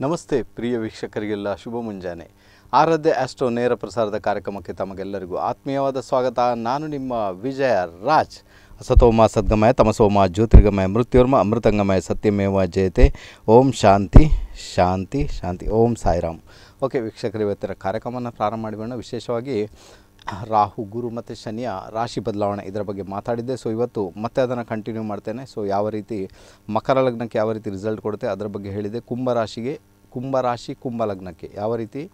ನಮಸ್ತೆ ಪ್ರಿಯ ವೀಕ್ಷಕರಿಗೆಲ್ಲ ಶುಭ ಮುಂಜಾನೆ. ಆರಾಧ್ಯ ಆಸ್ಟ್ರೋ ನೇರ ಪ್ರಸಾರದ ಕಾರ್ಯಕ್ರಮಕ್ಕೆ ತಮಗೆಲ್ಲರಿಗೂ ಆತ್ಮೀಯವಾದ ಸ್ವಾಗತ. ನಾನು ನಿಮ್ಮ ವಿಜಯ ರಾಜ್. ಅಸತೋಮ ಸದ್ಗಮಯ, ತಮಸೋಮ ಜ್ಯೋತಿರ್ಗಮಯ ಮೃತ್ಯುರ್ಮ ಅಮೃತಂಗಮಯ, ಸತ್ಯಮೇವ ಜಯತೆ. ಓಂ ಶಾಂತಿ ಶಾಂತಿ ಶಾಂತಿ. ಓಂ ಸಾಯಿರಾಮ್. ಓಕೆ ವೀಕ್ಷಕರು, ಇವತ್ತಿನ ಕಾರ್ಯಕ್ರಮವನ್ನು ಪ್ರಾರಂಭ ಮಾಡಿಕೊಂಡು ವಿಶೇಷವಾಗಿ ರಾಹು, ಗುರು ಮತ್ತು ಶನಿಯ ರಾಶಿ ಬದಲಾವಣೆ ಇದರ ಬಗ್ಗೆ ಮಾತಾಡಿದ್ದೆ. ಸೊ ಇವತ್ತು ಮತ್ತೆ ಅದನ್ನು ಕಂಟಿನ್ಯೂ ಮಾಡ್ತೇನೆ. ಸೊ ಯಾವ ರೀತಿ ಮಕರ ಲಗ್ನಕ್ಕೆ ಯಾವ ರೀತಿ ರಿಸಲ್ಟ್ ಕೊಡುತ್ತೆ ಅದರ ಬಗ್ಗೆ ಹೇಳಿದೆ ಕುಂಭ ರಾಶಿಗೆ, ಕುಂಭ ರಾಶಿ, ಕುಂಭ ಲಗ್ನಕ್ಕೆ ಯಾವ ರೀತಿ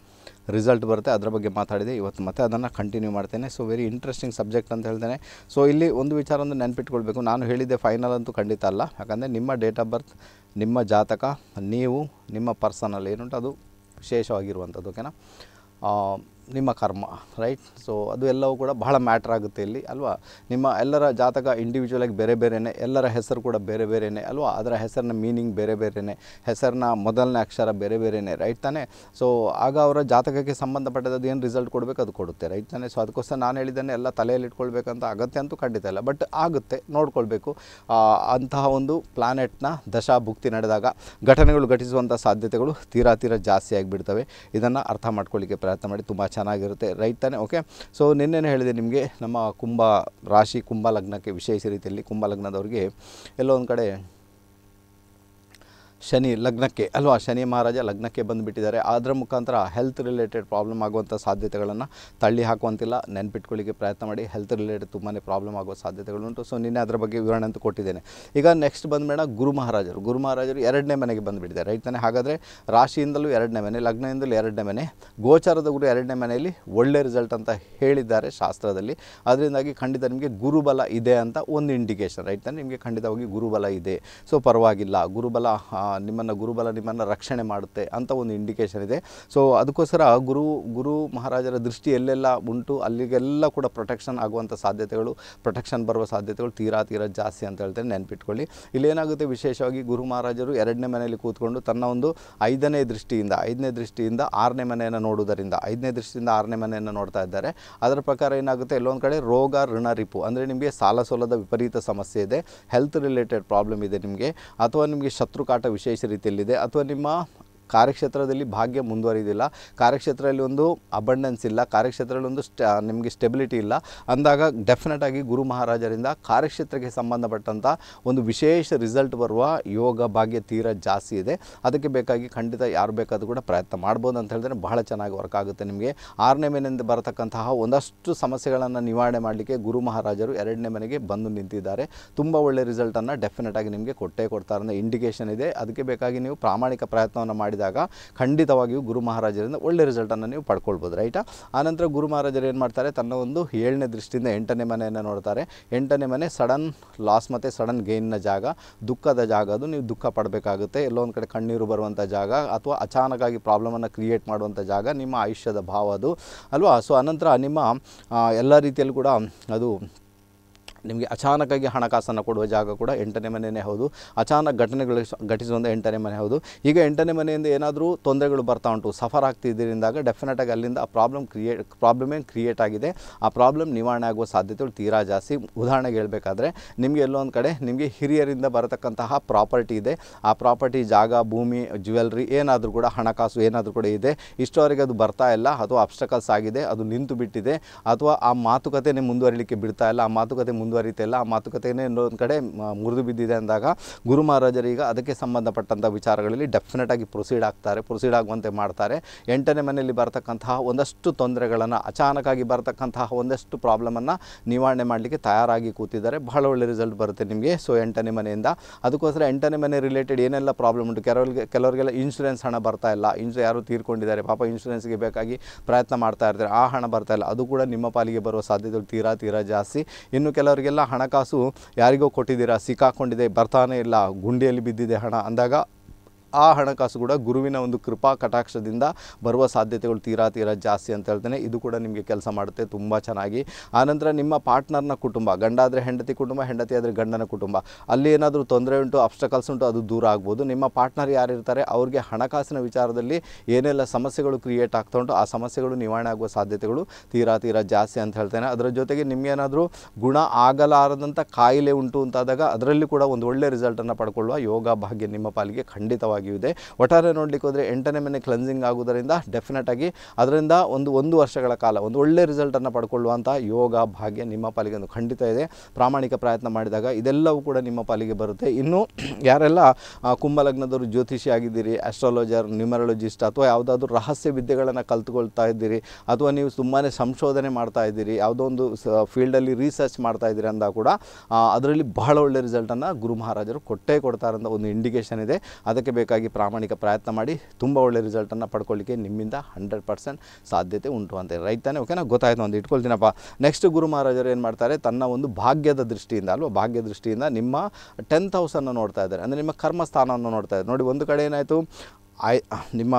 ರಿಸಲ್ಟ್ ಬರುತ್ತೆ ಅದರ ಬಗ್ಗೆ ಮಾತಾಡಿದೆ ಇವತ್ತು ಮತ್ತೆ ಅದನ್ನು ಕಂಟಿನ್ಯೂ ಮಾಡ್ತೇನೆ. ಸೊ ವೆರಿ ಇಂಟ್ರೆಸ್ಟಿಂಗ್ ಸಬ್ಜೆಕ್ಟ್ ಅಂತ ಹೇಳ್ತೇನೆ. ಸೊ ಇಲ್ಲಿ ಒಂದು ವಿಚಾರ ಒಂದು ನೆನ್ಪಿಟ್ಕೊಳ್ಬೇಕು. ನಾನು ಹೇಳಿದ್ದೆ ಫೈನಲ್ ಅಂತೂ ಖಂಡಿತ ಅಲ್ಲ. ಯಾಕಂದರೆ ನಿಮ್ಮ ಡೇಟ್ ಆಫ್ ಬರ್ತ್ ನಿಮ್ಮ ಜಾತಕ, ನೀವು, ನಿಮ್ಮ ಪರ್ಸನಲ್ ಏನುಂಟು ಅದು ವಿಶೇಷವಾಗಿರುವಂಥದ್ದು ಓಕೆನಾ ನಿಮ್ಮ ಕರ್ಮ ರೈಟ್ ಸೊ ಅದು ಎಲ್ಲವೂ ಕೂಡ ಬಹಳ ಮ್ಯಾಟ್ರ್ ಆಗುತ್ತೆ ಇಲ್ಲಿ, ಅಲ್ವಾ? ನಿಮ್ಮ ಎಲ್ಲರ ಜಾತಕ ಇಂಡಿವಿಜುವಲಾಗಿ ಬೇರೆ ಬೇರೆಯೇ ಎಲ್ಲರ ಹೆಸರು ಕೂಡ ಬೇರೆ ಬೇರೆಯೇ ಅಲ್ವಾ? ಅದರ ಹೆಸರಿನ ಮೀನಿಂಗ್ ಬೇರೆ ಬೇರೆಯೇ ಹೆಸರಿನ ಮೊದಲನೇ ಅಕ್ಷರ ಬೇರೆ ಬೇರೆಯೇ ರೈಟ್ ತಾನೇ? ಸೊ ಆಗ ಅವರ ಜಾತಕಕ್ಕೆ ಸಂಬಂಧಪಟ್ಟದ್ದು ಏನು ರಿಸಲ್ಟ್ ಕೊಡಬೇಕು ಅದು ಕೊಡುತ್ತೆ ರೈಟ್ ತಾನೇ? ಸೊ ಅದಕ್ಕೋಸ್ಕರ ನಾನು ಹೇಳಿದ್ದೇನೆ ಎಲ್ಲ ತಲೆಯಲ್ಲಿ ಇಟ್ಕೊಳ್ಬೇಕಂತ ಅಗತ್ಯ ಅಂತೂ ಖಂಡಿತ ಇಲ್ಲ ಬಟ್ ಆಗುತ್ತೆ, ನೋಡ್ಕೊಳ್ಬೇಕು. ಅಂತಹ ಒಂದು ಪ್ಲಾನೆಟ್ನ ದಶಾ ಭುಕ್ತಿ ನಡೆದಾಗ ಘಟನೆಗಳು ಘಟಿಸುವಂಥ ಸಾಧ್ಯತೆಗಳು ತೀರಾ ತೀರಾ ಜಾಸ್ತಿ ಆಗಿಬಿಡ್ತವೆ. ಇದನ್ನು ಅರ್ಥ ಮಾಡ್ಕೊಳ್ಳಿಕ್ಕೆ ಪ್ರಯತ್ನ ಮಾಡಿ, ತುಂಬ ಚೆನ್ನಾಗಿರುತ್ತೆ ರೈಟ್ ಓಕೆ ಸೊ ನಿನ್ನೆನೇ ಹೇಳಿದೆ ನಿಮಗೆ, ನಮ್ಮ ಕುಂಭ, ರಾಶಿ ಕುಂಭ ಲಗ್ನಕ್ಕೆ ವಿಶೇಷ ರೀತಿಯಲ್ಲಿ ಕುಂಭ ಲಗ್ನದವ್ರಿಗೆ ಎಲ್ಲೋ ಒಂದು ಕಡೆ ಶನಿ ಲಗ್ನಕ್ಕೆ, ಅಲ್ವಾ? ಶನಿ ಮಹಾರಾಜ ಲಗ್ನಕ್ಕೆ ಬಂದುಬಿಟ್ಟಿದ್ದಾರೆ. ಅದರ ಮುಖಾಂತರ ಹೆಲ್ತ್ ರಿಲೇಟೆಡ್ ಪ್ರಾಬ್ಲಮ್ ಆಗುವಂಥ ಸಾಧ್ಯತೆಗಳನ್ನು ತಳ್ಳಿ ಹಾಕುವಂತಿಲ್ಲ. ನೆನ್ಪಿಟ್ಕೊಳ್ಳಿಕ್ಕೆ ಪ್ರಯತ್ನ ಮಾಡಿ. ಹೆಲ್ತ್ ರಿಲೇಟೆಡ್ ತುಂಬಾ ಪ್ರಾಬ್ಲಮ್ ಆಗುವ ಸಾಧ್ಯತೆಗಳುಂಟು ಸೊ ನಿನ್ನೆ ಅದರ ಬಗ್ಗೆ ವಿವರಣೆ ಅಂತ ಕೊಟ್ಟಿದ್ದೇನೆ. ಈಗ ನೆಕ್ಸ್ಟ್ ಬಂದ್ಬೇಡ ಗುರು ಮಹಾರಾಜರು. ಗುರು ಮಹಾರಾಜರು ಎರಡನೇ ಮನೆಗೆ ಬಂದುಬಿಟ್ಟಿದ್ದಾರೆ. ರೈಟ್ ತಾನೆ? ಹಾಗಾದರೆ ರಾಶಿಯಿಂದಲೂ ಎರಡನೇ ಮನೆ, ಲಗ್ನದಿಂದಲೂ ಎರಡನೇ ಮನೆ, ಗೋಚಾರದ ಗುರು ಎರಡನೇ ಮನೆಯಲ್ಲಿ ಒಳ್ಳೆ ರಿಸಲ್ಟ್ ಅಂತ ಹೇಳಿದ್ದಾರೆ ಶಾಸ್ತ್ರದಲ್ಲಿ. ಅದರಿಂದಾಗಿ ಖಂಡಿತ ನಿಮಗೆ ಗುರುಬಲ ಇದೆ ಅಂತ ಒಂದು ಇಂಡಿಕೇಶನ್ ರೈಟ್ ತಾನೆ? ನಿಮಗೆ ಖಂಡಿತವಾಗಿ ಗುರುಬಲ ಇದೆ. ಸೊ ಪರವಾಗಿಲ್ಲ. ಗುರುಬಲ ನಿಮ್ಮನ್ನು ಗುರುಬಲ, ನಿಮ್ಮನ್ನು ರಕ್ಷಣೆ ಮಾಡುತ್ತೆ ಅಂತ ಒಂದು ಇಂಡಿಕೇಶನ್ ಇದೆ. ಸೊ ಅದಕ್ಕೋಸ್ಕರ ಗುರು ಗುರು ಮಹಾರಾಜರ ದೃಷ್ಟಿ ಎಲ್ಲೆಲ್ಲ ಉಂಟು. ಅಲ್ಲಿಗೆಲ್ಲ ಕೂಡ ಪ್ರೊಟೆಕ್ಷನ್ ಆಗುವಂಥ ಸಾಧ್ಯತೆಗಳು ಪ್ರೊಟೆಕ್ಷನ್ ಬರುವ ಸಾಧ್ಯತೆಗಳು ತೀರಾ ತೀರಾ ಜಾಸ್ತಿ ಅಂತ ಹೇಳ್ತೇನೆ ನೆನ್ಪಿಟ್ಕೊಳ್ಳಿ. ಇಲ್ಲೇನಾಗುತ್ತೆ ವಿಶೇಷವಾಗಿ ಗುರು ಮಹಾರಾಜರು ಎರಡನೇ ಮನೆಯಲ್ಲಿ ಕೂತ್ಕೊಂಡು ತನ್ನ ಒಂದು ಐದನೇ ದೃಷ್ಟಿಯಿಂದ ಐದನೇ ದೃಷ್ಟಿಯಿಂದ ಆರನೇ ಮನೆಯನ್ನು ನೋಡುವುದರಿಂದ, ಐದನೇ ದೃಷ್ಟಿಯಿಂದ ಆರನೇ ಮನೆಯನ್ನು ನೋಡ್ತಾ ಇದ್ದಾರೆ. ಅದರ ಪ್ರಕಾರ ಏನಾಗುತ್ತೆ? ಎಲ್ಲೊಂದು ಕಡೆ ರೋಗ, ಋಣ, ರಿಪು ಅಂದರೆ ನಿಮಗೆ ಸಾಲ ಸೋಲದ ವಿಪರೀತ ಸಮಸ್ಯೆ ಇದೆ. ಹೆಲ್ತ್ ರಿಲೇಟೆಡ್ ಪ್ರಾಬ್ಲಮ್ ಇದೆ ನಿಮಗೆ. ಅಥವಾ ನಿಮಗೆ ಶತ್ರುಕಾಟ ವಿಶೇಷ ರೀತಿಯಲ್ಲಿದೆ. ಅಥವಾ ನಿಮ್ಮ ಕಾರ್ಯಕ್ಷೇತ್ರದಲ್ಲಿ ಭಾಗ್ಯ ಮುಂದುವರಿದಿಲ್ಲ. ಕಾರ್ಯಕ್ಷೇತ್ರದಲ್ಲಿ ಒಂದು ಅಬಂಡೆನ್ಸ್ ಇಲ್ಲ. ಕಾರ್ಯಕ್ಷೇತ್ರದಲ್ಲಿ ಒಂದು ಸ್ಟ ನಿಮಗೆ ಸ್ಟೆಬಿಲಿಟಿ ಇಲ್ಲ. ಅಂದಾಗ ಡೆಫಿನೆಟ್ ಆಗಿ ಗುರು ಮಹಾರಾಜರಿಂದ ಕಾರ್ಯಕ್ಷೇತ್ರಕ್ಕೆ ಸಂಬಂಧಪಟ್ಟಂಥ ಒಂದು ವಿಶೇಷ ರಿಸಲ್ಟ್ ಬರುವ ಯೋಗ ಭಾಗ್ಯ ತೀರ ಜಾಸ್ತಿ ಇದೆ. ಅದಕ್ಕೆ ಬೇಕಾಗಿ ಖಂಡಿತ ಯಾರು ಬೇಕಾದರೂ ಕೂಡ ಪ್ರಯತ್ನ ಮಾಡ್ಬೋದು ಅಂತ ಹೇಳಿದ್ರೆ ಬಹಳ ಚೆನ್ನಾಗಿ ವರ್ಕ್ ಆಗುತ್ತೆ ನಿಮಗೆ. ಆರನೇ ಮನೆಯಿಂದ ಬರತಕ್ಕಂತಹ ಒಂದಷ್ಟು ಸಮಸ್ಯೆಗಳನ್ನು ನಿವಾರಣೆ ಮಾಡಲಿಕ್ಕೆ ಗುರು ಮಹಾರಾಜರು ಎರಡನೇ ಮನೆಗೆ ಬಂದು ನಿಂತಿದ್ದಾರೆ. ತುಂಬ ಒಳ್ಳೆ ರಿಸಲ್ಟನ್ನು ಡೆಫಿನೆಟ್ ಆಗಿ ನಿಮಗೆ ಕೊಟ್ಟೇ ಕೊಡ್ತಾರೆ ಅನ್ನೋ ಇಂಡಿಕೇಷನ್ ಇದೆ. ಅದಕ್ಕೆ ಬೇಕಾಗಿ ನೀವು ಪ್ರಾಮಾಣಿಕ ಪ್ರಯತ್ನವನ್ನು ಮಾಡಿದಾಗ ಖಂಡಿತವಾಗಿಯೂ ಗುರು ಮಹಾರಾಜರಿಂದ ಒಳ್ಳೆ ರಿಸಲ್ಟನ್ನು ನೀವು ಪಡ್ಕೊಳ್ಬೋದು ರೈಟ್ ಆನಂತರ ಗುರು ಮಹಾರಾಜರು ಏನು ಮಾಡ್ತಾರೆ, ತನ್ನ ಒಂದು ಏಳನೇ ದೃಷ್ಟಿಯಿಂದ ಎಂಟನೇ ಮನೆಯನ್ನು ನೋಡ್ತಾರೆ. ಎಂಟನೇ ಮನೆ ಸಡನ್ ಲಾಸ್ ಮತ್ತು ಸಡನ್ ಗೇನ್ನ ಜಾಗ, ದುಃಖದ ಜಾಗ, ಅದು ನೀವು ದುಃಖ ಪಡಬೇಕಾಗುತ್ತೆ. ಎಲ್ಲೋ ಒಂದು ಕಡೆ ಕಣ್ಣೀರು ಬರುವಂಥ ಜಾಗ ಅಥವಾ ಅಚಾನಕಾಗಿ ಪ್ರಾಬ್ಲಮನ್ನು ಕ್ರಿಯೇಟ್ ಮಾಡುವಂಥ ಜಾಗ, ನಿಮ್ಮ ಆಯುಷ್ಯದ ಭಾವ ಅದು, ಅಲ್ವಾ? ಸೊ ಆನಂತರ ನಿಮ್ಮ ಎಲ್ಲ ರೀತಿಯಲ್ಲೂ ಕೂಡ ಅದು ನಿಮಗೆ ಅಚಾನಕ್ಕಾಗಿ ಹಣಕಾಸನ್ನು ಕೊಡುವ ಜಾಗ ಕೂಡ ಎಂಟನೇ ಮನೆಯೇ ಹೌದು. ಅಚಾನಕ್ ಘಟನೆಗಳು ಘಟಿಸುವಂಥ ಎಂಟನೇ ಮನೆ ಹೌದು. ಈಗ ಎಂಟನೇ ಮನೆಯಿಂದ ಏನಾದರೂ ತೊಂದರೆಗಳು ಬರ್ತಾ ಉಂಟು, ಸಫರ್ ಆಗ್ತಿದ್ದರಿಂದಾಗ ಡೆಫಿನೆಟಾಗಿ ಅಲ್ಲಿಂದ ಆ ಪ್ರಾಬ್ಲಮ್ ಕ್ರಿಯೇಟ್ ಪ್ರಾಬ್ಲಮ್ ಕ್ರಿಯೇಟ್ ಆಗಿದೆ, ಆ ಪ್ರಾಬ್ಲಮ್ ನಿವಾರಣೆ ಆಗುವ ಸಾಧ್ಯತೆಗಳು ತೀರಾ ಜಾಸ್ತಿ. ಉದಾಹರಣೆಗೆ ಹೇಳಬೇಕಾದ್ರೆ, ನಿಮಗೆ ಎಲ್ಲೊಂದು ಕಡೆ ನಿಮಗೆ ಹಿರಿಯರಿಂದ ಬರತಕ್ಕಂತಹ ಪ್ರಾಪರ್ಟಿ ಇದೆ. ಆ ಪ್ರಾಪರ್ಟಿ ಜಾಗ, ಭೂಮಿ ಜ್ಯುವೆಲ್ರಿ ಏನಾದರೂ ಕೂಡ ಹಣಕಾಸು ಏನಾದರೂ ಕೂಡ ಇದೆ. ಇಷ್ಟವರೆಗೆ ಅದು ಬರ್ತಾ ಇಲ್ಲ, ಅಥವಾ ಅಬ್ಸ್ಟಕಲ್ಸ್ ಆಗಿದೆ, ಅದು ನಿಂತು ಬಿಟ್ಟಿದೆ, ಅಥವಾ ಆ ಮಾತುಕತೆನೇ ಮುಂದುವರಿಲಿಕ್ಕೆ ಬಿಡ್ತಾ ಇಲ್ಲ, ಆ ಮಾತುಕತೆ ಮುಂದುವರಿತಾ ಇಲ್ಲ ಆ ಮಾತುಕತೆಯೇ ಇನ್ನೊಂದು ಕಡೆ ಮುರಿದು ಬಿದ್ದಿದೆ ಅಂದಾಗ ಗುರು ಮಹಾರಾಜರು ಈಗ ಅದಕ್ಕೆ ಸಂಬಂಧಪಟ್ಟಂಥ ವಿಚಾರಗಳಲ್ಲಿ ಡೆಫಿನೆಟ್ ಆಗಿ ಪ್ರೊಸೀಡ್ ಆಗ್ತಾರೆ. ಪ್ರೊಸೀಡ್ ಆಗುವಂತೆ ಮಾಡ್ತಾರೆ. ಎಂಟನೇ ಮನೆಯಲ್ಲಿ ಬರ್ತಕ್ಕಂತಹ ಒಂದಷ್ಟು ತೊಂದರೆಗಳನ್ನು, ಅಚಾನಕ್ಕಾಗಿ ಬರ್ತಕ್ಕಂತಹ ಒಂದಷ್ಟು ಪ್ರಾಬ್ಲಮನ್ನು ನಿವಾರಣೆ ಮಾಡಲಿಕ್ಕೆ ತಯಾರಾಗಿ ಕೂತಿದ್ದಾರೆ. ಬಹಳ ಒಳ್ಳೆ ರಿಸಲ್ಟ್ ಬರುತ್ತೆ ನಿಮಗೆ. ಸೊ ಎಂಟನೇ ಮನೆಯಿಂದ ಅದಕ್ಕೋಸ್ಕರ ಎಂಟನೇ ಮನೆ ರಿಲೇಟೆಡ್ ಏನೆಲ್ಲ ಪ್ರಾಬ್ಲಮ್ ಉಂಟು? ಕೆಲವರಿಗೆ ಕೆಲವರಿಗೆಲ್ಲ ಇನ್ಶೂರೆನ್ಸ್ ಹಣ ಬರ್ತಾ ಇಲ್ಲ. ಇನ್ಸು ಯಾರು ತೀರ್ಕೊಂಡಿದ್ದಾರೆ? ಪಾಪ ಇನ್ಶೂರೆನ್ಸ್ಗೆ ಬೇಕಾಗಿ ಪ್ರಯತ್ನ ಮಾಡ್ತಾ ಇರ್ತಾರೆ. ಆ ಹಣ ಬರ್ತಾ ಇಲ್ಲ. ಅದು ಕೂಡ ನಿಮ್ಮ ಪಾಲಿಗೆ ಬರುವ ಸಾಧ್ಯತೆಗಳು ತೀರಾ ತೀರಾ ಜಾಸ್ತಿ. ಇನ್ನು ಕೆಲವರಿಗೆಲ್ಲ ಹಣಕಾಸು ಯಾರಿಗೋ ಕೊಟ್ಟಿದ್ದೀರಾ? ಸಿಕ್ಕಾಕೊಂಡಿದೆ ಬರ್ತಾನೆ ಇಲ್ಲ ಗುಂಡಿಯಲ್ಲಿ ಬಿದ್ದಿದೆ ಹಣ ಅಂದಾಗ ಆ ಹಣಕಾಸು ಕೂಡ ಗುರುವಿನ ಒಂದು ಕೃಪಾ ಕಟಾಕ್ಷದಿಂದ ಬರುವ ಸಾಧ್ಯತೆಗಳು ತೀರಾ ತೀರಾ ಜಾಸ್ತಿ ಅಂತ ಹೇಳ್ತೇನೆ. ಇದು ಕೂಡ ನಿಮಗೆ ಕೆಲಸ ಮಾಡುತ್ತೆ ತುಂಬ ಚೆನ್ನಾಗಿ. ಆನಂತರ ನಿಮ್ಮ ಪಾರ್ಟ್ನರ್ನ ಕುಟುಂಬ ಗಂಡ ಆದರೆ ಹೆಂಡತಿ ಕುಟುಂಬ, ಹೆಂಡತಿ ಆದರೆ ಗಂಡನ ಕುಟುಂಬ. ಅಲ್ಲಿ ಏನಾದರೂ ತೊಂದರೆ ಉಂಟು ಅಬ್ಸ್ಟಕಲ್ಸ್ ಉಂಟು, ಅದು ದೂರ ಆಗ್ಬೋದು. ನಿಮ್ಮ ಪಾರ್ಟ್ನರ್ ಯಾರಿರ್ತಾರೆ, ಅವ್ರಿಗೆ ಹಣಕಾಸಿನ ವಿಚಾರದಲ್ಲಿ ಏನೆಲ್ಲ ಸಮಸ್ಯೆಗಳು ಕ್ರಿಯೇಟ್ ಆಗ್ತಾ ಉಂಟು, ಆ ಸಮಸ್ಯೆಗಳು ನಿವಾರಣೆ ಆಗುವ ಸಾಧ್ಯತೆಗಳು ತೀರಾ ತೀರಾ ಜಾಸ್ತಿ ಅಂತ ಹೇಳ್ತೇನೆ. ಅದರ ಜೊತೆಗೆ ನಿಮಗೇನಾದರೂ ಗುಣ ಆಗಲಾರದಂಥ ಕಾಯಿಲೆ ಉಂಟು ಅಂತಾದಾಗ, ಅದರಲ್ಲಿ ಕೂಡ ಒಂದು ಒಳ್ಳೆ ರಿಸಲ್ಟನ್ನು ಪಡ್ಕೊಳ್ಳುವ ಯೋಗ ಭಾಗ್ಯ ನಿಮ್ಮ ಪಾಲಿಗೆ ಖಂಡಿತವಾಗಿ ಇದೆ. ಒಟ್ಟಾರೆ ನೋಡಲಿಕ್ಕೆ ಹೋದರೆ ಎಂಟನೇ ಮನೆ ಕ್ಲೆನ್ಸಿಂಗ್ ಆಗುವುದರಿಂದ ಡೆಫಿನೆಟ್ ಆಗಿ ಅದರಿಂದ ಒಂದು ಒಂದು ವರ್ಷಗಳ ಕಾಲ, ಒಂದು ಒಳ್ಳೆ ರಿಸಲ್ಟನ್ನು ಪಡ್ಕೊಳ್ಳುವಂಥ ಯೋಗ, ಭಾಗ್ಯ ನಿಮ್ಮ ಪಾಲಿಗೆ ಒಂದು ಖಂಡಿತ ಇದೆ. ಪ್ರಾಮಾಣಿಕ ಪ್ರಯತ್ನ ಮಾಡಿದಾಗ ಇದೆಲ್ಲವೂ ಕೂಡ ನಿಮ್ಮ ಪಾಲಿಗೆ ಬರುತ್ತೆ. ಇನ್ನು ಯಾರೆಲ್ಲ ಕುಂಭಲಗ್ನದವರು ಜ್ಯೋತಿಷಿ ಆಗಿದ್ದೀರಿ ಆಸ್ಟ್ರಾಲಜರ್ ನ್ಯೂಮರಾಲಜಿಸ್ಟ್ ಅಥವಾ ಯಾವುದಾದ್ರೂ ರಹಸ್ಯ ವಿದ್ಯೆಗಳನ್ನು ಕಲ್ತ್ಕೊಳ್ತಾ ಇದ್ದೀರಿ, ಅಥವಾ ನೀವು ತುಂಬಾ ಸಂಶೋಧನೆ ಮಾಡ್ತಾ ಇದ್ದೀರಿ, ಯಾವುದೋ ಒಂದು ಫೀಲ್ಡಲ್ಲಿ ರಿಸರ್ಚ್ ಮಾಡ್ತಾ ಇದ್ದೀರಿ ಅಂದಾಗ ಕೂಡ ಅದರಲ್ಲಿ ಬಹಳ ಒಳ್ಳೆ ರಿಸಲ್ಟನ್ನು ಗುರು ಮಹಾರಾಜರು ಕೊಟ್ಟೇ ಕೊಡ್ತಾರೆ ಅಂತ ಒಂದು ಇಂಡಿಕೇಷನ್ ಇದೆ. ಅದಕ್ಕೆ ಬೇಕಾಗಿ ಪ್ರಾಮಾಣಿಕ ಪ್ರಯತ್ನ ಮಾಡಿ ತುಂಬ ಒಳ್ಳೆ ರಿಸಲ್ಟನ್ನು ಪಡ್ಕೊಳ್ಳಿಕ್ಕೆ ನಿಮ್ಮಿಂದ ಹಂಡ್ರೆಡ್ ಪರ್ಸೆಂಟ್ ಸಾಧ್ಯತೆ ಉಂಟು ಅಂತ ರೈಟ್ ತಾನೆ ಓಕೆನಾ ಗೊತ್ತಾಯ್ತು ಒಂದು ಇಟ್ಕೊಳ್ತೀನಪ್ಪ. ನೆಕ್ಸ್ಟ್ ಗುರು ಮಹಾರಾಜರು ಏನು ಮಾಡ್ತಾರೆ? ತನ್ನ ಒಂದು ಭಾಗ್ಯದ ದೃಷ್ಟಿಯಿಂದ ಅಲ್ವಾ? ಭಾಗ್ಯ ದೃಷ್ಟಿಯಿಂದ ನಿಮ್ಮ ಟೆಂತ್ ಹೌಸನ್ನು ನೋಡ್ತಾ ಇದ್ದಾರೆ. ಅಂದರೆ ನಿಮ್ಮ ಕರ್ಮಸ್ಥಾನವನ್ನು ನೋಡ್ತಾ ಇದ್ದಾರೆ. ನೋಡಿ, ಒಂದು ಕಡೆ ಏನಾಯಿತು? ಐ ನಿಮ್ಮ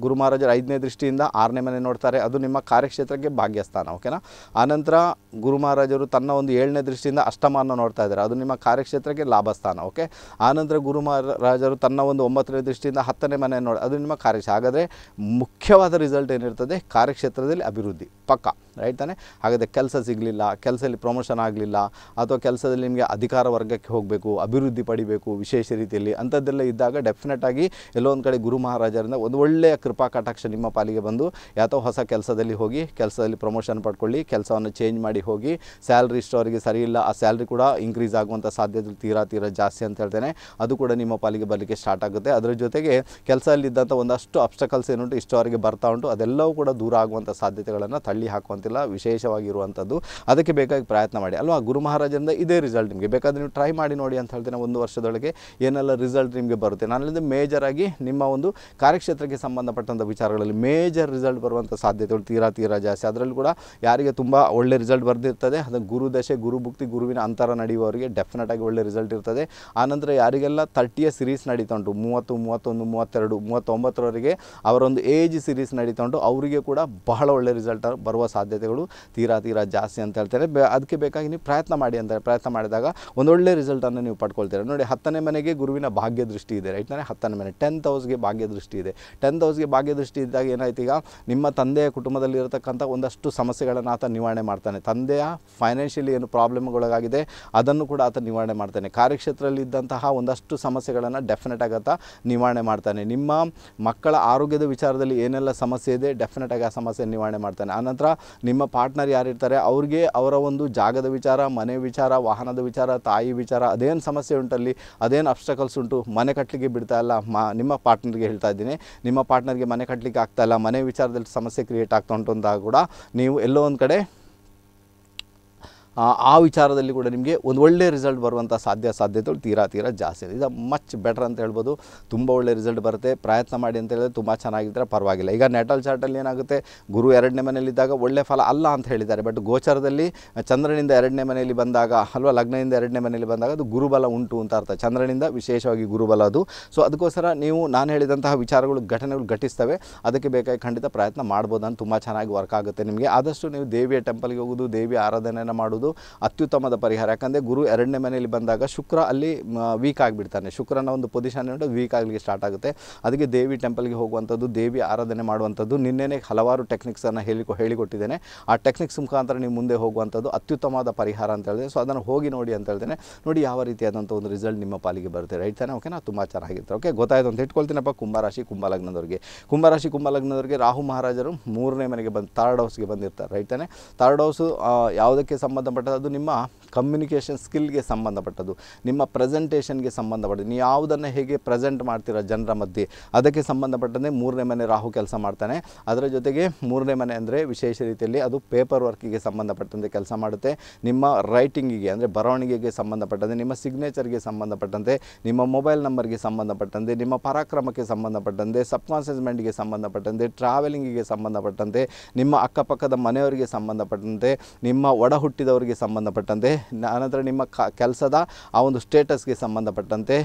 ಗುರು ಮಹಾರಾಜರ ಐದನೇ ದೃಷ್ಟಿಯಿಂದ ಆರನೇ ಮನೆ ನೋಡ್ತಾರೆ. ಅದು ನಿಮ್ಮ ಕಾರ್ಯಕ್ಷೇತ್ರಕ್ಕೆ ಭಾಗ್ಯಸ್ಥಾನ, ಓಕೆನಾ? ಆನಂತರ ಗುರು ಮಹಾರಾಜರು ತನ್ನ ಒಂದು ಏಳನೇ ದೃಷ್ಟಿಯಿಂದ ಅಷ್ಟಮಾನ ನೋಡ್ತಾ ಇದ್ದಾರೆ. ಅದು ನಿಮ್ಮ ಕಾರ್ಯಕ್ಷೇತ್ರಕ್ಕೆ ಲಾಭಸ್ಥಾನ, ಓಕೆ? ಆನಂತರ ಗುರು ಮಹಾರಾಜರು ತನ್ನ ಒಂದು ಒಂಬತ್ತನೇ ದೃಷ್ಟಿಯಿಂದ ಹತ್ತನೇ ಮನೆ ನೋಡಿ ಅದು ನಿಮ್ಮ ಕಾರ್ಯಕ್ಷೇತ್ರ ಹಾಗಾದರೆ ಮುಖ್ಯವಾದ ರಿಸಲ್ಟ್ ಏನಿರ್ತದೆ? ಕಾರ್ಯಕ್ಷೇತ್ರದಲ್ಲಿ ಅಭಿವೃದ್ಧಿ. ಪಕ್ಕ ರೈಟ್ ತಾನೆ? ಹಾಗಾದರೆ ಕೆಲಸ ಸಿಗಲಿಲ್ಲ, ಕೆಲಸದಲ್ಲಿ ಪ್ರಮೋಷನ್ ಆಗಲಿಲ್ಲ, ಅಥವಾ ಕೆಲಸದಲ್ಲಿ ನಿಮಗೆ ಅಧಿಕಾರ ವರ್ಗಕ್ಕೆ ಹೋಗಬೇಕು, ಅಭಿವೃದ್ಧಿ ಪಡಿಬೇಕು ವಿಶೇಷ ರೀತಿಯಲ್ಲಿ, ಅಂಥದ್ದೆಲ್ಲ ಇದ್ದಾಗ ಡೆಫಿನೆಟ್ ಆಗಿ ಎಲ್ಲೋ ಒಂದು ಕಡೆ ಗುರು ಮಹಾರಾಜರಿಂದ ಒಂದು ಒಳ್ಳೆಯ ಕೃಪಾ ಕಟಾಕ್ಷ ನಿಮ್ಮ ಪಾಲಿಗೆ ಬಂದು, ಯಾತೋ ಹೊಸ ಕೆಲಸದಲ್ಲಿ ಹೋಗಿ, ಕೆಲಸದಲ್ಲಿ ಪ್ರಮೋಷನ್ ಪಡ್ಕೊಳ್ಳಿ, ಕೆಲಸವನ್ನು ಚೇಂಜ್ ಮಾಡಿ ಹೋಗಿ ಸ್ಯಾಲ್ರಿ ಇಷ್ಟವರಿಗೆ ಸರಿ ಇಲ್ಲ, ಆ ಸ್ಯಾಲ್ರಿ ಕೂಡ ಇನ್ಕ್ರೀಸ್ ಆಗುವಂಥ ಸಾಧ್ಯತೆ ತೀರಾ ತೀರಾ ಜಾಸ್ತಿ ಅಂತ ಹೇಳ್ತೇನೆ. ಅದು ಕೂಡ ನಿಮ್ಮ ಪಾಲಿಗೆ ಬರಲಿಕ್ಕೆ ಸ್ಟಾರ್ಟ್ ಆಗುತ್ತೆ. ಅದರ ಜೊತೆಗೆ ಕೆಲಸದಲ್ಲಿ ಇದ್ದಂಥ ಒಂದಷ್ಟು ಅಬ್ಸ್ಟಕಲ್ಸ್ ಏನುಂಟು ಇಷ್ಟವರೆಗೆ ಬರ್ತಾ ಉಂಟು. ಅದೆಲ್ಲವೂ ಕೂಡ ದೂರ ಆಗುವಂಥ ಸಾಧ್ಯತೆಗಳನ್ನು ತಳ್ಳಿ ಹಾಕುವಂತಿಲ್ಲ, ವಿಶೇಷವಾಗಿರುವಂಥದ್ದು. ಅದಕ್ಕೆ ಬೇಕಾಗಿ ಪ್ರಯತ್ನ ಮಾಡಿ. ಅಲ್ವಾ, ಗುರು ಮಹಾರಾಜರಿಂದ ಇದೇ ರಿಸಲ್ಟ್ ನಿಮಗೆ. ಬೇಕಾದರೆ ನೀವು ಟ್ರೈ ಮಾಡಿ ನೋಡಿ ಅಂತ ಹೇಳ್ತೀನಿ ಒಂದು ವರ್ಷದೊಳಗೆ ಏನೆಲ್ಲ ರಿಸಲ್ಟ್ ನಿಮಗೆ ಬರುತ್ತೆ. ನಾನು ಮೇಜರ್ ಆಗಿ ನಿಮ್ಮ ಒಂದು ಕಾರ್ಯಕ್ಷೇತ್ರಕ್ಕೆ ಸಂಬಂಧಪಟ್ಟಂಥ ವಿಚಾರಗಳಲ್ಲಿ ಮೇಜರ್ ರಿಸಲ್ಟ್ ಬರುವಂಥ ಸಾಧ್ಯತೆಗಳು ತೀರಾ ತೀರಾ ಜಾಸ್ತಿ. ಅದರಲ್ಲೂ ಕೂಡ ಯಾರಿಗೆ ತುಂಬ ಒಳ್ಳೆ ರಿಸಲ್ಟ್ ಬರ್ದಿರ್ತದೆ, ಅದು ಗುರು ದಶೆ, ಗುರು ಭುಕ್ತಿ, ಗುರುವಿನ ಅಂತರ ನಡೆಯುವವರಿಗೆ ಡೆಫಿನೆಟ್ ಆಗಿ ಒಳ್ಳೆ ರಿಸಲ್ಟ್ ಇರ್ತದೆ. ಆನಂತರ ಯಾರಿಗೆಲ್ಲ ತರ್ಟಿಯ ಸಿರೀಸ್ ನಡೀತಾ ಉಂಟು ಮೂವತ್ತು, ಮೂವತ್ತೊಂದು, ಮೂವತ್ತೆರಡು, ಮೂವತ್ತೊಂಬತ್ತರವರೆಗೆ ಅವರೊಂದು ಏಜ್ ಸಿರೀಸ್ ನಡೀತಾ ಉಂಟು ಅವರಿಗೆ ಕೂಡ ಬಹಳ ಒಳ್ಳೆ ರಿಸಲ್ಟ್ ಬರುವ ಸಾಧ್ಯತೆಗಳು ತೀರಾ ತೀರಾ ಜಾಸ್ತಿ ಅಂತ ಹೇಳ್ತಾರೆ. ಅದಕ್ಕೆ ಬೇಕಾಗಿ ನೀವು ಪ್ರಯತ್ನ ಮಾಡಿ ಅಂತಾರೆ ಪ್ರಯತ್ನ ಮಾಡಿದಾಗ ಒಂದೊಳ್ಳೆ ರಿಸಲ್ಟನ್ನು ನೀವು ಪಡ್ಕೊಳ್ತೀರಾ? ನೋಡಿ, ಹತ್ತನೇ ಮನೆಗೆ ಗುರುವಿನ ಭಾಗ್ಯ ದೃಷ್ಟಿ ಇದೆ ರೈಟ್ ತಾನೆ ಹತ್ತನೇ ಮನೆ ಟೆಂತ್ ಹೌಸ್ಗೆ ಭಾಗ್ಯ ದೃಷ್ಟಿ ಇದೆ. ಟೆಂತ್ ಹೌಸ್ಗೆ ಭಾಗ್ಯ ದೃಷ್ಟಿ ಇದ್ದಾಗ ಏನಾಯ್ತು ಈಗ ನಿಮ್ಮ ತಂದೆಯ ಕುಟುಂಬದಲ್ಲಿ ಇರತಕ್ಕಂಥ ಒಂದಷ್ಟು ಸಮಸ್ಯೆಗಳನ್ನು ಆತ ನಿವಾರಣೆ ಮಾಡ್ತಾನೆ. ತಂದೆಯ ಫೈನಾನ್ಷಿಯಲಿ ಏನು ಪ್ರಾಬ್ಲಮ್ಗಳಾಗಿದೆ ಅದನ್ನು ಕೂಡ ಆತ ನಿವಾರಣೆ ಮಾಡ್ತಾನೆ. ಕಾರ್ಯಕ್ಷೇತ್ರದಲ್ಲಿ ಇದ್ದಂತಹ ಒಂದಷ್ಟು ಸಮಸ್ಯೆಗಳನ್ನು ಡೆಫಿನೆಟ್ ಆತ ನಿವಾರಣೆ ಮಾಡ್ತಾನೆ. ನಿಮ್ಮ ಮಕ್ಕಳ ಆರೋಗ್ಯದ ವಿಚಾರದಲ್ಲಿ ಏನೆಲ್ಲ ಸಮಸ್ಯೆ ಇದೆ ಡೆಫಿನೆಟ್ ಆಗಿ ಆ ಸಮಸ್ಯೆ ನಿವಾರಣೆ ಮಾಡ್ತಾನೆ. ಆನಂತರ ನಿಮ್ಮ ಪಾರ್ಟ್ನರ್ ಯಾರಿರ್ತಾರೆ ಅವ್ರಿಗೆ ಅವರ ಒಂದು ಜಾಗದ ವಿಚಾರ, ಮನೆ ವಿಚಾರ, ವಾಹನದ ವಿಚಾರ, ತಾಯಿ ವಿಚಾರ, ಅದೇನು ಸಮಸ್ಯೆ ಉಂಟಲ್ಲಿ, ಅದೇನು ಅಬ್ಸ್ಟಕಲ್ಸ್ ಉಂಟು, ಮನೆ ಕಟ್ಟಲಿಕ್ಕೆ ಬಿಡ್ತಾ ಇಲ್ಲ, ಮಾ, ನಿಮ್ಮ ಪಾರ್ಟ್ನರ್ಗೆ ಹೇಳ್ತಾ ಇದ್ದೀನಿ. ನಿಮ್ಮ ಪಾರ್ಟ್ನರ್ಗೆ ಮನೆ ಕಟ್ಟಲಿಕ್ಕೆ ಇಲ್ಲ, ಮನೆ ವಿಚಾರದಲ್ಲಿ ಸಮಸ್ಯೆ ಕ್ರಿಯೇಟ್ ಆಗ್ತಾ ಉಂಟು ಅಂದಾಗ ಕೂಡ ನೀವು ಎಲ್ಲೋ ಒಂದು ಕಡೆ ಆ ವಿಚಾರದಲ್ಲಿ ಕೂಡ ನಿಮಗೆ ಒಂದು ಒಳ್ಳೆಯ ರಿಸಲ್ಟ್ ಬರುವಂಥ ಸಾಧ್ಯ ಸಾಧ್ಯತೆಗಳು ತೀರಾ ತೀರಾ ಜಾಸ್ತಿ ಇದೆ. ಇದು ಮಚ್ ಬೆಟರ್ ಅಂತ ಹೇಳ್ಬೋದು. ತುಂಬ ಒಳ್ಳೆ ರಿಸಲ್ಟ್ ಬರುತ್ತೆ. ಪ್ರಯತ್ನ ಮಾಡಿ ಅಂತ ಹೇಳಿದ್ರೆ ತುಂಬ ಚೆನ್ನಾಗಿದ್ದರೆ ಪರವಾಗಿಲ್ಲ. ಈಗ ನೆಟಲ್ ಚಾರ್ಟಲ್ಲಿ ಏನಾಗುತ್ತೆ? ಗುರು ಎರಡನೇ ಮನೆಯಲ್ಲಿದ್ದಾಗ ಒಳ್ಳೆ ಫಲ ಅಲ್ಲ ಅಂತ ಹೇಳಿದ್ದಾರೆ. ಬಟ್ ಗೋಚರದಲ್ಲಿ ಚಂದ್ರನಿಂದ ಎರಡನೇ ಮನೆಯಲ್ಲಿ ಬಂದಾಗ, ಅಲ್ವಾ ಲಗ್ನದಿಂದ ಎರಡನೇ ಮನೆಯಲ್ಲಿ ಬಂದಾಗ ಅದು ಗುರುಬಲ ಉಂಟು ಅಂತ ಅರ್ಥ. ಚಂದ್ರನಿಂದ ವಿಶೇಷವಾಗಿ ಗುರುಬಲ ಅದು. ಸೊ ಅದಕ್ಕೋಸ್ಕರ ನೀವು ನಾನು ಹೇಳಿದಂತಹ ವಿಚಾರಗಳು, ಘಟನೆಗಳು ಘಟಿಸ್ತವೆ. ಅದಕ್ಕೆ ಬೇಕಾಗಿ ಖಂಡಿತ ಪ್ರಯತ್ನ ಮಾಡ್ಬೋದು ಅಂತ ತುಂಬ ಚೆನ್ನಾಗಿ ವರ್ಕ್ ಆಗುತ್ತೆ ನಿಮಗೆ. ಆದಷ್ಟು ನೀವು ದೇವಿಯ ಟೆಂಪಲ್ಗೆ ಹೋಗೋದು ದೇವಿಯ ಆರಾಧನೆಯನ್ನು ಮಾಡೋದು ಅತ್ಯುತ್ತಮದ ಪರಿಹಾರ. ಯಾಕಂದರೆ ಗುರು ಎರಡನೇ ಮನೆಯಲ್ಲಿ ಬಂದಾಗ ಶುಕ್ರ ಅಲ್ಲಿ ವೀಕ್ ಆಗಿಬಿಡ್ತಾನೆ. ಶುಕ್ರನ ಒಂದು ಪೊಸಿಷನ್ ವೀಕ್ ಆಗಲಿಕ್ಕೆ ಸ್ಟಾರ್ಟ್ ಆಗುತ್ತೆ. ಅದಕ್ಕೆ ದೇವಿ ಟೆಂಪಲ್ಗೆ ಹೋಗುವಂಥದ್ದು, ದೇವಿ ಆರಾಧನೆ ಮಾಡುವಂಥದ್ದು. ನಿನ್ನೆನೇ ಹಲವಾರು ಟೆಕ್ನಿಕ್ಸನ್ನು ಹೇಳಿ, ಹೇಳಿಕೊಟ್ಟಿದ್ದೇನೆ. ಆ ಟೆಕ್ನಿಕ್ಸ್ ಮುಖಾಂತರ ನೀವು ಮುಂದೆ ಹೋಗುವಂಥದ್ದು ಅತ್ಯುತ್ತಮವಾದ ಪರಿಹಾರ ಅಂತ ಹೇಳಿದೆ ಸೊ ಅದನ್ನು ಹೋಗಿ ನೋಡಿ ಅಂತ ಹೇಳ್ತೇನೆ. ನೋಡಿ ಯಾವ ರೀತಿಯಾದಂಥ ಒಂದು ರಿಸಲ್ಟ್ ನಿಮ್ಮ ಪಾಲಿಗೆ ಬರುತ್ತೆ. ರೈಟ್ ತಾನೆ? ಓಕೆನಾ ತುಂಬ ಚೆನ್ನಾಗಿರುತ್ತೆ. ಓಕೆ ಗೊತ್ತಾಯ್ತು ಅಂತ ಇಟ್ಕೊಳ್ತೀನಪ್ಪ ಕುಂಭರಾಶಿ, ಕುಂಭಲಗ್ನದವ್ರಿಗೆ. ಕುಂಭರಾಶಿ, ಕುಂಭಲಗ್ನದವ್ರಿಗೆ ರಾಹು ಮಹಾರಾಜರು ಮೂರನೇ ಮನೆಗೆ ಬಂದು ಥರ್ಡ್ ಹೌಸ್ಗೆ ಬಂದಿರ್ತಾರೆ. ರೈಟ್ ತಾನೆ? ಥರ್ಡ್ ಹೌಸು ಯಾವುದಕ್ಕೆ ಸಂಬಂಧಪಟ್ಟದ್ದು, ಅದು ನಿಮ್ಮ ಕಮ್ಯುನಿಕೇಷನ್ ಸ್ಕಿಲ್ಗೆ ಸಂಬಂಧಪಟ್ಟದ್ದು, ನಿಮ್ಮ ಪ್ರೆಸೆಂಟೇಷನ್ಗೆ ಸಂಬಂಧಪಟ್ಟದ್ದು. ನೀವು ಯಾವುದನ್ನು ಹೇಗೆ ಪ್ರೆಸೆಂಟ್ ಮಾಡ್ತೀರ ಜನರ ಮಧ್ಯೆ, ಅದಕ್ಕೆ ಸಂಬಂಧಪಟ್ಟಂತೆ ಮೂರನೇ ಮನೆ ರಾಹು ಕೆಲಸ ಮಾಡ್ತಾನೆ. ಅದರ ಜೊತೆಗೆ ಮೂರನೇ ಮನೆ ಅಂದರೆ ವಿಶೇಷ ರೀತಿಯಲ್ಲಿ ಅದು ಪೇಪರ್ ವರ್ಕಿಗೆ ಸಂಬಂಧಪಟ್ಟಂತೆ ಕೆಲಸ ಮಾಡುತ್ತೆ. ನಿಮ್ಮ ರೈಟಿಂಗಿಗೆ ಅಂದರೆ ಬರವಣಿಗೆಗೆ ಸಂಬಂಧಪಟ್ಟಂತೆ, ನಿಮ್ಮ ಸಿಗ್ನೇಚರ್ಗೆ ಸಂಬಂಧಪಟ್ಟಂತೆ, ನಿಮ್ಮ ಮೊಬೈಲ್ ನಂಬರ್ಗೆ ಸಂಬಂಧಪಟ್ಟಂತೆ, ನಿಮ್ಮ ಪರಾಕ್ರಮಕ್ಕೆ ಸಂಬಂಧಪಟ್ಟಂತೆ ಸಬ್ ಮೈಂಡ್ಗೆ ಸಂಬಂಧಪಟ್ಟಂತೆ ಟ್ರಾವೆಲಿಂಗಿಗೆ ಸಂಬಂಧಪಟ್ಟಂತೆ, ನಿಮ್ಮ ಅಕ್ಕಪಕ್ಕದ ಮನೆಯವರಿಗೆ ಸಂಬಂಧಪಟ್ಟಂತೆ, ನಿಮ್ಮ ಒಡ ಸಂಬಂಧಪಟ್ಟಂತೆ ನಂತರ ಅನಂತರ ನಿಮ್ಮ ಕೆಲಸದ ಆ ಒಂದು ಸ್ಟೇಟಸ್ಗೆ ಸಂಬಂಧಪಟ್ಟಂತೆ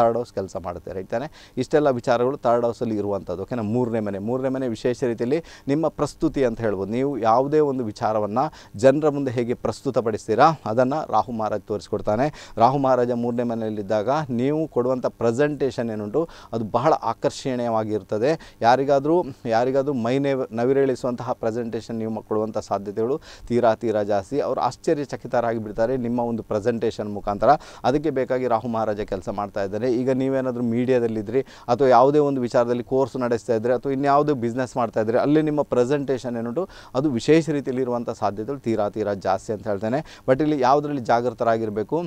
ಥರ್ಡ್ ಹೌಸ್ ಕೆಲಸ ಮಾಡುತ್ತೆ ರೈಟ್ ತಾನೆ? ಇಷ್ಟೆಲ್ಲ ವಿಚಾರಗಳು ಥರ್ಡ್ ಹೌಸಲ್ಲಿ ಇರುವಂಥದ್ದು. ಓಕೆನಾ? ಮೂರನೇ ಮನೆ. ಮೂರನೇ ಮನೆ ವಿಶೇಷ ರೀತಿಯಲ್ಲಿ ನಿಮ್ಮ ಪ್ರಸ್ತುತಿ ಅಂತ ಹೇಳ್ಬೋದು. ನೀವು ಯಾವುದೇ ಒಂದು ವಿಚಾರವನ್ನು ಜನರ ಮುಂದೆ ಹೇಗೆ ಪ್ರಸ್ತುತಪಡಿಸ್ತೀರಾ, ಅದನ್ನು ರಾಹು ಮಹಾರಾಜ್ ತೋರಿಸ್ಕೊಡ್ತಾನೆ. ರಾಹು ಮಹಾರಾಜ ಮೂರನೇ ಮನೆಯಲ್ಲಿದ್ದಾಗ ನೀವು ಕೊಡುವಂಥ ಪ್ರೆಸೆಂಟೇಷನ್ ಏನುಂಟು, ಅದು ಬಹಳ ಆಕರ್ಷಣೀಯವಾಗಿರ್ತದೆ. ಯಾರಿಗಾದರೂ ಯಾರಿಗಾದರೂ ಮೈ ನೆವ್ ನವಿರೇಳಿಸುವಂತಹ ಪ್ರೆಸೆಂಟೇಷನ್ ನೀವು ಕೊಡುವಂಥ ಸಾಧ್ಯತೆಗಳು ತೀರಾ ತೀರಾ ಜಾಸ್ತಿ. ಅವರು ಆಶ್ಚರ್ಯಚಕಿತರಾಗಿ ಬಿಡ್ತಾರೆ ನಿಮ್ಮ ಒಂದು ಪ್ರೆಸೆಂಟೇಷನ್ ಮುಖಾಂತರ. ಅದಕ್ಕೆ ಬೇಕಾಗಿ ರಾಹು ಮಹಾರಾಜ ಕೆಲಸ ಮಾಡ್ತಾ ಇದ್ದಾರೆ. ಈಗ ನೀವೇನಾದರೂ ಮೀಡಿಯಾದಲ್ಲಿದ್ದರೆ ಅಥವಾ ಯಾವುದೇ ಒಂದು ವಿಚಾರದಲ್ಲಿ ಕೋರ್ಸ್ ನಡೆಸ್ತಾ ಇದ್ದರೆ ಅಥವಾ ಇನ್ಯಾವುದೇ ಬಿಸ್ನೆಸ್ ಮಾಡ್ತಾ ಇದ್ದರೆ ಅಲ್ಲಿ ನಿಮ್ಮ ಪ್ರೆಸೆಂಟೇಷನ್ ಏನುಂಟು, ಅದು ವಿಶೇಷ ರೀತಿಯಲ್ಲಿ ಇರುವಂಥ ಸಾಧ್ಯತೆಗಳು ತೀರಾ ತೀರಾ ಜಾಸ್ತಿ ಅಂತ ಹೇಳ್ತೇನೆ. ಬಟ್ ಇಲ್ಲಿ ಯಾವುದರಲ್ಲಿ ಜಾಗೃತರಾಗಿರಬೇಕು?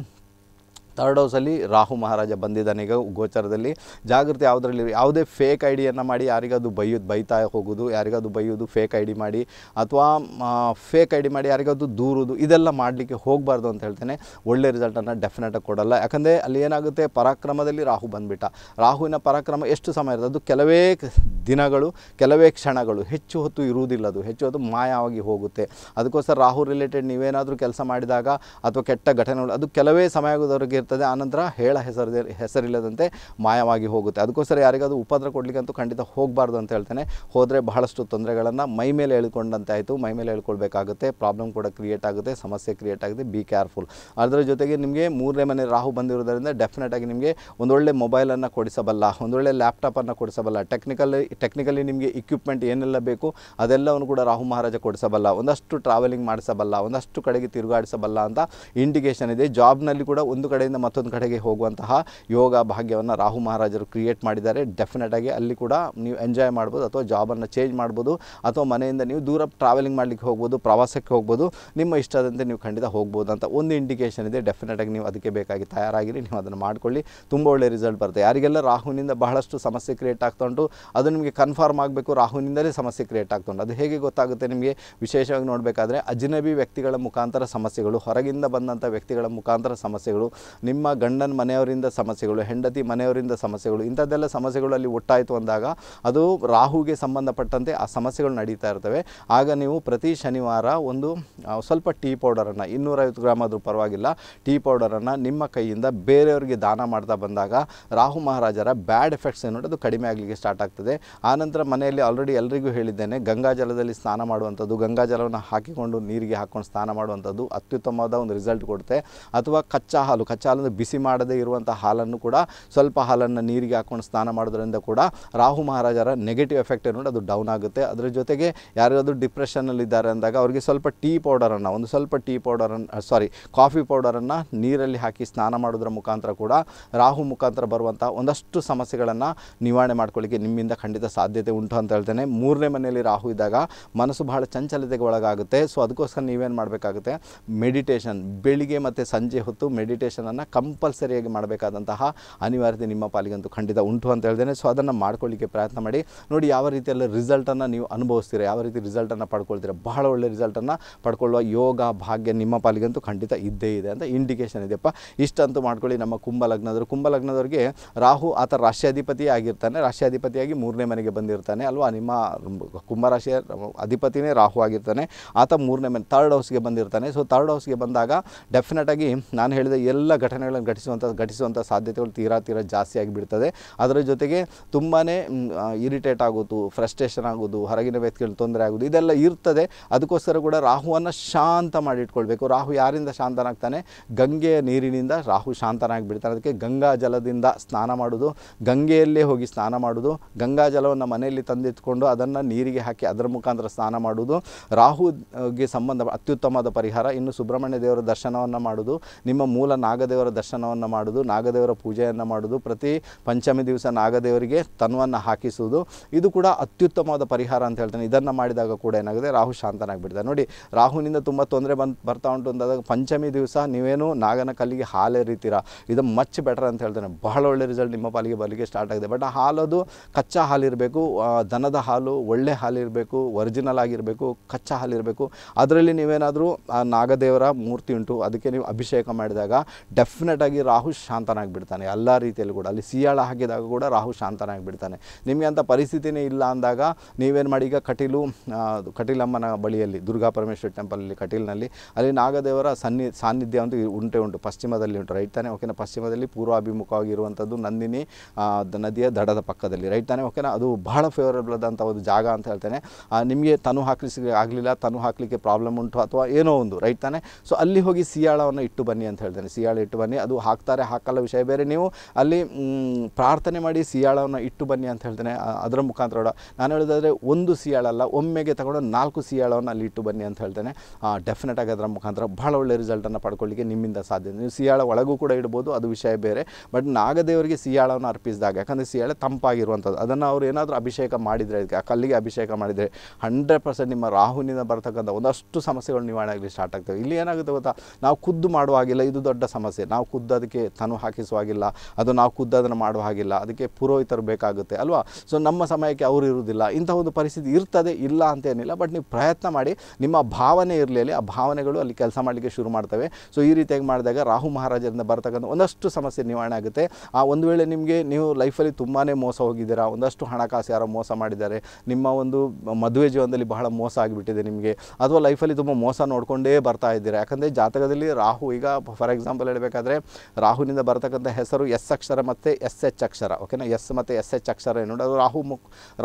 ಥರ್ಡ್ ಹೌಸಲ್ಲಿ ರಾಹು ಮಹಾರಾಜ ಬಂದಿದ್ದಾನೆ. ಈಗ ಗೋಚರದಲ್ಲಿ ಜಾಗೃತಿ ಯಾವುದರಲ್ಲಿ? ಯಾವುದೇ ಫೇಕ್ ಐಡಿಯನ್ನು ಡಿಯನ್ನು ಮಾಡಿ ಯಾರಿಗಾದ್ರು ಬೈಯೋದು ಬೈತಾ ಹೋಗೋದು, ಯಾರಿಗಾದ್ರು ಬೈಯೋದು ಫೇಕ್ ಐ ಡಿ ಮಾಡಿ ಅಥವಾ ಫೇಕ್ ಐ ಡಿ ಮಾಡಿ ಯಾರಿಗಾದ್ರು ದೂರೋದು, ಇದೆಲ್ಲ ಮಾಡಲಿಕ್ಕೆ ಹೋಗಬಾರ್ದು ಅಂತ ಹೇಳ್ತೇನೆ. ಒಳ್ಳೆ ರಿಸಲ್ಟನ್ನು ಡೆಫಿನೆಟಾಗಿ ಕೊಡಲ್ಲ. ಯಾಕಂದರೆ ಅಲ್ಲಿ ಏನಾಗುತ್ತೆ? ಪರಾಕ್ರಮದಲ್ಲಿ ರಾಹು ಬಂದುಬಿಟ್ಟ. ರಾಹುವಿನ ಪರಾಕ್ರಮ ಎಷ್ಟು ಸಮಯ ಇರುತ್ತೆ ಅದು ಕೆಲವೇ ದಿನಗಳು, ಕೆಲವೇ ಕ್ಷಣಗಳು. ಹೆಚ್ಚು ಹೊತ್ತು ಇರುವುದಿಲ್ಲ ಅದು. ಹೆಚ್ಚು ಹೊತ್ತು ಮಾಯವಾಗಿ ಹೋಗುತ್ತೆ. ಅದಕ್ಕೋಸ್ಕರ ರಾಹು ರಿಲೇಟೆಡ್ ನೀವೇನಾದರೂ ಕೆಲಸ ಮಾಡಿದಾಗ ಅಥವಾ ಕೆಟ್ಟ ಘಟನೆಗಳು, ಅದು ಕೆಲವೇ ಸಮಯದವರೆಗೆ ಇರ್ತದೆ. ಆನಂತರ ಹೇಳ ಹೆಸರು ಹೆಸರಿಲ್ಲದಂತೆ ಮಾಯವಾಗಿ ಹೋಗುತ್ತೆ. ಅದಕ್ಕೋಸ್ಕರ ಯಾರಿಗಾದ್ರೂ ಉಪದ್ರ ಕೊಡಲಿಕ್ಕಂತೂ ಖಂಡಿತ ಹೋಗಬಾರ್ದು ಅಂತ ಹೇಳ್ತೇನೆ. ಹೋದರೆ ಬಹಳಷ್ಟು ತೊಂದರೆಗಳನ್ನು ಮೈ ಮೇಲೆ ಹೇಳ್ಕೊಂಡಂತೆ ಆಯಿತು ಮೈ ಮೇಲೆ ಹೇಳ್ಕೊಳ್ಬೇಕಾಗುತ್ತೆ ಪ್ರಾಬ್ಲಮ್ ಕೂಡ ಕ್ರಿಯೇಟ್ ಆಗುತ್ತೆ. ಸಮಸ್ಯೆ ಕ್ರಿಯೇಟ್ ಆಗುತ್ತೆ. ಬಿ ಕೇರ್ಫುಲ್ ಅದರ ಜೊತೆಗೆ ನಿಮಗೆ ಮೂರನೇ ಮನೆ ರಾಹು ಬಂದಿರೋದರಿಂದ ಡೆಫಿನೆಟಾಗಿ ನಿಮಗೆ ಒಂದೊಳ್ಳೆ ಮೊಬೈಲನ್ನು ಕೊಡಿಸಬಲ್ಲ, ಒಂದೊಳ್ಳೆ ಲ್ಯಾಪ್ಟಾಪನ್ನು ಕೊಡಿಸಬಲ್ಲ ಟೆಕ್ನಿಕಲಿ ಟೆಕ್ನಿಕಲಿ ನಿಮಗೆ ಇಕ್ವಿಪ್ಮೆಂಟ್ ಏನೆಲ್ಲ ಬೇಕು ಅದೆಲ್ಲವನ್ನು ಕೂಡ ರಾಹು ಮಹಾರಾಜ ಕೊಡಿಸಬಲ್ಲ, ಒಂದಷ್ಟು ಟ್ರಾವೆಲಿಂಗ್ ಮಾಡಿಸಬಲ್ಲ, ಒಂದಷ್ಟು ಕಡೆಗೆ ತಿರುಗಾಡಿಸಬಲ್ಲ ಅಂತ ಇಂಡಿಕೇಶನ್ ಇದೆ. ಜಾಬ್ನಲ್ಲಿ ಕೂಡ ಒಂದು ಕಡೆಯಿಂದ ಮತ್ತೊಂದು ಕಡೆಗೆ ಹೋಗುವಂತಹ ಯೋಗ ಭಾಗ್ಯವನ್ನು ರಾಹು ಮಹಾರಾಜರು ಕ್ರಿಯೇಟ್ ಮಾಡಿದ್ದಾರೆ. ಡೆಫಿನೆಟ್ ಆಗಿ ಅಲ್ಲಿ ಕೂಡ ನೀವು ಎಂಜಾಯ್ ಮಾಡ್ಬೋದು ಅಥವಾ ಜಾಬನ್ನು ಚೇಂಜ್ ಮಾಡ್ಬೋದು ಅಥವಾ ಮನೆಯಿಂದ ನೀವು ದೂರ ಟ್ರಾವೆಲಿಂಗ್ ಮಾಡಲಿಕ್ಕೆ ಹೋಗ್ಬೋದು, ಪ್ರವಾಸಕ್ಕೆ ಹೋಗ್ಬೋದು. ನಿಮ್ಮ ಇಷ್ಟದಂತೆ ನೀವು ಖಂಡಿತ ಹೋಗ್ಬೋದು ಅಂತ ಒಂದು ಇಂಡಿಕೇಶನ್ ಇದೆ. ಡೆಫಿನೆಟಾಗಿ ನೀವು ಅದಕ್ಕೆ ಬೇಕಾಗಿ ತಯಾರಾಗಿರಿ. ನೀವು ಅದನ್ನು ಮಾಡ್ಕೊಳ್ಳಿ. ತುಂಬ ಒಳ್ಳೆ ರಿಸಲ್ಟ್ ಬರುತ್ತೆ. ಯಾರಿಗೆಲ್ಲ ರಾಹುವಿನಿಂದ ಬಹಳಷ್ಟು ಸಮಸ್ಯೆ ಕ್ರಿಯೇಟ್ ಆಗ್ತಾ ಉಂಟು, ಅದು ನಿಮಗೆ ಕನ್ಫರ್ಮ್ ಆಗಬೇಕು. ರಾಹುವಿನಿಂದಲೇ ಸಮಸ್ಯೆ ಕ್ರಿಯೇಟ್ ಆಗ್ತಾ ಉಂಟು. ಅದು ಹೇಗೆ ಗೊತ್ತಾಗುತ್ತೆ ನಿಮಗೆ? ವಿಶೇಷವಾಗಿ ನೋಡಬೇಕಾದ್ರೆ ಅಜಿನಬಿ ವ್ಯಕ್ತಿಗಳ ಮುಖಾಂತರ ಸಮಸ್ಯೆಗಳು, ಹೊರಗಿಂದ ಬಂದಂಥ ವ್ಯಕ್ತಿಗಳ ಮುಖಾಂತರ ಸಮಸ್ಯೆಗಳು ನಿಮ್ಮ ಗಂಡನ ಮನೆಯವರಿಂದ ಸಮಸ್ಯೆಗಳು, ಹೆಂಡತಿ ಮನೆಯವರಿಂದ ಸಮಸ್ಯೆಗಳು, ಇಂಥದ್ದೆಲ್ಲ ಸಮಸ್ಯೆಗಳು ಅಲ್ಲಿ ಒಟ್ಟಾಯಿತು ಅಂದಾಗ ಅದು ರಾಹುಗೆ ಸಂಬಂಧಪಟ್ಟಂತೆ ಆ ಸಮಸ್ಯೆಗಳು ನಡೀತಾ ಇರ್ತವೆ. ಆಗ ನೀವು ಪ್ರತಿ ಶನಿವಾರ ಒಂದು ಸ್ವಲ್ಪ ಟೀ ಪೌಡರನ್ನು, ಇನ್ನೂರೈವತ್ತು ಗ್ರಾಮ್ ಆದರೂ ಪರವಾಗಿಲ್ಲ, ಟೀ ಪೌಡರನ್ನು ನಿಮ್ಮ ಕೈಯಿಂದ ಬೇರೆಯವರಿಗೆ ದಾನ ಮಾಡ್ತಾ ಬಂದಾಗ ರಾಹು ಮಹಾರಾಜರ ಬ್ಯಾಡ್ ಎಫೆಕ್ಟ್ಸ್ ಏನು ಅದು ಕಡಿಮೆ ಆಗಲಿಕ್ಕೆ ಸ್ಟಾರ್ಟ್ ಆಗ್ತದೆ. ಆನಂತರ ಮನೆಯಲ್ಲಿ ಆಲ್ರೆಡಿ ಎಲ್ಲರಿಗೂ ಹೇಳಿದ್ದೇನೆ ಗಂಗಾಜಲದಲ್ಲಿ ಸ್ನಾನ ಮಾಡುವಂಥದ್ದು ಗಂಗಾಜಲವನ್ನು ಹಾಕಿಕೊಂಡು ನೀರಿಗೆ ಹಾಕ್ಕೊಂಡು ಸ್ನಾನ ಮಾಡುವಂಥದ್ದು ಅತ್ಯುತ್ತಮವಾದ ಒಂದು ರಿಸಲ್ಟ್ ಕೊಡುತ್ತೆ. ಅಥವಾ ಕಚ್ಚಾ ಹಾಲು, ಕಚ್ಚಾ ಅಂದರೆ ಬಿಸಿ ಮಾಡದೇ ಇರುವಂಥ ಹಾಲನ್ನು ಕೂಡ ಸ್ವಲ್ಪ ಹಾಲನ್ನು ನೀರಿಗೆ ಹಾಕ್ಕೊಂಡು ಸ್ನಾನ ಮಾಡೋದ್ರಿಂದ ಕೂಡ ರಾಹು ಮಹಾರಾಜರ ನೆಗೆಟಿವ್ ಎಫೆಕ್ಟ್ ಏನು ಅದು ಡೌನ್ ಆಗುತ್ತೆ. ಅದರ ಜೊತೆಗೆ ಯಾರಾದರೂ ಡಿಪ್ರೆಷನ್ನಲ್ಲಿದ್ದಾರೆ ಅಂದಾಗ ಅವರಿಗೆ ಸ್ವಲ್ಪ ಟೀ ಪೌಡರನ್ನು, ಒಂದು ಸ್ವಲ್ಪ ಟೀ ಪೌಡರನ್ನು ಸಾರಿ ಕಾಫಿ ಪೌಡರನ್ನು ನೀರಲ್ಲಿ ಹಾಕಿ ಸ್ನಾನ ಮಾಡೋದ್ರ ಮುಖಾಂತರ ಕೂಡ ರಾಹು ಮುಖಾಂತರ ಬರುವಂಥ ಒಂದಷ್ಟು ಸಮಸ್ಯೆಗಳನ್ನು ನಿವಾರಣೆ ಮಾಡ್ಕೊಳ್ಳಿಕ್ಕೆ ನಿಮ್ಮಿಂದ ಖಂಡಿತ ಸಾಧ್ಯತೆ ಉಂಟು ಅಂತ ಹೇಳ್ತೇನೆ. ಮೂರನೇ ಮನೆಯಲ್ಲಿ ರಾಹು ಇದ್ದಾಗ ಮನಸ್ಸು ಬಹಳ ಚಂಚಲತೆಗೆ ಒಳಗಾಗುತ್ತೆ. ಸೊ ಅದಕ್ಕೋಸ್ಕರ ನೀವೇನು ಮಾಡಬೇಕಾಗುತ್ತೆ? ಮೆಡಿಟೇಷನ್ ಬೆಳಿಗ್ಗೆ ಮತ್ತು ಸಂಜೆ ಹೊತ್ತು ಮೆಡಿಟೇಷನನ್ನು ಕಂಪಲ್ಸರಿಯಾಗಿ ಮಾಡಬೇಕಾದಂತಹ ಅನಿವಾರ್ಯತೆ ನಿಮ್ಮ ಪಾಲಿಗಂತೂ ಖಂಡಿತ ಉಂಟು ಅಂತ ಹೇಳ್ದೇನೆ. ಸೊ ಅದನ್ನು ಮಾಡ್ಕೊಳ್ಳಿಕ್ಕೆ ಪ್ರಯತ್ನ ಮಾಡಿ. ನೋಡಿ, ಯಾವ ರೀತಿಯಲ್ಲಿ ರಿಸಲ್ಟನ್ನು ನೀವು ಅನುಭವಿಸ್ತೀರಾ, ಯಾವ ರೀತಿ ರಿಸಲ್ಟನ್ನು ಪಡ್ಕೊಳ್ತೀರಾ, ಬಹಳ ಒಳ್ಳೆ ರಿಸಲ್ಟನ್ನು ಪಡ್ಕೊಳ್ಳುವ ಯೋಗ ಭಾಗ್ಯ ನಿಮ್ಮ ಪಾಲಿಗಂತೂ ಖಂಡಿತ ಇದ್ದೇ ಇದೆ ಅಂತ ಇಂಡಿಕೇಶನ್ ಇದೆಯಪ್ಪ. ಇಷ್ಟಂತೂ ಮಾಡ್ಕೊಳ್ಳಿ ನಮ್ಮ ಕುಂಭ ಲಗ್ನದವರು. ಕುಂಭ ಲಗ್ನದವ್ರಿಗೆ ರಾಹು ಆತ ರಾಷ್ಟ್ರಾಧಿಪತಿ ಆಗಿರ್ತಾನೆ. ರಾಷ್ಟ್ರಾಧಿಪತಿಯಾಗಿ ಮೂರನೇ ಮನೆಗೆ ಬಂದಿರ್ತಾನೆ ಅಲ್ವಾ? ನಿಮ್ಮ ಕುಂಭರಾಶಿಯ ಅಧಿಪತಿನೇ ರಾಹು ಆಗಿರ್ತಾನೆ. ಆತ ಮೂರನೇ ಮನೆ ಥರ್ಡ್ ಹೌಸ್ಗೆ ಬಂದಿರ್ತಾನೆ. ಸೊ ಥರ್ಡ್ ಹೌಸ್ಗೆ ಬಂದಾಗ ಡೆಫಿನೆಟಾಗಿ ನಾನು ಹೇಳಿದ ಎಲ್ಲ ಘಟನೆಗಳನ್ನು ಘಟಿಸುವಂಥ ಘಟಿಸುವಂಥ ಸಾಧ್ಯತೆಗಳು ತೀರಾ ತೀರಾ ಜಾಸ್ತಿ ಆಗಿಬಿಡ್ತದೆ. ಅದರ ಜೊತೆಗೆ ತುಂಬಾ ಇರಿಟೇಟ್ ಆಗೋದು ಫ್ರಸ್ಟ್ರೇಷನ್ ಆಗೋದು, ಹೊರಗಿನ ವ್ಯಕ್ತಿಗಳು ತೊಂದರೆ ಆಗೋದು, ಇದೆಲ್ಲ ಇರ್ತದೆ. ಅದಕ್ಕೋಸ್ಕರ ಕೂಡ ರಾಹುವನ್ನು ಶಾಂತ ಮಾಡಿಟ್ಕೊಳ್ಬೇಕು. ರಾಹು ಯಾರಿಂದ ಶಾಂತನಾಗ್ತಾನೆ? ಗಂಗೆಯ ನೀರಿನಿಂದ ರಾಹು ಶಾಂತನಾಗಿಬಿಡ್ತಾನೆ. ಅದಕ್ಕೆ ಗಂಗಾ ಜಲದಿಂದ ಸ್ನಾನ ಮಾಡೋದು, ಗಂಗೆಯಲ್ಲೇ ಹೋಗಿ ಸ್ನಾನ ಮಾಡೋದು, ಗಂಗಾ ಜಲವನ್ನು ಮನೆಯಲ್ಲಿ ತಂದಿಟ್ಕೊಂಡು ಅದನ್ನು ನೀರಿಗೆ ಹಾಕಿ ಅದರ ಮುಖಾಂತರ ಸ್ನಾನ ಮಾಡೋದು. ರಾಹುಗೆ ಸಂಬಂಧ ಅತ್ಯುತ್ತಮವಾದ ಪರಿಹಾರ. ಇನ್ನು ಸುಬ್ರಹ್ಮಣ್ಯ ದೇವರ ದರ್ಶನವನ್ನು ಮಾಡೋದು. ನಿಮ್ಮ ಮೂಲ ನಾಗದೇವರ ದರ್ಶನವನ್ನು ಮಾಡೋದು, ನಾಗದೇವರ ಪೂಜೆಯನ್ನು ಮಾಡೋದು, ಪ್ರತಿ ಪಂಚಮಿ ದಿವಸ ನಾಗದೇವರಿಗೆ ತನ್ವನ್ನು ಹಾಕಿಸುವುದು. ಇದು ಕೂಡ ಅತ್ಯುತ್ತಮವಾದ ಪರಿಹಾರ ಅಂತ ಹೇಳ್ತಾನೆ. ಇದನ್ನು ಮಾಡಿದಾಗ ಕೂಡ ಏನಾಗಿದೆ? ರಾಹು ಶಾಂತನಾಗಿಬಿಡ್ತಾರೆ ನೋಡಿ ರಾಹುನಿಂದ ತುಂಬ ತೊಂದರೆ ಬಂದು ಬರ್ತಾ ಉಂಟು ಅಂದಾಗ ಪಂಚಮಿ ದಿವಸ ನೀವೇನು ನಾಗನ ಕಲ್ಲಿಗೆ ಹಾಲು ಎರಿತೀರಾ? ಇದು ಮಚ್ ಬೆಟರ್ ಅಂತ ಹೇಳ್ತಾನೆ. ಬಹಳ ಒಳ್ಳೆ ರಿಸಲ್ಟ್ ನಿಮ್ಮ ಪಾಲಿಗೆ ಬರಲಿಕ್ಕೆ ಸ್ಟಾರ್ಟ್ ಆಗಿದೆ. ಬಟ್ ಆ ಹಾಲದು ಕಚ್ಚಾ ಹಾಲಿರಬೇಕು ದನದ ಹಾಲು, ಒಳ್ಳೆ ಹಾಲಿರಬೇಕು ಒರಿಜಿನಲ್ ಆಗಿರಬೇಕು, ಕಚ್ಚಾ ಹಾಲಿರಬೇಕು ಅದರಲ್ಲಿ ನೀವೇನಾದರೂ ನಾಗದೇವರ ಮೂರ್ತಿ ಉಂಟು, ಅದಕ್ಕೆ ನೀವು ಅಭಿಷೇಕ ಮಾಡಿದಾಗ ಡೆಫಿನೆಟ್ ಆಗಿ ರಾಹು ಶಾಂತನಾಗಿ ಬಿಡ್ತಾನೆ ಎಲ್ಲ ರೀತಿಯಲ್ಲೂ ಕೂಡ. ಅಲ್ಲಿ ಸಿಯಾಳ ಹಾಕಿದಾಗ ಕೂಡ ರಾಹು ಶಾಂತನಾಗಿ ಬಿಡ್ತಾನೆ ನಿಮಗೆ ಅಂಥ ಪರಿಸ್ಥಿತಿನೇ ಇಲ್ಲ ಅಂದಾಗ ನೀವೇನು ಮಾಡಿ ಈಗ ಕಟೀಲು ಕಟೀಲಮ್ಮನ ಬಳಿಯಲ್ಲಿ, ದುರ್ಗಾ ಪರಮೇಶ್ವರಿ ಟೆಂಪಲಲ್ಲಿ, ಕಟೀಲ್ನಲ್ಲಿ, ಅಲ್ಲಿ ನಾಗದೇವರ ಸನ್ನಿ, ಸಾನ್ನಿಧ್ಯ ಅಂತೂ ಉಂಟೆ ಉಂಟು. ಪಶ್ಚಿಮದಲ್ಲಿ ಉಂಟು. ರೈಟ್ ತಾನೆ? ಓಕೆನಾ? ಪಶ್ಚಿಮದಲ್ಲಿ ಪೂರ್ವಾಭಿಮುಖವಾಗಿರುವಂಥದ್ದು ನಂದಿನಿ ನದಿಯ ದಡದ ಪಕ್ಕದಲ್ಲಿ. ರೈಟ್ ತಾನೆ? ಓಕೆನಾ? ಅದು ಬಹಳ ಫೇವರಬಲ್ ಆದಂಥ ಒಂದು ಜಾಗ ಅಂತ ಹೇಳ್ತೇನೆ. ನಿಮಗೆ ತನು ಹಾಕಲಿಕ್ಕೆ ಆಗಲಿಲ್ಲ, ತನು ಹಾಕಲಿಕ್ಕೆ ಪ್ರಾಬ್ಲಮ್ ಉಂಟು ಅಥವಾ ಏನೋ ಒಂದು, ರೈಟ್ ತಾನೆ? ಸೊ ಅಲ್ಲಿ ಹೋಗಿ ಸಿಯಾಳವನ್ನು ಇಟ್ಟು ಬನ್ನಿ ಅಂತ ಹೇಳ್ತೇನೆ. ಸಿಯಾಳ ಇಟ್ಟು ಇಟ್ಟು ಬನ್ನಿ. ಅದು ಹಾಕ್ತಾರೆ, ಹಾಕಲ್ಲ ವಿಷಯ. ಬೇರೆ ನೀವು ಅಲ್ಲಿ ಪ್ರಾರ್ಥನೆ ಮಾಡಿ ಸಿಯಾಳವನ್ನು ಇಟ್ಟು ಬನ್ನಿ ಅಂತ ಹೇಳ್ತೇನೆ ಅದರ ಮುಖಾಂತರ ನಾನು ಹೇಳೋದಾದರೆ ಒಂದು ಸಿಯಾಳಲ್ಲ ಒಮ್ಮೆಗೆ ತಗೊಂಡು ನಾಲ್ಕು ಸಿಯಾಳವನ್ನು ಅಲ್ಲಿ ಇಟ್ಟು ಬನ್ನಿ ಅಂತ ಹೇಳ್ತೇನೆ. ಡೆಫಿನೆಟ್ ಆಗಿ ಅದರ ಮುಖಾಂತರ ಭಾಳ ಒಳ್ಳೆ ರಿಸಲ್ಟನ್ನು ಪಡ್ಕೊಳ್ಳಿಕ್ಕೆ ನಿಮ್ಮಿಂದ ಸಾಧ್ಯ. ನೀವು ಸಿಯಾಳ ಒಳಗೂ ಕೂಡ ಇಡ್ಬೋದು, ಅದು ವಿಷಯ ಬೇರೆ. ಬಟ್ ನಾಗದೇವರಿಗೆ ಸಿಯಾಳವನ್ನು ಅರ್ಪಿಸಿದಾಗ, ಯಾಕಂದರೆ ಸಿಯಾಳ ತಂಪಾಗಿರುವಂಥದ್ದು. ಅದನ್ನು ಅವರು ಏನಾದರೂ ಅಭಿಷೇಕ ಮಾಡಿದರೆ ಅದಕ್ಕೆ ಆ ಕಲ್ಲಿಗೆ ಅಭಿಷೇಕ ಮಾಡಿದರೆ ಹಂಡ್ರೆಡ್ ಪರ್ಸೆಂಟ್ ನಿಮ್ಮ ರಾಹುನಿಂದ ಬರ್ತಕ್ಕಂಥ ಒಂದಷ್ಟು ಸಮಸ್ಯೆಗಳು ನಿವಾರಣೆ ಆಗಲಿ ಸ್ಟಾರ್ಟ್ ಆಗ್ತವೆ. ಇಲ್ಲಿ ಏನಾಗುತ್ತೆ ಗೊತ್ತಾ? ನಾವು ಖುದ್ದು ಮಾಡುವಾಗಿಲ್ಲ ಇದು ದೊಡ್ಡ ಸಮಸ್ಯೆ. ನಾವು ಖುದ್ದು ಅದಕ್ಕೆ ತನು ಹಾಕಿಸುವಾಗಿಲ್ಲ, ಅದು ನಾವು ಖುದ್ದು ಅದನ್ನು ಮಾಡುವ ಹಾಗಿಲ್ಲ, ಅದಕ್ಕೆ ಪುರೋಹಿತರು ಬೇಕಾಗುತ್ತೆ ಅಲ್ವಾ? ಸೊ ನಮ್ಮ ಸಮಯಕ್ಕೆ ಅವರು ಇರುವುದಿಲ್ಲ. ಇಂಥ ಒಂದು ಪರಿಸ್ಥಿತಿ ಇರ್ತದೆ, ಇಲ್ಲ ಅಂತ ಏನಿಲ್ಲ ಬಟ್ ನೀವು ಪ್ರಯತ್ನ ಮಾಡಿ, ನಿಮ್ಮ ಭಾವನೆ ಇರಲಿ ಅಲ್ಲಿ, ಆ ಭಾವನೆಗಳು ಅಲ್ಲಿ ಕೆಲಸ ಮಾಡಲಿಕ್ಕೆ ಶುರು ಮಾಡ್ತವೆ. ಸೊ ಈ ರೀತಿಯಾಗಿ ಮಾಡಿದಾಗ ರಾಹು ಮಹಾರಾಜರಿಂದ ಬರ್ತಕ್ಕಂಥ ಒಂದಷ್ಟು ಸಮಸ್ಯೆ ನಿವಾರಣೆ ಆಗುತ್ತೆ. ಆ ಒಂದು ವೇಳೆ ನಿಮಗೆ, ನೀವು ಲೈಫಲ್ಲಿ ತುಂಬಾ ಮೋಸ ಹೋಗಿದ್ದೀರಾ, ಒಂದಷ್ಟು ಹಣಕಾಸು ಯಾರೋ ಮೋಸ ಮಾಡಿದ್ದಾರೆ, ನಿಮ್ಮ ಒಂದು ಮದುವೆ ಜೀವನದಲ್ಲಿ ಬಹಳ ಮೋಸ ಆಗಿಬಿಟ್ಟಿದೆ ನಿಮಗೆ, ಅಥವಾ ಲೈಫಲ್ಲಿ ತುಂಬ ಮೋಸ ನೋಡಿಕೊಂಡೇ ಬರ್ತಾ ಇದ್ದೀರಾ? ಯಾಕಂದರೆ ಜಾತಕದಲ್ಲಿ ರಾಹು, ಈಗ ಫಾರ್ ಎಕ್ಸಾಂಪಲ್ ಹೇಳಬೇಕಾದ್ರೆ ರಾಹುನಿಂದ ಬರತಕ್ಕಂಥ ಹೆಸರು ಎಸ್ ಅಕ್ಷರ ಮತ್ತು ಎಸ್ ಎಚ್ ಅಕ್ಷರ ಓಕೆನಾ ಎಸ್ ಮತ್ತು ಎಸ್ ಎಚ್ ಅಕ್ಷರ ಏನು? ಅದು ರಾಹು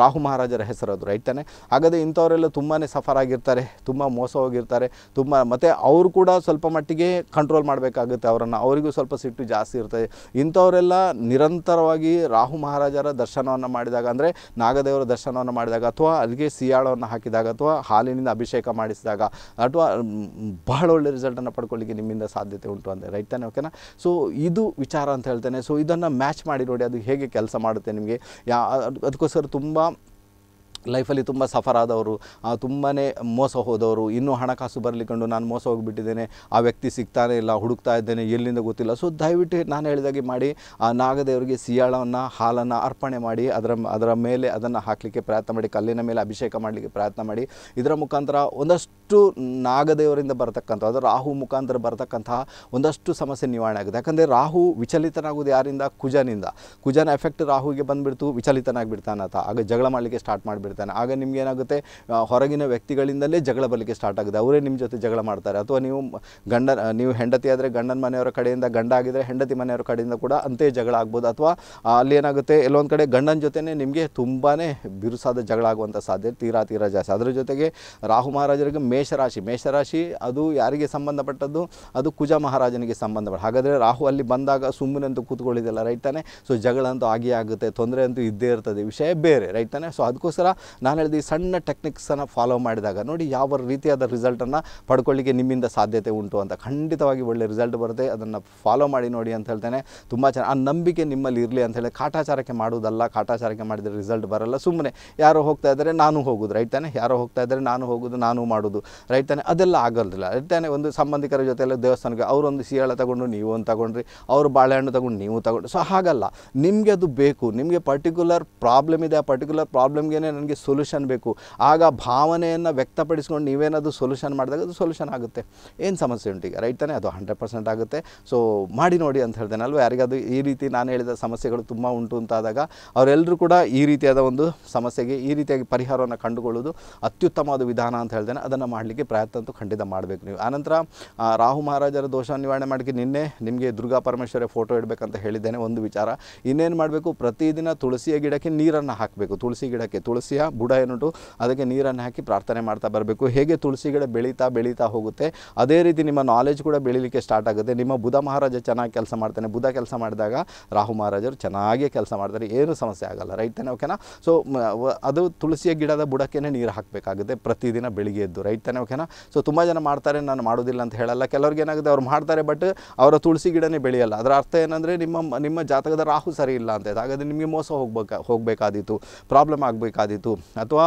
ರಾಹು ಮಹಾರಾಜರ ಹೆಸರು ಅದು ರೈಟ್ ತಾನೆ? ಹಾಗಾದರೆ ಇಂಥವರೆಲ್ಲ ತುಂಬಾ ಸಫರ್ ಆಗಿರ್ತಾರೆ, ತುಂಬ ಮೋಸ ಹೋಗಿರ್ತಾರೆ, ತುಂಬ ಮತ್ತು ಅವರು ಕೂಡ ಸ್ವಲ್ಪ ಮಟ್ಟಿಗೆ ಕಂಟ್ರೋಲ್ ಮಾಡಬೇಕಾಗುತ್ತೆ ಅವರನ್ನು, ಅವರಿಗೂ ಸ್ವಲ್ಪ ಸಿಟ್ಟು ಜಾಸ್ತಿ ಇರ್ತದೆ. ಇಂಥವರೆಲ್ಲ ನಿರಂತರವಾಗಿ ರಾಹು ಮಹಾರಾಜರ ದರ್ಶನವನ್ನು ಮಾಡಿದಾಗ ಅಂದರೆ ನಾಗದೇವರ ದರ್ಶನವನ್ನು ಮಾಡಿದಾಗ ಅಥವಾ ಅಲ್ಲಿಗೆ ಸಿಯಾಳವನ್ನು ಹಾಕಿದಾಗ ಅಥವಾ ಹಾಲಿನಿಂದ ಅಭಿಷೇಕ ಮಾಡಿಸಿದಾಗ ಅಥವಾ ಬಹಳ ಒಳ್ಳೆ ರಿಸಲ್ಟನ್ನು ಪಡ್ಕೊಳ್ಳಿಕ್ಕೆ ನಿಮ್ಮಿಂದ ಸಾಧ್ಯತೆ ಉಂಟು ಅಂದರೆ ರೈಟ್ ತಾನೆ ಓಕೆನಾ ಸೊ ಇದು ವಿಚಾರ ಅಂತ ಹೇಳ್ತೇನೆ. ಸೊ ಇದನ್ನು ಮ್ಯಾಚ್ ಮಾಡಿ ನೋಡಿ ಅದು ಹೇಗೆ ಕೆಲಸ ಮಾಡುತ್ತೆ ನಿಮಗೆ. ಯಾ, ಅದ್- ಅದಕ್ಕೋಸ್ಕರ ತುಂಬ ಲೈಫಲ್ಲಿ ತುಂಬ ಸಫರ್ ಆದವರು ತುಂಬಾ ಮೋಸ ಹೋದವರು, ಇನ್ನೂ ಹಣಕಾಸು ಬರಲಿಕೊಂಡು ನಾನು ಮೋಸ ಹೋಗಿಬಿಟ್ಟಿದ್ದೇನೆ, ಆ ವ್ಯಕ್ತಿ ಸಿಗ್ತಾನೆ ಇಲ್ಲ, ಹುಡುಕ್ತಾ ಇದ್ದೇನೆ, ಎಲ್ಲಿಂದ ಗೊತ್ತಿಲ್ಲ. ಸೊ ದಯವಿಟ್ಟು ನಾನು ಹೇಳಿದಾಗೆ ಮಾಡಿ, ಆ, ನಾಗದೇವರಿಗೆ ಸಿಯಾಳವನ್ನು, ಹಾಲನ್ನು ಅರ್ಪಣೆ ಮಾಡಿ, ಅದರ ಅದರ ಮೇಲೆ ಅದನ್ನು ಹಾಕಲಿಕ್ಕೆ ಪ್ರಯತ್ನ ಮಾಡಿ, ಕಲ್ಲಿನ ಮೇಲೆ ಅಭಿಷೇಕ ಮಾಡಲಿಕ್ಕೆ ಪ್ರಯತ್ನ ಮಾಡಿ. ಇದರ ಮುಖಾಂತರ ಒಂದಷ್ಟು ನಾಗದೇವರಿಂದ ಬರತಕ್ಕಂಥ ಅದು ರಾಹು ಮುಖಾಂತರ ಬರತಕ್ಕಂತಹ ಒಂದಷ್ಟು ಸಮಸ್ಯೆ ನಿವಾರಣೆ ಆಗುತ್ತೆ ಯಾಕಂದರೆ ರಾಹು ವಿಚಲಿತನಾಗುವುದು ಯಾರಿಂದ? ಕುಜನಿಂದ. ಕುಜನ ಎಫೆಕ್ಟ್ ರಾಹುಗೆ ಬಂದುಬಿಡ್ತು ವಿಚಲಿತನಾಗಿಬಿಡ್ತಾನೆ ಆತ ಆಗ ಜಗಳ ಮಾಡಲಿಕ್ಕೆ ಸ್ಟಾರ್ಟ್ ಮಾಡಿಬಿಡ್ತಾನೆ. ಆಗ ನಿಮ್ಗೆ ಏನಾಗುತ್ತೆ ಹೊರಗಿನ ವ್ಯಕ್ತಿಗಳಿಂದಲೇ ಜಗಳ ಬರಲಿಕ್ಕೆ ಸ್ಟಾರ್ಟ್ ಆಗುತ್ತೆ. ಅವರೇ ನಿಮ್ಮ ಜೊತೆ ಜಗಳ ಮಾಡ್ತಾರೆ. ಅಥವಾ ನೀವು ಗಂಡ ನೀವು ಹೆಂಡತಿ ಆದರೆ ಗಂಡನ ಮನೆಯವರ ಕಡೆಯಿಂದ ಗಂಡ ಆಗಿದ್ರೆ ಹೆಂಡತಿ ಮನೆಯವರ ಕಡೆಯಿಂದ ಕೂಡ ಅಂತೆ ಜಗಳ ಆಗ್ಬೋದು. ಅಥವಾ ಅಲ್ಲಿ ಏನಾಗುತ್ತೆ, ಎಲ್ಲೊಂದು ಕಡೆ ಗಂಡನ ಜೊತೆನೇ ನಿಮಗೆ ತುಂಬಾ ಬಿರುಸಾದ ಜಗಳ ಆಗುವಂಥ ಸಾಧ್ಯತೆ ತೀರಾ ತೀರಾ ಜಾಸ್ತಿ. ಅದರ ಜೊತೆಗೆ ರಾಹು ಮಹಾರಾಜರಿಗೆ ಮೇಷರಾಶಿ. ಮೇಷರಾಶಿ ಅದು ಯಾರಿಗೆ ಸಂಬಂಧಪಟ್ಟದ್ದು? ಅದು ಕುಜ ಮಹಾರಾಜನಿಗೆ ಸಂಬಂಧಪಟ್ಟ. ಹಾಗಾದರೆ ರಾಹು ಅಲ್ಲಿ ಬಂದಾಗ ಸುಮ್ಮನೆಂತೂ ಕೂತ್ಕೊಳ್ಳಿದೆಲ್ಲ, ರೈಟ್ ತಾನೆ? ಸೊ ಜಗಳ ಅಂತೂ ಆಗಿಯೇ ಆಗುತ್ತೆ, ತೊಂದರೆ ಅಂತೂ ಇದ್ದೇ ಇರ್ತದೆ. ವಿಷಯ ಬೇರೆ, ರೈಟ್ ತಾನೆ? ಸೊ ಅದಕ್ಕೋಸ್ಕರ ನಾನು ಹೇಳಿದ ಈ ಸಣ್ಣ ಟೆಕ್ನಿಕ್ಸನ್ನು ಫಾಲೋ ಮಾಡಿದಾಗ ನೋಡಿ ಯಾವ ರೀತಿಯಾದ ರಿಸಲ್ಟನ್ನು ಪಡ್ಕೊಳ್ಳಿಕ್ಕೆ ನಿಮ್ಮಿಂದ ಸಾಧ್ಯತೆ ಉಂಟು ಅಂತ. ಖಂಡಿತವಾಗಿ ಒಳ್ಳೆ ರಿಸಲ್ಟ್ ಬರುತ್ತೆ. ಅದನ್ನು ಫಾಲೋ ಮಾಡಿ ನೋಡಿ ಅಂತ ಹೇಳ್ತೇನೆ. ತುಂಬ ಚೆನ್ನಾಗಿ ಆ ನಂಬಿಕೆ ನಿಮ್ಮಲ್ಲಿ ಇರಲಿ ಅಂತ ಹೇಳಿ ಕಾಟಾಚಾರಕ್ಕೆ ಮಾಡುವುದಲ್ಲ, ಕಾಟಾಚಾರಕ್ಕೆ ಮಾಡಿದರೆ ರಿಸಲ್ಟ್ ಬರಲ್ಲ. ಸುಮ್ಮನೆ ಯಾರೋ ಹೋಗ್ತಾ ಇದ್ದಾರೆ, ನಾನು ಹೋಗೋದು ರೈಟ್ ತಾನೆ? ಯಾರೋ ಹೋಗ್ತಾ ಇದ್ದಾರೆ, ನಾನು ಹೋಗೋದು, ನಾನು ಮಾಡೋದು ರೈಟ್ ತಾನೆ? ಅದೆಲ್ಲ ಆಗೋದಿಲ್ಲ ರೈಟ್ ತಾನೆ? ಒಂದು ಸಂಬಂಧಿಕರ ಜೊತೆ ಎಲ್ಲ ದೇವಸ್ಥಾನಕ್ಕೆ ಅವರೊಂದು ಸೀಳ ತಗೊಂಡು ನೀವು ಒಂದು ತಗೊಂಡ್ರಿ, ಅವರು ಬಾಳೆಹಣ್ಣು ತಗೊಂಡು ನೀವು ತಗೊಂಡು ಸೊ, ಹಾಗಲ್ಲ. ನಿಮಗೆ ಅದು ಬೇಕು. ನಿಮಗೆ ಪರ್ಟಿಕ್ಯುಲರ್ ಪ್ರಾಬ್ಲಮ್ ಇದೆ. ಆ ಪರ್ಟಿಕ್ಯುಲರ್ ಪ್ರಾಬ್ಲಮ್ಗೆ ನನಗೆ ಸೊಲ್ಯೂಷನ್ ಬೇಕು. ಆಗ ಭಾವನೆಯನ್ನು ವ್ಯಕ್ತಪಡಿಸ್ಕೊಂಡು ನೀವೇನಾದರೂ ಸೊಲ್ಯೂಷನ್ ಮಾಡಿದಾಗ ಅದು ಸೊಲ್ಯೂಷನ್ ಆಗುತ್ತೆ. ಏನು ಸಮಸ್ಯೆ ಉಂಟು ಈಗ? ರೈಟ್ ತಾನೇ? ಅದು ಹಂಡ್ರೆಡ್ ಪರ್ಸೆಂಟ್ ಆಗುತ್ತೆ. ಸೊ ಮಾಡಿ ನೋಡಿ ಅಂತ ಹೇಳ್ತೇನೆ ಅಲ್ವಾ? ಯಾರಿಗಾದ್ರು ಈ ರೀತಿ ನಾನು ಹೇಳಿದ ಸಮಸ್ಯೆಗಳು ತುಂಬ ಉಂಟು ಅಂತಾದಾಗ ಅವರೆಲ್ಲರೂ ಕೂಡ ಈ ರೀತಿಯಾದ ಒಂದು ಸಮಸ್ಯೆಗೆ ಈ ರೀತಿಯಾಗಿ ಪರಿಹಾರವನ್ನು ಕಂಡುಕೊಳ್ಳೋದು ಅತ್ಯುತ್ತಮವಾದ ವಿಧಾನ ಅಂತ ಹೇಳ್ತೇನೆ ಅದನ್ನು ಮಾಡಲಿಕ್ಕೆ ಪ್ರಯತ್ನ ಅಂತೂ ಖಂಡಿತ ಮಾಡಬೇಕು ನೀವು. ಆನಂತರ ರಾಹು ಮಹಾರಾಜರ ದೋಷ ನಿವಾರಣೆ ಮಾಡಲಿಕ್ಕೆ ನಿನ್ನೆ ನಿಮಗೆ ದುರ್ಗಾ ಪರಮೇಶ್ವರ ಫೋಟೋ ಇಡಬೇಕಂತ ಹೇಳಿದ್ದೇನೆ, ಒಂದು ವಿಚಾರ. ಇನ್ನೇನು ಮಾಡಬೇಕು? ಪ್ರತಿದಿನ ತುಳಸಿಯ ಗಿಡಕ್ಕೆ ನೀರನ್ನು ಹಾಕಬೇಕು. ತುಳಸಿ ಗಿಡಕ್ಕೆ ತುಳಸಿಯ ಬುಡ ಏನುಂಟು, ಅದಕ್ಕೆ ನೀರನ್ನು ಹಾಕಿ ಪ್ರಾರ್ಥನೆ ಮಾಡ್ತಾ ಬರಬೇಕು. ಹೇಗೆ ತುಳಸಿ ಗಿಡ ಬೆಳೀತಾ ಬೆಳೀತಾ ಹೋಗುತ್ತೆ, ಅದೇ ರೀತಿ ನಿಮ್ಮ ನಾಲೆಜ್ ಕೂಡ ಬೆಳೀಲಿಕ್ಕೆ ಸ್ಟಾರ್ಟ್ ಆಗುತ್ತೆ. ನಿಮ್ಮ ಬುಧ ಮಹಾರಾಜ ಚೆನ್ನಾಗಿ ಕೆಲಸ ಮಾಡ್ತಾನೆ. ಬುಧ ಕೆಲಸ ಮಾಡಿದಾಗ ರಾಹು ಮಹಾರಾಜರು ಚೆನ್ನಾಗಿ ಕೆಲಸ ಮಾಡ್ತಾರೆ. ಏನು ಸಮಸ್ಯೆ ಆಗಲ್ಲ ರೈಟ್ ತಾನೆ ಓಕೆನಾ ಸೊ ಅದು ತುಳಸಿಯ ಗಿಡದ ಬುಡಕ್ಕೆ ನೀರು ಹಾಕಬೇಕಾಗುತ್ತೆ ಪ್ರತಿದಿನ ಬೆಳಿಗ್ಗೆ ಎದ್ದು ರೈಟ್ ತಾನೆ ಓಕೆನಾ ಸೊ ತುಂಬ ಜನ ಮಾಡ್ತಾರೆ, ನಾನು ಮಾಡೋದಿಲ್ಲ ಅಂತ ಹೇಳಲ್ಲ. ಕೆಲವ್ರಿಗೆ ಏನಾಗುತ್ತೆ, ಅವ್ರು ಮಾಡ್ತಾರೆ ಬಟ್ ಅವರ ತುಳಸಿ ಗಿಡನೇ ಬೆಳೆಯಲ್ಲ. ಅದರ ಅರ್ಥ ಏನಂದರೆ, ನಿಮ್ಮ ನಿಮ್ಮ ಜಾತಕದ ರಾಹು ಸರಿ ಇಲ್ಲ ಅಂತ. ಹಾಗಾದರೆ ನಿಮಗೆ ಮೋಸ ಹೋಗ್ಬೇಕಾ, ಹೋಗಬೇಕಾದೀತು ಪ್ರಾಬ್ಲಮ್ ಆಗಬೇಕಾದೀತು ಅಥವಾ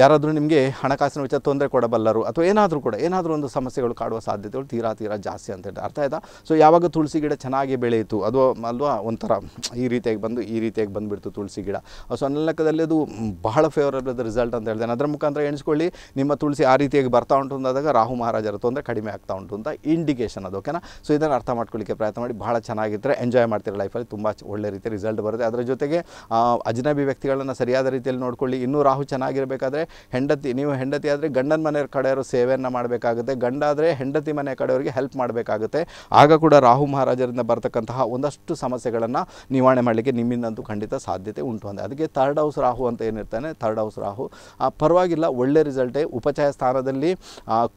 ಯಾರಾದರೂ ನಿಮಗೆ ಹಣಕಾಸಿನ ವಿಚಾರ ತೊಂದರೆ ಕೊಡಬಲ್ಲರು ಅಥವಾ ಏನಾದರೂ ಕೂಡ, ಏನಾದರೂ ಒಂದು ಸಮಸ್ಯೆಗಳು ಕಾಡುವ ಸಾಧ್ಯತೆಗಳು ತೀರಾ ತೀರಾ ಜಾಸ್ತಿ ಅಂತ ಹೇಳಿ ಅರ್ಥ ಆಯ್ತಾ? ಸೊ ಯಾವಾಗ ತುಳಸಿ ಗಿಡ ಚೆನ್ನಾಗಿ ಬೆಳೆಯಿತು, ಅದು ಅಲ್ವಾ? ಒಂಥರ ಈ ರೀತಿಯಾಗಿ ಬಂದು, ಈ ರೀತಿಯಾಗಿ ಬಂದುಬಿಡ್ತು ತುಳಸಿ ಗಿಡ. ಸೊ ನನ್ನ ಲೆಕ್ಕದಲ್ಲಿ ಅದು ಬಹಳ ಫೇವರಬಲ್ ರಿಸಲ್ಟ್ ಅಂತ ಹೇಳ್ತೇನೆ. ಅದರ ಮುಖಾಂತರ ಎಣಿಸ್ಕೊಳ್ಳಿ, ನಿಮ್ಮ ತುಳಸಿ ಆ ರೀತಿಯಾಗಿ ಬರ್ತಾ ಉಂಟು ಅಂದಾಗ ರಾಹು ಮಹಾರಾಜರ ತೊಂದರೆ ಕಡಿಮೆ ಆಗ್ತಾ ಉಂಟು ಅಂತ ಇಂಡಿಕೇಶನ್ ಅದು ಓಕೆನಾ ಸೊ ಇದನ್ನು ಅರ್ಥ ಮಾಡ್ಕೊಳ್ಳಿಕ್ಕೆ ಪ್ರಯತ್ನ ಮಾಡಿ ಭಾಳ ಚೆನ್ನಾಗಿದ್ದರೆ ಎಂಜಾಯ್ ಮಾಡ್ತೀರ ಲೈಫಲ್ಲಿ ತುಂಬ ಒಳ್ಳೆ ರೀತಿ ರಿಸಲ್ಟ್ ಬರುತ್ತೆ. ಅದರ ಜೊತೆಗೆ ಅಜ್ನಬಿ ವ್ಯಕ್ತಿಗಳನ್ನು ಸರಿಯಾದ ರೀತಿಯಲ್ಲಿ ನೋಡ್ಕೊಳ್ಳಿ. ಇನ್ನೂ ರಾಹು ಚೆನ್ನಾಗಿರಬೇಕಾದ್ರೆ ಅಂದರೆ ಹೆಂಡತಿ, ನೀವು ಹೆಂಡತಿ ಆದರೆ ಗಂಡನ ಮನೆಯ ಕಡೆಯವರು ಸೇವೆಯನ್ನು ಮಾಡಬೇಕಾಗುತ್ತೆ. ಗಂಡ ಆದರೆ ಹೆಂಡತಿ ಮನೆ ಕಡೆಯವರಿಗೆ ಹೆಲ್ಪ್ ಮಾಡಬೇಕಾಗುತ್ತೆ. ಆಗ ಕೂಡ ರಾಹು ಮಹಾರಾಜರಿಂದ ಬರ್ತಕ್ಕಂತಹ ಒಂದಷ್ಟು ಸಮಸ್ಯೆಗಳನ್ನು ನಿವಾರಣೆ ಮಾಡಲಿಕ್ಕೆ ನಿಮ್ಮಿಂದಂತೂ ಖಂಡಿತ ಸಾಧ್ಯತೆ ಉಂಟು. ಅಂದರೆ ಅದಕ್ಕೆ ಥರ್ಡ್ ಹೌಸ್ ರಾಹು ಅಂತ ಏನಿರ್ತಾನೆ ಥರ್ಡ್ ಹೌಸ್ ರಾಹು. ಪರವಾಗಿಲ್ಲ, ಒಳ್ಳೆ ರಿಸಲ್ಟೇ ಉಪಚಯ ಸ್ಥಾನದಲ್ಲಿ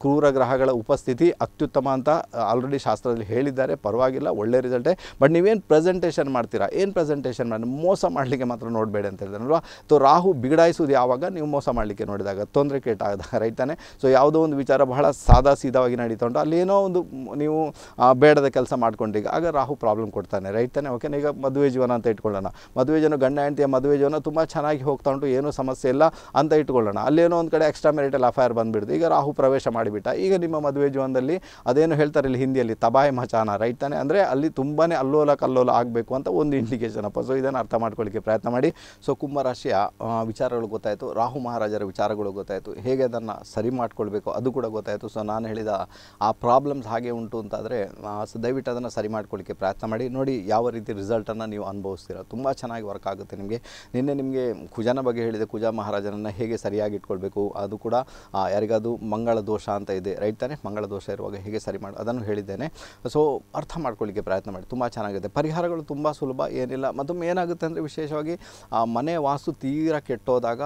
ಕ್ರೂರ ಗ್ರಹಗಳ ಉಪಸ್ಥಿತಿ ಅತ್ಯುತ್ತಮ ಅಂತ ಆಲ್ರೆಡಿ ಶಾಸ್ತ್ರದಲ್ಲಿ ಹೇಳಿದ್ದಾರೆ. ಪರವಾಗಿಲ್ಲ, ಒಳ್ಳೆ ರಿಸಲ್ಟೇ ಬಟ್ ನೀವೇನು ಪ್ರೆಸೆಂಟೇಷನ್ ಮಾಡ್ತೀರಾ? ಏನು ಪ್ರೆಸೆಂಟೇಷನ್ ಮಾಡಿ? ಮೋಸ ಮಾಡಲಿಕ್ಕೆ ಮಾತ್ರ ನೋಡಬೇಡಿ ಅಂತ ಹೇಳಿದಾರಲ್ವಾ? ತೋ, ರಾಹು ಬಿಗಡಾಯಿಸೋದು ಯಾವಾಗ? ನೀವು ಮೋಸ ಮಾಡಲಿಕ್ಕೆ ನೋಡಿದಾಗ ತೊಂದರೆ ಕೇಟಾದಾಗ ರೈತಾನೆ. ಸೊ ಯಾವುದೋ ಒಂದು ವಿಚಾರ ಬಹಳ ಸಾದಾ ಸೀದಾವಾಗಿ ನಡೀತಾ ಉಂಟು ಅಲ್ಲಿ ಏನೋ ಒಂದು ನೀವು ಬೇಡದ ಕೆಲಸ ಮಾಡ್ಕೊಂಡ್ರೀಗ ಆಗ ರಾಹು ಪ್ರಾಬ್ಲಮ್ ಕೊಡ್ತಾನೆ. ರೈತಾನೆ ಓಕೆ ಈಗ ಮದುವೆ ಜೀವನ ಅಂತ ಇಟ್ಕೊಳ್ಳೋಣ. ಮದುವೆ ಜೀವನ ಗಂಡ ಹೆಂಡತಿಯ ಮದುವೆ ಜೀವನ ತುಂಬ ಚೆನ್ನಾಗಿ ಹೋಗ್ತಾ ಉಂಟು ಏನೂ ಸಮಸ್ಯೆ ಇಲ್ಲ ಅಂತ ಇಟ್ಕೊಳ್ಳೋಣ. ಅಲ್ಲೇನೋ ಒಂದು ಕಡೆ ಎಕ್ಸ್ಟ್ರಾ ಮೆರಿಟಲ್ ಅಫೈರ್ ಬಂದುಬಿಡ್ತು. ಈಗ ರಾಹು ಪ್ರವೇಶ ಮಾಡಿಬಿಟ್ಟ. ಈಗ ನಿಮ್ಮ ಮದುವೆ ಜೀವನದಲ್ಲಿ ಅದೇನು ಹೇಳ್ತಾರೆ ಇಲ್ಲಿ ಹಿಂದಿಯಲ್ಲಿ? ತಬಾಯಿ ಮಚಾನ. ರೈತಾನೆ ತಾನೆ ಅಂದರೆ ಅಲ್ಲಿ ತುಂಬಾ ಅಲ್ಲೋಲ ಕಲ್ಲೋಲ ಆಗಬೇಕು ಅಂತ ಒಂದು ಇಂಡಿಕೇಶನ್ ಅಪ್ಪ. ಸೊ ಇದನ್ನು ಅರ್ಥ ಮಾಡ್ಕೊಳ್ಳಿಕ್ಕೆ ಪ್ರಯತ್ನ ಮಾಡಿ. ಸೊ ಕುಂಭರಾಶಿಯ ವಿಚಾರಗಳು ಗೊತ್ತಾಯಿತು. ರಾಹು ಮಹಾರಾಜರ ವಿಚಾರಗಳು ಗೊತ್ತಾಯಿತು. ಹೇಗೆ ಅದನ್ನು ಸರಿ ಮಾಡ್ಕೊಳ್ಬೇಕು ಅದು ಕೂಡ ಗೊತ್ತಾಯಿತು. ಸೊ ನಾನು ಹೇಳಿದ ಆ ಪ್ರಾಬ್ಲಮ್ಸ್ ಹಾಗೆ ಉಂಟು ಅಂತಾದರೆ ಸೊ ದಯವಿಟ್ಟು ಅದನ್ನು ಸರಿ ಮಾಡ್ಕೊಳ್ಳಿಕ್ಕೆ ಪ್ರಯತ್ನ ಮಾಡಿ. ನೋಡಿ ಯಾವ ರೀತಿ ರಿಸಲ್ಟನ್ನು ನೀವು ಅನುಭವಿಸ್ತೀರ. ತುಂಬ ಚೆನ್ನಾಗಿ ವರ್ಕ್ ಆಗುತ್ತೆ ನಿಮಗೆ. ನಿನ್ನೆ ನಿಮಗೆ ಕುಜನ ಬಗ್ಗೆ ಹೇಳಿದೆ. ಕುಜಾ ಮಹಾರಾಜನನ್ನು ಹೇಗೆ ಸರಿಯಾಗಿ ಇಟ್ಕೊಳ್ಬೇಕು, ಅದು ಕೂಡ ಯಾರಿಗಾದೂ ಮಂಗಳ ದೋಷ ಅಂತ ಇದೆ ರೈಟ್ ತಾನೆ? ಮಂಗಳ ದೋಷ ಇರುವಾಗ ಹೇಗೆ ಸರಿ ಮಾಡಿ, ಅದನ್ನು ಹೇಳಿದ್ದೇನೆ. ಸೊ ಅರ್ಥ ಮಾಡ್ಕೊಳ್ಳಿಕ್ಕೆ ಪ್ರಯತ್ನ ಮಾಡಿ. ತುಂಬ ಚೆನ್ನಾಗಿದೆ. ಪರಿಹಾರಗಳು ತುಂಬ ಸುಲಭ, ಏನಿಲ್ಲ. ಮತ್ತೊಮ್ಮೆ ಏನಾಗುತ್ತೆ ಅಂದರೆ ವಿಶೇಷವಾಗಿ ಮನೆ ವಾಸ್ತು ತೀರಾ ಕೆಟ್ಟೋದಾಗ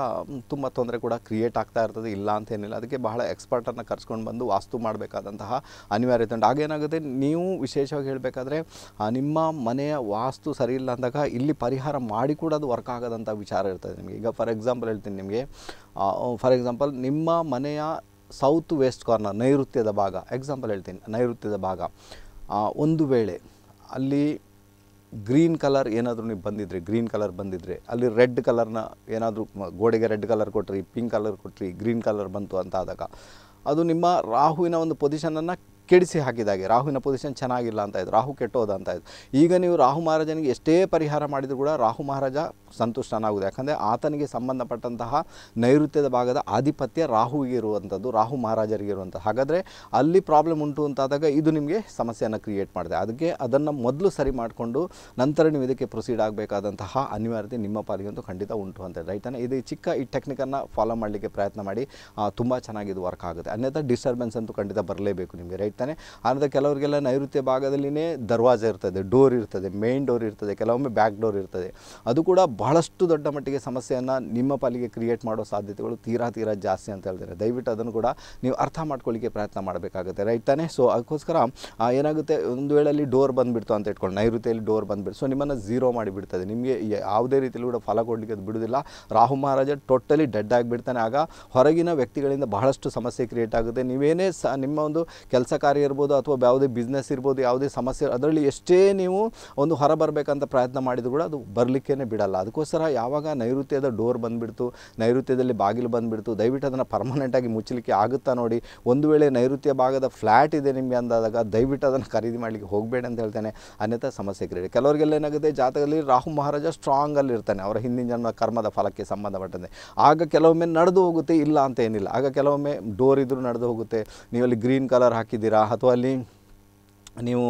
ತುಂಬ ತೊಂದರೆ ಕ್ರಿಯೇಟ್ ಆಗ್ತಾ ಇರ್ತದೆ, ಇಲ್ಲ ಅಂತ ಏನಿಲ್ಲ. ಅದಕ್ಕೆ ಬಹಳ ಎಕ್ಸ್ಪರ್ಟನ್ನು ಕರ್ಸ್ಕೊಂಡು ಬಂದು ವಾಸ್ತು ಮಾಡಬೇಕಾದಂತಹ ಅನಿವಾರ್ಯತೆ ಉಂಟು ಆಗೇನಾಗುತ್ತೆ ನೀವು ವಿಶೇಷವಾಗಿ ಹೇಳಬೇಕಾದ್ರೆ ನಿಮ್ಮ ಮನೆಯ ವಾಸ್ತು ಸರಿ ಇಲ್ಲ ಅಂದಾಗ ಇಲ್ಲಿ ಪರಿಹಾರ ಮಾಡಿ ಕೂಡ ಅದು ವರ್ಕ್ ಆಗೋದಂಥ ವಿಚಾರ ಇರ್ತದೆ ನಿಮಗೆ. ಈಗ ಫಾರ್ ಎಕ್ಸಾಂಪಲ್ ಹೇಳ್ತೀನಿ ನಿಮಗೆ. ಫಾರ್ ಎಕ್ಸಾಂಪಲ್ ನಿಮ್ಮ ಮನೆಯ ಸೌತ್ ವೆಸ್ಟ್ ಕಾರ್ನರ್ ನೈಋತ್ಯದ ಭಾಗ ಎಕ್ಸಾಂಪಲ್ ಹೇಳ್ತೀನಿ, ನೈಋತ್ಯದ ಭಾಗ. ಒಂದು ವೇಳೆ ಅಲ್ಲಿ ಗ್ರೀನ್ ಕಲರ್ ಏನಾದರೂ ನೀವು ಬಂದಿದ್ರೆ, ಗ್ರೀನ್ ಕಲರ್ ಬಂದಿದ್ರೆ, ಅಲ್ಲಿ ರೆಡ್ ಕಲರ್ನ ಏನಾದರೂ ಗೋಡೆಗೆ ರೆಡ್ ಕಲರ್ ಕೊಟ್ರಿ, ಪಿಂಕ್ ಕಲರ್ ಕೊಟ್ರಿ, ಗ್ರೀನ್ ಕಲರ್ ಬಂತು ಅಂತ ಆದಾಗ, ಅದು ನಿಮ್ಮ ರಾಹುವಿನ ಒಂದು ಪೊಸಿಷನನ್ನು ಕೆಡಿಸಿ ಹಾಕಿದಾಗೆ ರಾಹುವಿನ ಪೊಸಿಷನ್ ಚೆನ್ನಾಗಿಲ್ಲ ಅಂತ ಇದ್ದು ರಾಹು ಕೆಟ್ಟೋದ ಅಂತ ಇದ್ದು ಈಗ ನೀವು ರಾಹು ಮಹಾರಾಜನಿಗೆ ಎಷ್ಟೇ ಪರಿಹಾರ ಮಾಡಿದರೂ ಕೂಡ ರಾಹು ಮಹಾರಾಜ ಸಂತುಷ್ಟನಾಗುವುದು. ಯಾಕಂದರೆ ಆತನಿಗೆ ಸಂಬಂಧಪಟ್ಟಂತಹ ನೈಋತ್ಯದ ಭಾಗದ ಆಧಿಪತ್ಯ ರಾಹುವಿಗೆ ಇರುವಂಥದ್ದು, ರಾಹು ಮಹಾರಾಜರಿಗೆ ಇರುವಂಥದ್ದು. ಹಾಗಾದರೆ ಅಲ್ಲಿ ಪ್ರಾಬ್ಲಮ್ ಉಂಟು ಅಂತಾದಾಗ ಇದು ನಿಮಗೆ ಸಮಸ್ಯೆಯನ್ನು ಕ್ರಿಯೇಟ್ ಮಾಡಿದೆ. ಅದಕ್ಕೆ ಅದನ್ನು ಮೊದಲು ಸರಿ ಮಾಡಿಕೊಂಡು ನಂತರ ನೀವು ಇದಕ್ಕೆ ಪ್ರೊಸೀಡ್ ಆಗಬೇಕಾದಂತಹ ಅನಿವಾರ್ಯತೆ ನಿಮ್ಮ ಪಾಲಿಗಂತೂ ಖಂಡಿತ ಉಂಟು ಅಂತ ರೈತನೇ, ಇದು ಚಿಕ್ಕ ಈ ಟೆಕ್ನಿಕನ್ನು ಫಾಲೋ ಮಾಡಲಿಕ್ಕೆ ಪ್ರಯತ್ನ ಮಾಡಿ ತುಂಬ ಚೆನ್ನಾಗಿ ಇದು ವರ್ಕ್ ಆಗುತ್ತೆ. ಅನ್ಯಥ ಡಿಸ್ಟರ್ಬೆನ್ಸ್ ಅಂತೂ ಖಂಡಿತ ಬರಲೇಬೇಕು ನಿಮಗೆ ರೈಟ್ ತಾನೆ ಆನಂತರ ಕೆಲವರಿಗೆಲ್ಲ ನೈಋತ್ಯ ಭಾಗದಲ್ಲಿನೇ ದರ್ವಾಜ ಇರ್ತದೆ, ಡೋರ್ ಇರ್ತದೆ ಮೇನ್ ಡೋರ್ ಇರ್ತದೆ, ಕೆಲವೊಮ್ಮೆ ಬ್ಯಾಕ್ ಡೋರ್ ಇರ್ತದೆ. ಅದು ಕೂಡ ಬಹಳಷ್ಟು ದೊಡ್ಡ ಮಟ್ಟಿಗೆ ಸಮಸ್ಯೆಯನ್ನು ನಿಮ್ಮ ಪಾಲಿಗೆ ಕ್ರಿಯೇಟ್ ಮಾಡೋ ಸಾಧ್ಯತೆಗಳು ತೀರಾ ತೀರಾ ಜಾಸ್ತಿ ಅಂತ ಹೇಳ್ತಾರೆ. ದಯವಿಟ್ಟು ಅದನ್ನು ಕೂಡ ನೀವು ಅರ್ಥ ಮಾಡ್ಕೊಳ್ಳಿಕ್ಕೆ ಪ್ರಯತ್ನ ಮಾಡಬೇಕಾಗುತ್ತೆ ರೈಟ್ ತಾನೆ? ಸೊ ಅದಕ್ಕೋಸ್ಕರ ಏನಾಗುತ್ತೆ, ಒಂದು ವೇಳೆ ಅಲ್ಲಿ ಡೋರ್ ಬಂದುಬಿಡ್ತು ಅಂತ ಇಟ್ಕೊಂಡು ನೈಋತ್ಯಲ್ಲಿ ಡೋರ್ ಬಂದುಬಿಡ್ತು. ಸೊ ನಿಮ್ಮನ್ನು ಝೀರೋ ಮಾಡಿಬಿಡ್ತದೆ. ನಿಮಗೆ ಯಾವುದೇ ರೀತಿಯಲ್ಲಿ ಕೂಡ ಫಲ ಕೊಡಲಿಕ್ಕೆ ಅದು ಬಿಡೋದಿಲ್ಲ ರಾಹು ಮಹಾರಾಜ ಟೋಟಲಿ ಡೆಡ್ ಆಗಿಬಿಡ್ತಾನೆ. ಆಗ ಹೊರಗಿನ ವ್ಯಕ್ತಿಗಳಿಂದ ಬಹಳಷ್ಟು ಸಮಸ್ಯೆ ಕ್ರಿಯೇಟ್ ಆಗುತ್ತೆ. ನೀವೇನೇ ಸ, ನಿಮ್ಮ ಒಂದು ಕೆಲಸ ಕಾರ್ಯ ಇರ್ಬೋದು ಅಥವಾ ಯಾವುದೇ ಬಿಸ್ನೆಸ್ ಇರ್ಬೋದು, ಯಾವುದೇ ಸಮಸ್ಯೆ ಅದರಲ್ಲಿ ಎಷ್ಟೇ ನೀವು ಒಂದು ಹೊರ ಬರಬೇಕಂತ ಪ್ರಯತ್ನ ಮಾಡಿದ್ರು ಕೂಡ ಅದು ಬರಲಿಕ್ಕೇ ಬಿಡಲ್ಲ. ಅದಕ್ಕೋಸ್ಕರ ಯಾವಾಗ ನೈಋತ್ಯದ ಡೋರ್ ಬಂದುಬಿಡ್ತು, ನೈಋತ್ಯದಲ್ಲಿ ಬಾಗಿಲು ಬಂದುಬಿಡ್ತು, ದಯವಿಟ್ಟು ಅದನ್ನು ಪರ್ಮನೆಂಟಾಗಿ ಮುಚ್ಚಲಿಕ್ಕೆ ಆಗುತ್ತಾ ನೋಡಿ. ಒಂದು ವೇಳೆ ನೈಋತ್ಯ ಭಾಗದ ಫ್ಲ್ಯಾಟ್ ಇದೆ ನಿಮಗೆ ಅಂದಾದಾಗ ದಯವಿಟ್ಟು ಅದನ್ನು ಖರೀದಿ ಮಾಡಲಿಕ್ಕೆ ಹೋಗಬೇಡಿ ಅಂತ ಹೇಳ್ತೇನೆ. ಅನ್ಯಥಾ ಸಮಸ್ಯೆ ಕ್ರೀಡೆ. ಕೆಲವರಿಗೆಲ್ಲ ಏನಾಗುತ್ತೆ, ಜಾತಕದಲ್ಲಿ ರಾಹು ಮಹಾರಾಜ ಸ್ಟ್ರಾಂಗಲ್ಲಿ ಇರ್ತಾನೆ. ಅವರ ಹಿಂದಿನ ಜನ್ಮ ಕರ್ಮದ ಫಲಕ್ಕೆ ಸಂಬಂಧಪಟ್ಟಂತೆ. ಆಗ ಕೆಲವೊಮ್ಮೆ ನಡೆದು ಹೋಗುತ್ತೆ, ಇಲ್ಲ ಅಂತ ಏನಿಲ್ಲ. ಆಗ ಕೆಲವೊಮ್ಮೆ ಡೋರ್ ಇದ್ರೂ ನಡೆದು ಹೋಗುತ್ತೆ. ನೀವು ಅಲ್ಲಿ ಗ್ರೀನ್ ಕಲರ್ ಹಾಕಿದ್ದೀರಾ ಅಥವಾ ಅಲ್ಲಿ ನೀವು,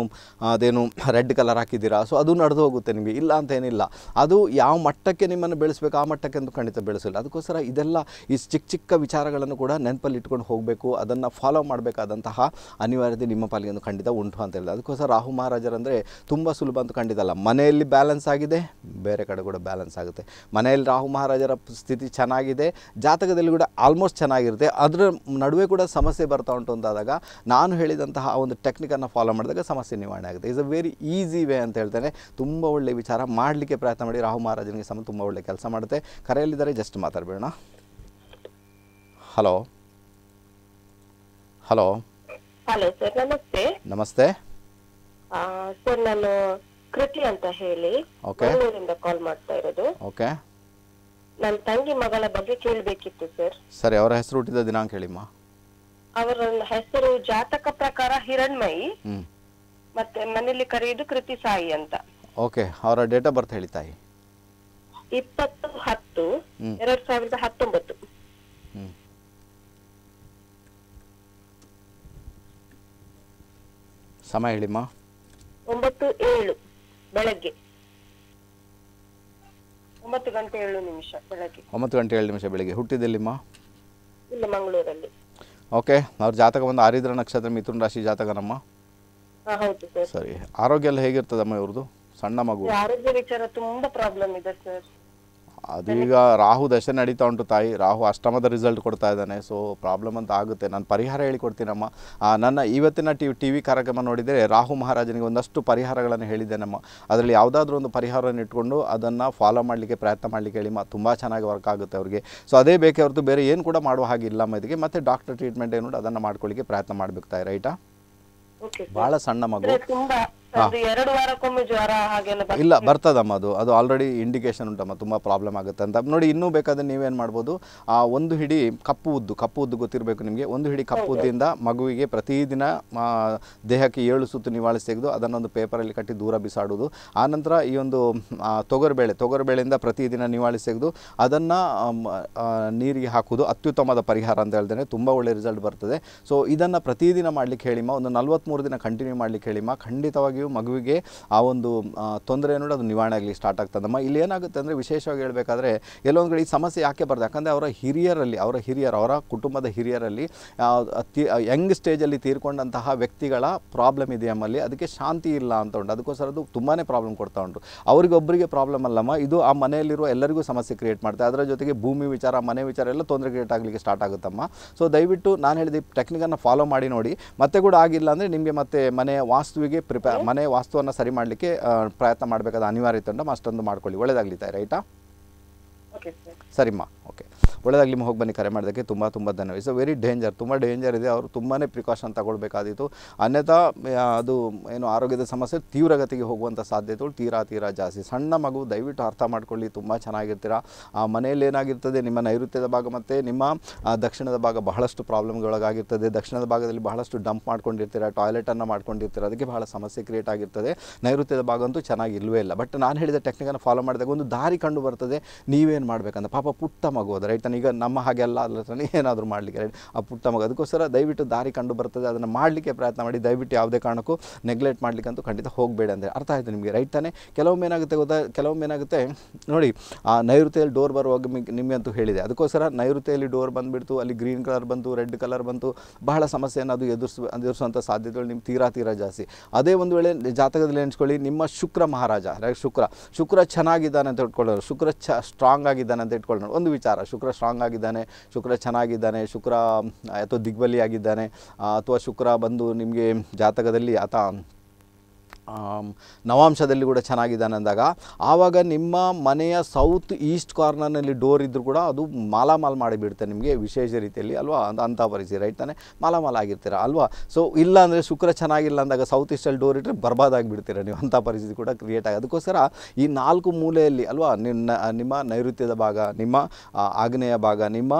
ಅದೇನು ರೆಡ್ ಕಲರ್ ಹಾಕಿದ್ದೀರಾ? ಸೊ ಅದು ನಡೆದು ಹೋಗುತ್ತೆ ನಿಮಗೆ. ಇಲ್ಲ ಅಂತ ಏನಿಲ್ಲ. ಅದು ಯಾವ ಮಟ್ಟಕ್ಕೆ ನಿಮ್ಮನ್ನು ಬೆಳೆಸಬೇಕು, ಆ ಮಟ್ಟಕ್ಕೆ ಅಂತೂ ಖಂಡಿತ ಬೆಳೆಸಿಲ್ಲ. ಅದಕ್ಕೋಸ್ಕರ ಇದೆಲ್ಲ ಈ ಚಿಕ್ಕ ಚಿಕ್ಕ ವಿಚಾರಗಳನ್ನು ಕೂಡ ನೆನಪಲ್ಲಿ ಇಟ್ಕೊಂಡು ಹೋಗಬೇಕು. ಅದನ್ನು ಫಾಲೋ ಮಾಡಬೇಕಾದಂತಹ ಅನಿವಾರ್ಯತೆ ನಿಮ್ಮ ಪಾಲಿಗೆ ಒಂದು ಖಂಡಿತ ಉಂಟು ಅಂತ ಹೇಳಿದೆ. ಅದಕ್ಕೋಸ್ಕರ ರಾಹು ಮಹಾರಾಜರಂದರೆ ತುಂಬ ಸುಲಭ ಅಂತ ಖಂಡಿತ ಅಲ್ಲ. ಮನೆಯಲ್ಲಿ ಬ್ಯಾಲೆನ್ಸ್ ಆಗಿದೆ, ಬೇರೆ ಕಡೆ ಕೂಡ ಬ್ಯಾಲೆನ್ಸ್ ಆಗುತ್ತೆ. ಮನೆಯಲ್ಲಿ ರಾಹು ಮಹಾರಾಜರ ಸ್ಥಿತಿ ಚೆನ್ನಾಗಿದೆ, ಜಾತಕದಲ್ಲಿ ಕೂಡ ಆಲ್ಮೋಸ್ಟ್ ಚೆನ್ನಾಗಿರುತ್ತೆ. ಅದರ ನಡುವೆ ಕೂಡ ಸಮಸ್ಯೆ ಬರ್ತಾ ಉಂಟು ಅಂತಾದಾಗ ನಾನು ಹೇಳಿದಂತಹ ಒಂದು ಟೆಕ್ನಿಕನ್ನು ಫಾಲೋ ಮಾಡಿದಾಗ ಸಮಸ್ಯೆ ನಿವಾರಣೆ ಆಗುತ್ತೆ. Is a very easy way ಅಂತ ಹೇಳ್ತಾರೆ. ತುಂಬ ಒಳ್ಳೆ ವಿಚಾರ ಮಾಡಲಿಕ್ಕೆ ಪ್ರಯತ್ನ ಮಾಡಿ ರಾಹು ಮಹಾರಾಜನಿಗೆ ಸಮ ತುಂಬ ಒಳ್ಳೆ ಕೆಲಸ ಮಾಡುತ್ತೆ. ಕರೆಯಲ್ಲಿದ್ದಾರೆ ಜಸ್ಟ್ ಮಾತಾಡಬೇಡ ಹಲೋ ಹಲೋ ಹಲೋ ಸರ್ ನಮಸ್ತೆ. ನಮಸ್ತೆ. ಆ, ಸರ್ ನಾನು ಕೃತಿ ಅಂತ ಹೇಳಿ ಕಾಲ್ ಮಾಡ್ತಾ ಇರೋದು. ಓಕೆ ನನ್ನ ತಂಗಿ ಮಗಳ ಬಗ್ಗೆ ಕೇಳಬೇಕಿತ್ತು ಸರ್ ಸರಿ ಅವರ ಹೆಸರು ಹುಟ್ಟಿದ ದಿನಾಂಕ ಹೇಳಿಮ್ಮ. ಅವರ ಹೆಸರು ಜಾತಕ ಪ್ರಕಾರ ಹಿರಣ್ಮಯಿ. ಮತ್ತೆ ಮನೆಯಲ್ಲಿ ಕರೆಯುವುದು ಕೃತಿ ಸಾಯಿ ಅಂತ. ಓಕೆ ಅವರ ಡೇಟ್ ಆಫ್ ಬರ್ತ್ ಹೇಳಿ ತಾಯಿ. ಇಪ್ಪತ್ತು ಹತ್ತು. ಎರಡ್ ಸಾವಿರದ ಹತ್ತೊಂಬತ್ತು. ಸಮಯ ಹೇಳಿಮ್ಮ. ಒಂಬತ್ತು ಏಳು ಬೆಳಗ್ಗೆ. ಒಂಬತ್ತು ಗಂಟೆ ಏಳು ನಿಮಿಷ ಬೆಳಗ್ಗೆ. ಒಂಬತ್ತು ಗಂಟೆ ಏಳು ನಿಮಿಷ ಬೆಳಗ್ಗೆ. ಹುಟ್ಟಿದಲ್ಲಿಮ್ಮ ಇಲ್ಲ ಮಂಗಳೂರಲ್ಲಿ. ಓಕೆ ಅವ್ರ ಜಾತಕ ಬಂದು ಆರಿದ್ರ ನಕ್ಷತ್ರ ಮಿಥುನ ರಾಶಿ ಜಾತಕನಮ್ಮ. ಸರ್. ಆರೋಗ್ಯ ಎಲ್ಲ ಹೇಗಿರ್ತದಮ್ಮ ಇವ್ರದ್ದು? ಸಣ್ಣ ಮಗು. ಆರೋಗ್ಯ ವಿಚಾರ ತುಂಬಾ ಪ್ರಾಬ್ಲಮ್ ಇದೆ ಸರ್. ಅದೀಗ ರಾಹು ದಶೆ ನಡೀತಾ ಉಂಟು ತಾಯಿ. ರಾಹು ಅಷ್ಟಮದ ರಿಸಲ್ಟ್ ಕೊಡ್ತಾ ಇದ್ದಾನೆ. ಸೊ ಪ್ರಾಬ್ಲಮ್ ಅಂತ ಆಗುತ್ತೆ. ನಾನು ಪರಿಹಾರ ಹೇಳಿಕೊಡ್ತೀನಮ್ಮ. ನನ್ನ ಇವತ್ತಿನ ಟಿ ಟಿ ವಿ ಕಾರ್ಯಕ್ರಮ ನೋಡಿದರೆ ರಾಹು ಮಹಾರಾಜನಿಗೆ ಒಂದಷ್ಟು ಪರಿಹಾರಗಳನ್ನು ಹೇಳಿದ್ದೇನಮ್ಮ. ಅದರಲ್ಲಿ ಯಾವುದಾದ್ರೂ ಒಂದು ಪರಿಹಾರವನ್ನು ಇಟ್ಕೊಂಡು ಅದನ್ನು ಫಾಲೋ ಮಾಡಲಿಕ್ಕೆ ಪ್ರಯತ್ನ ಮಾಡಲಿಕ್ಕೆ ಹೇಳಿ ಮ ತುಂಬ ಚೆನ್ನಾಗಿ ವರ್ಕ್ ಆಗುತ್ತೆ ಅವರಿಗೆ. ಸೊ ಅದೇ ಬೇಕೇ ಹೊರತು ಬೇರೆ ಏನು ಕೂಡ ಮಾಡುವ ಹಾಗಿಲ್ಲಮ್ಮ ಇದಕ್ಕೆ. ಮತ್ತು ಡಾಕ್ಟರ್ ಟ್ರೀಟ್ಮೆಂಟ್ ಏನು ಅದನ್ನು ಮಾಡ್ಕೊಳ್ಳಿಕ್ಕೆ ಪ್ರಯತ್ನ ಮಾಡಬೇಕು ತಾಯಿ. ರೈಟಾ ಭಾಳ ಸಣ್ಣ ಮಗು. ಇಲ್ಲ ಬರ್ತದಮ್ಮ ಅದು. ಅದು ಆಲ್ರೆಡಿ ಇಂಡಿಕೇಶನ್ ಉಂಟಮ್ಮ ತುಂಬ ಪ್ರಾಬ್ಲಮ್ ಆಗುತ್ತೆ ಅಂತ. ನೋಡಿ ಇನ್ನೂ ಬೇಕಾದ್ರೆ ನೀವೇನು ಮಾಡ್ಬೋದು ಆ ಒಂದು ಹಿಡಿ ಕಪ್ಪು ಉದ್ದು ಕಪ್ಪು ಉದ್ದು ಗೊತ್ತಿರಬೇಕು ನಿಮಗೆ. ಒಂದು ಹಿಡಿ ಕಪ್ಪು ಉದ್ದಿಂದ ಮಗುವಿಗೆ ಪ್ರತಿದಿನ ದೇಹಕ್ಕೆ ಏಳು ಸುತ್ತು ನಿವಾಳಿಸಿ ತೆಗೆದು ಅದನ್ನೊಂದು ಪೇಪರಲ್ಲಿ ಕಟ್ಟಿ ದೂರ ಬಿಸಾಡುವುದು. ಆನಂತರ ಈ ಒಂದು ತೊಗರುಬೇಳೆ ತೊಗರುಬೇಳೆಯಿಂದ ಪ್ರತಿದಿನ ನಿವಾಳಿಸಿ ತೆಗೆದು ಅದನ್ನು ನೀರಿಗೆ ಹಾಕುವುದು ಅತ್ಯುತ್ತಮದ ಪರಿಹಾರ ಅಂತ ಹೇಳ್ತೇನೆ ತುಂಬ ಒಳ್ಳೆ ರಿಸಲ್ಟ್ ಬರ್ತದೆ. ಸೊ ಇದನ್ನು ಪ್ರತಿದಿನ ಮಾಡಲಿಕ್ಕೆ ಹೇಳಿಮ್ಮ ಒಂದು ನಲ್ವತ್ತ್ಮೂರು ದಿನ ಕಂಟಿನ್ಯೂ ಮಾಡಲಿಕ್ಕೆ ಹೇಳಿಮ್ಮ. ಖಂಡಿತವಾಗಿಯೂ ಮಗುವಿಗೆ ಆ ಒಂದು ತೊಂದರೆ ನೋಡಿ ಅದು ನಿವಾರಣೆ ಆಗಲಿ ಸ್ಟಾರ್ಟ್ ಆಗ್ತದಮ್ಮ ಇಲ್ಲಿ ಏನಾಗುತ್ತೆ ಅಂದರೆ ವಿಶೇಷವಾಗಿ ಹೇಳಬೇಕಾದ್ರೆ ಎಲ್ಲೊಂದು ಕಡೆ ಈ ಸಮಸ್ಯೆ ಯಾಕೆ ಬರ್ತದೆ? ಯಾಕಂದರೆ ಅವರ ಹಿರಿಯರಲ್ಲಿ, ಅವರ ಹಿರಿಯರು, ಅವರ ಕುಟುಂಬದ ಹಿರಿಯರಲ್ಲಿ ಯಂಗ್ ಸ್ಟೇಜಲ್ಲಿ ತೀರ್ಕೊಂಡಂತಹ ವ್ಯಕ್ತಿಗಳ ಪ್ರಾಬ್ಲಮ್ ಇದೆ ಅಮ್ಮಲ್ಲಿ. ಅದಕ್ಕೆ ಶಾಂತಿ ಇಲ್ಲ ಅಂತ ಉಂಟು. ಅದಕ್ಕೋಸ್ಕರ ಅದು ತುಂಬಾ ಪ್ರಾಬ್ಲಮ್ ಕೊಡ್ತಾ ಉಂಟು. ಅವರಿಗೊಬ್ಬರಿಗೆ ಪ್ರಾಬ್ಲಮ್ ಅಲ್ಲಮ್ಮ ಇದು ಆ ಮನೆಯಲ್ಲಿರುವ ಎಲ್ಲರಿಗೂ ಸಮಸ್ಯೆ ಕ್ರಿಯೇಟ್ ಮಾಡ್ತಾರೆ ಅದರ ಜೊತೆಗೆ ಭೂಮಿ ವಿಚಾರ, ಮನೆ ವಿಚಾರ ಎಲ್ಲ ತೊಂದರೆ ಕ್ರಿಯೇಟ್ ಆಗಲಿಕ್ಕೆ ಸ್ಟಾರ್ಟ್ ಆಗುತ್ತಮ್ಮ ಸೊ ದಯವಿಟ್ಟು ನಾನು ಹೇಳಿದ ಟೆಕ್ನಿಕನ್ನು ಫಾಲೋ ಮಾಡಿ ನೋಡಿ. ಮತ್ತೆ ಕೂಡ ಆಗಿಲ್ಲ ಅಂದರೆ ನಿಮಗೆ ಮತ್ತೆ ಮನೆಯ ವಾಸ್ತುವಿಗೆ ಪ್ರಿಪೇ ಮನೆ ವಾಸ್ತುವನ್ನು ಸರಿ ಮಾಡಲಿಕ್ಕೆ ಪ್ರಯತ್ನ ಮಾಡಬೇಕಾದ ಅನಿವಾರ್ಯತೆ ಉಂಟು ಅಷ್ಟೊಂದು ಮಾಡ್ಕೊಳ್ಳಿ. ಒಳ್ಳೆಯದಾಗಲಿ ತಾಯಿ ರೈಟಾ? ಓಕೆ ಸರ್ ಸರಿಮ್ಮ ಓಕೆ ಒಳ್ಳೆದಾಗಲಿ ಹೋಗಿ ಬನ್ನಿ, ಕರೆ ಮಾಡೋದಕ್ಕೆ ತುಂಬ ತುಂಬ ಧನ್ಯವಾದ. ಇಟ್ಸ್ ವೆರಿ ಡೇಂಜರ್ ತುಂಬ ಡೇಂಜರ್ ಇದೆ. ಅವರು ತುಂಬಾ ಪ್ರಿಕಾಷನ್ ತಗೊಳ್ಬೇಕಾದಿತ್ತು ಅನ್ಯಥಾ ಅದು ಏನು ಆರೋಗ್ಯದ ಸಮಸ್ಯೆ ತೀವ್ರಗತಿಗೆ ಹೋಗುವಂಥ ಸಾಧ್ಯತೆಗಳು ತೀರಾ ತೀರಾ ಜಾಸ್ತಿ. ಸಣ್ಣ ಮಗು, ದಯವಿಟ್ಟು ಅರ್ಥ ಮಾಡ್ಕೊಳ್ಳಿ. ತುಂಬ ಚೆನ್ನಾಗಿರ್ತೀರ. ಆ ಮನೆಯಲ್ಲಿ ಏನಾಗಿರ್ತದೆ, ನಿಮ್ಮ ನೈಋತ್ಯದ ಭಾಗ ಮತ್ತು ನಿಮ್ಮ ದಕ್ಷಿಣದ ಭಾಗ ಬಹಳಷ್ಟು ಪ್ರಾಬ್ಲಮ್ಗಳಾಗಿರ್ತದೆ. ದಕ್ಷಿಣದ ಭಾಗದಲ್ಲಿ ಬಹಳಷ್ಟು ಡಂಪ್ ಮಾಡ್ಕೊಂಡಿರ್ತೀರ ಟಾಯ್ಲೆಟನ್ನು ಮಾಡ್ಕೊಂಡಿರ್ತೀರ, ಅದಕ್ಕೆ ಬಹಳ ಸಮಸ್ಯೆ ಕ್ರಿಯೇಟ್ ಆಗಿರ್ತದೆ. ನೈಋತ್ಯದ ಭಾಗ ಅಂತೂ ಚೆನ್ನಾಗಿ ಇಲ್ಲವೇ ಇಲ್ಲ. ಬಟ್ ನಾನು ಹೇಳಿದ ಟೆಕ್ನಿಕನ್ನು ಫಾಲೋ ಮಾಡಿದಾಗ ಒಂದು ದಾರಿ ಕಂಡು ಬರ್ತದೆ. ನೀವೇನು ಮಾಡಬೇಕಂತ. ಪಾಪ ಪುಟ್ಟ ಮಗು ಅದು ರೈಟ್ ಈಗ ನಮ್ಮ ಹಾಗೆ ಅಲ್ಲ ತಾನೇ ಏನಾದರೂ ಮಾಡಲಿಕ್ಕೆ ರೈಟ್ ಆ ಪುಟ್ಟ ಮಗ, ಅದಕ್ಕೋಸ್ಕರ ದಯವಿಟ್ಟು ದಾರಿ ಕಂಡು ಬರ್ತದೆ, ಅದನ್ನು ಮಾಡಲಿಕ್ಕೆ ಪ್ರಯತ್ನ ಮಾಡಿ, ದಯವಿಟ್ಟು ಯಾವುದೇ ಕಾರಣಕ್ಕೂ ನೆಗ್ಲೆಕ್ಟ್ ಮಾಡಲಿಕ್ಕಂತೂ ಖಂಡಿತ ಹೋಗಬೇಡ ಅಂದರೆ ಅರ್ಥ ಆಯಿತು ನಿಮಗೆ ರೈಟ್ ತಾನೆ? ಕೆಲವೊಮ್ಮೆ ಏನಾಗುತ್ತೆ ಗೊತ್ತಾ? ಕೆಲವೊಮ್ಮೆ ಏನಾಗುತ್ತೆ, ನೋಡಿ, ಆ ನೈಋತ್ಯದಲ್ಲಿ ಡೋರ್ ಬರುವಾಗ ನಿಮಗೆ ಅಂತೂ ಹೇಳಿದೆ. ಅದಕ್ಕೋಸ್ಕರ ನೈಋತ್ಯದಲ್ಲಿ ಡೋರ್ ಬಂದುಬಿಡ್ತು, ಅಲ್ಲಿ ಗ್ರೀನ್ ಕಲರ್ ಬಂತು ರೆಡ್ ಕಲರ್ ಬಂತು, ಬಹಳ ಸಮಸ್ಯೆಯನ್ನು ಅದು ಎದುರಿಸ, ಎದುರಿಸುವಂಥ ಸಾಧ್ಯತೆಗಳು ನಿಮ್ಗೆ ತೀರಾ ತೀರಾ ಜಾಸ್ತಿ. ಅದೇ ಒಂದು ವೇಳೆ ಜಾತಕದಲ್ಲಿ ಎಣಿಸ್ಕೊಳ್ಳಿ, ನಿಮ್ಮ ಶುಕ್ರ ಮಹಾರಾಜ ಶುಕ್ರ. ಶುಕ್ರ ಚೆನ್ನಾಗಿದ್ದಾನೆ ಅಂತ ಇಟ್ಕೊಳ್ಳೋರು ಶುಕ್ರ ಚ ಸ್ಟ್ರಾಂಗ್ ಆಗಿದ್ದಾನೆ ಅಂತ ಇಟ್ಕೊಳ್ಳೋಣ ಒಂದು ವಿಚಾರ, ಶುಕ್ರ ಸ್ಟ್ರಾಂಗ್ ಆಗಿದ್ದಾನೆ ಶುಕ್ರ ಚೆನ್ನಾಗಿದ್ದಾನೆ ಶುಕ್ರ ಅಥವಾ ದಿಗ್ಬಲಿ ಆಗಿದ್ದಾನೆ ಅಥವಾ ಶುಕ್ರ ಬಂದು ನಿಮಗೆ ಜಾತಕದಲ್ಲಿ ಆತ ನವಾಂಶದಲ್ಲಿ ಕೂಡ ಚೆನ್ನಾಗಿದ್ದಾನೆ ಅಂದಾಗ. ಆವಾಗ ನಿಮ್ಮ ಮನೆಯ ಸೌತ್ ಈಸ್ಟ್ ಕಾರ್ನರ್ನಲ್ಲಿ ಡೋರ್ ಇದ್ದರೂ ಕೂಡ ಅದು ಮಾಲಾಮಾಲ್ ಮಾಡಿಬಿಡುತ್ತೆ ನಿಮಗೆ ವಿಶೇಷ ರೀತಿಯಲ್ಲಿ, ಅಲ್ವಾ? ಅಂತ ಅಂಥ ಪರಿಸ್ಥಿತಿ ರೈಟ್ ತಾನೆ? ಮಾಲಾಮಾಲ್ ಆಗಿರ್ತೀರ, ಅಲ್ವಾ? ಸೊ ಇಲ್ಲ ಅಂದರೆ ಶುಕ್ರ ಚೆನ್ನಾಗಿಲ್ಲ ಅಂದಾಗ ಸೌತ್ ಈಸ್ಟಲ್ಲಿ ಡೋರ್ ಇಟ್ಟರೆ ಬರ್ಬಾದಾಗಿಬಿಡ್ತೀರ ನೀವು? ಅಂಥ ಪರಿಸ್ಥಿತಿ ಕೂಡ ಕ್ರಿಯೇಟ್ ಆಗಿ ಅದಕ್ಕೋಸ್ಕರ ಈ ನಾಲ್ಕು ಮೂಲೆಯಲ್ಲಿ, ಅಲ್ವಾ? ನಿನ್ನ, ನಿಮ್ಮ ನೈಋತ್ಯದ ಭಾಗ, ನಿಮ್ಮ ಆಗ್ನೇಯ ಭಾಗ, ನಿಮ್ಮ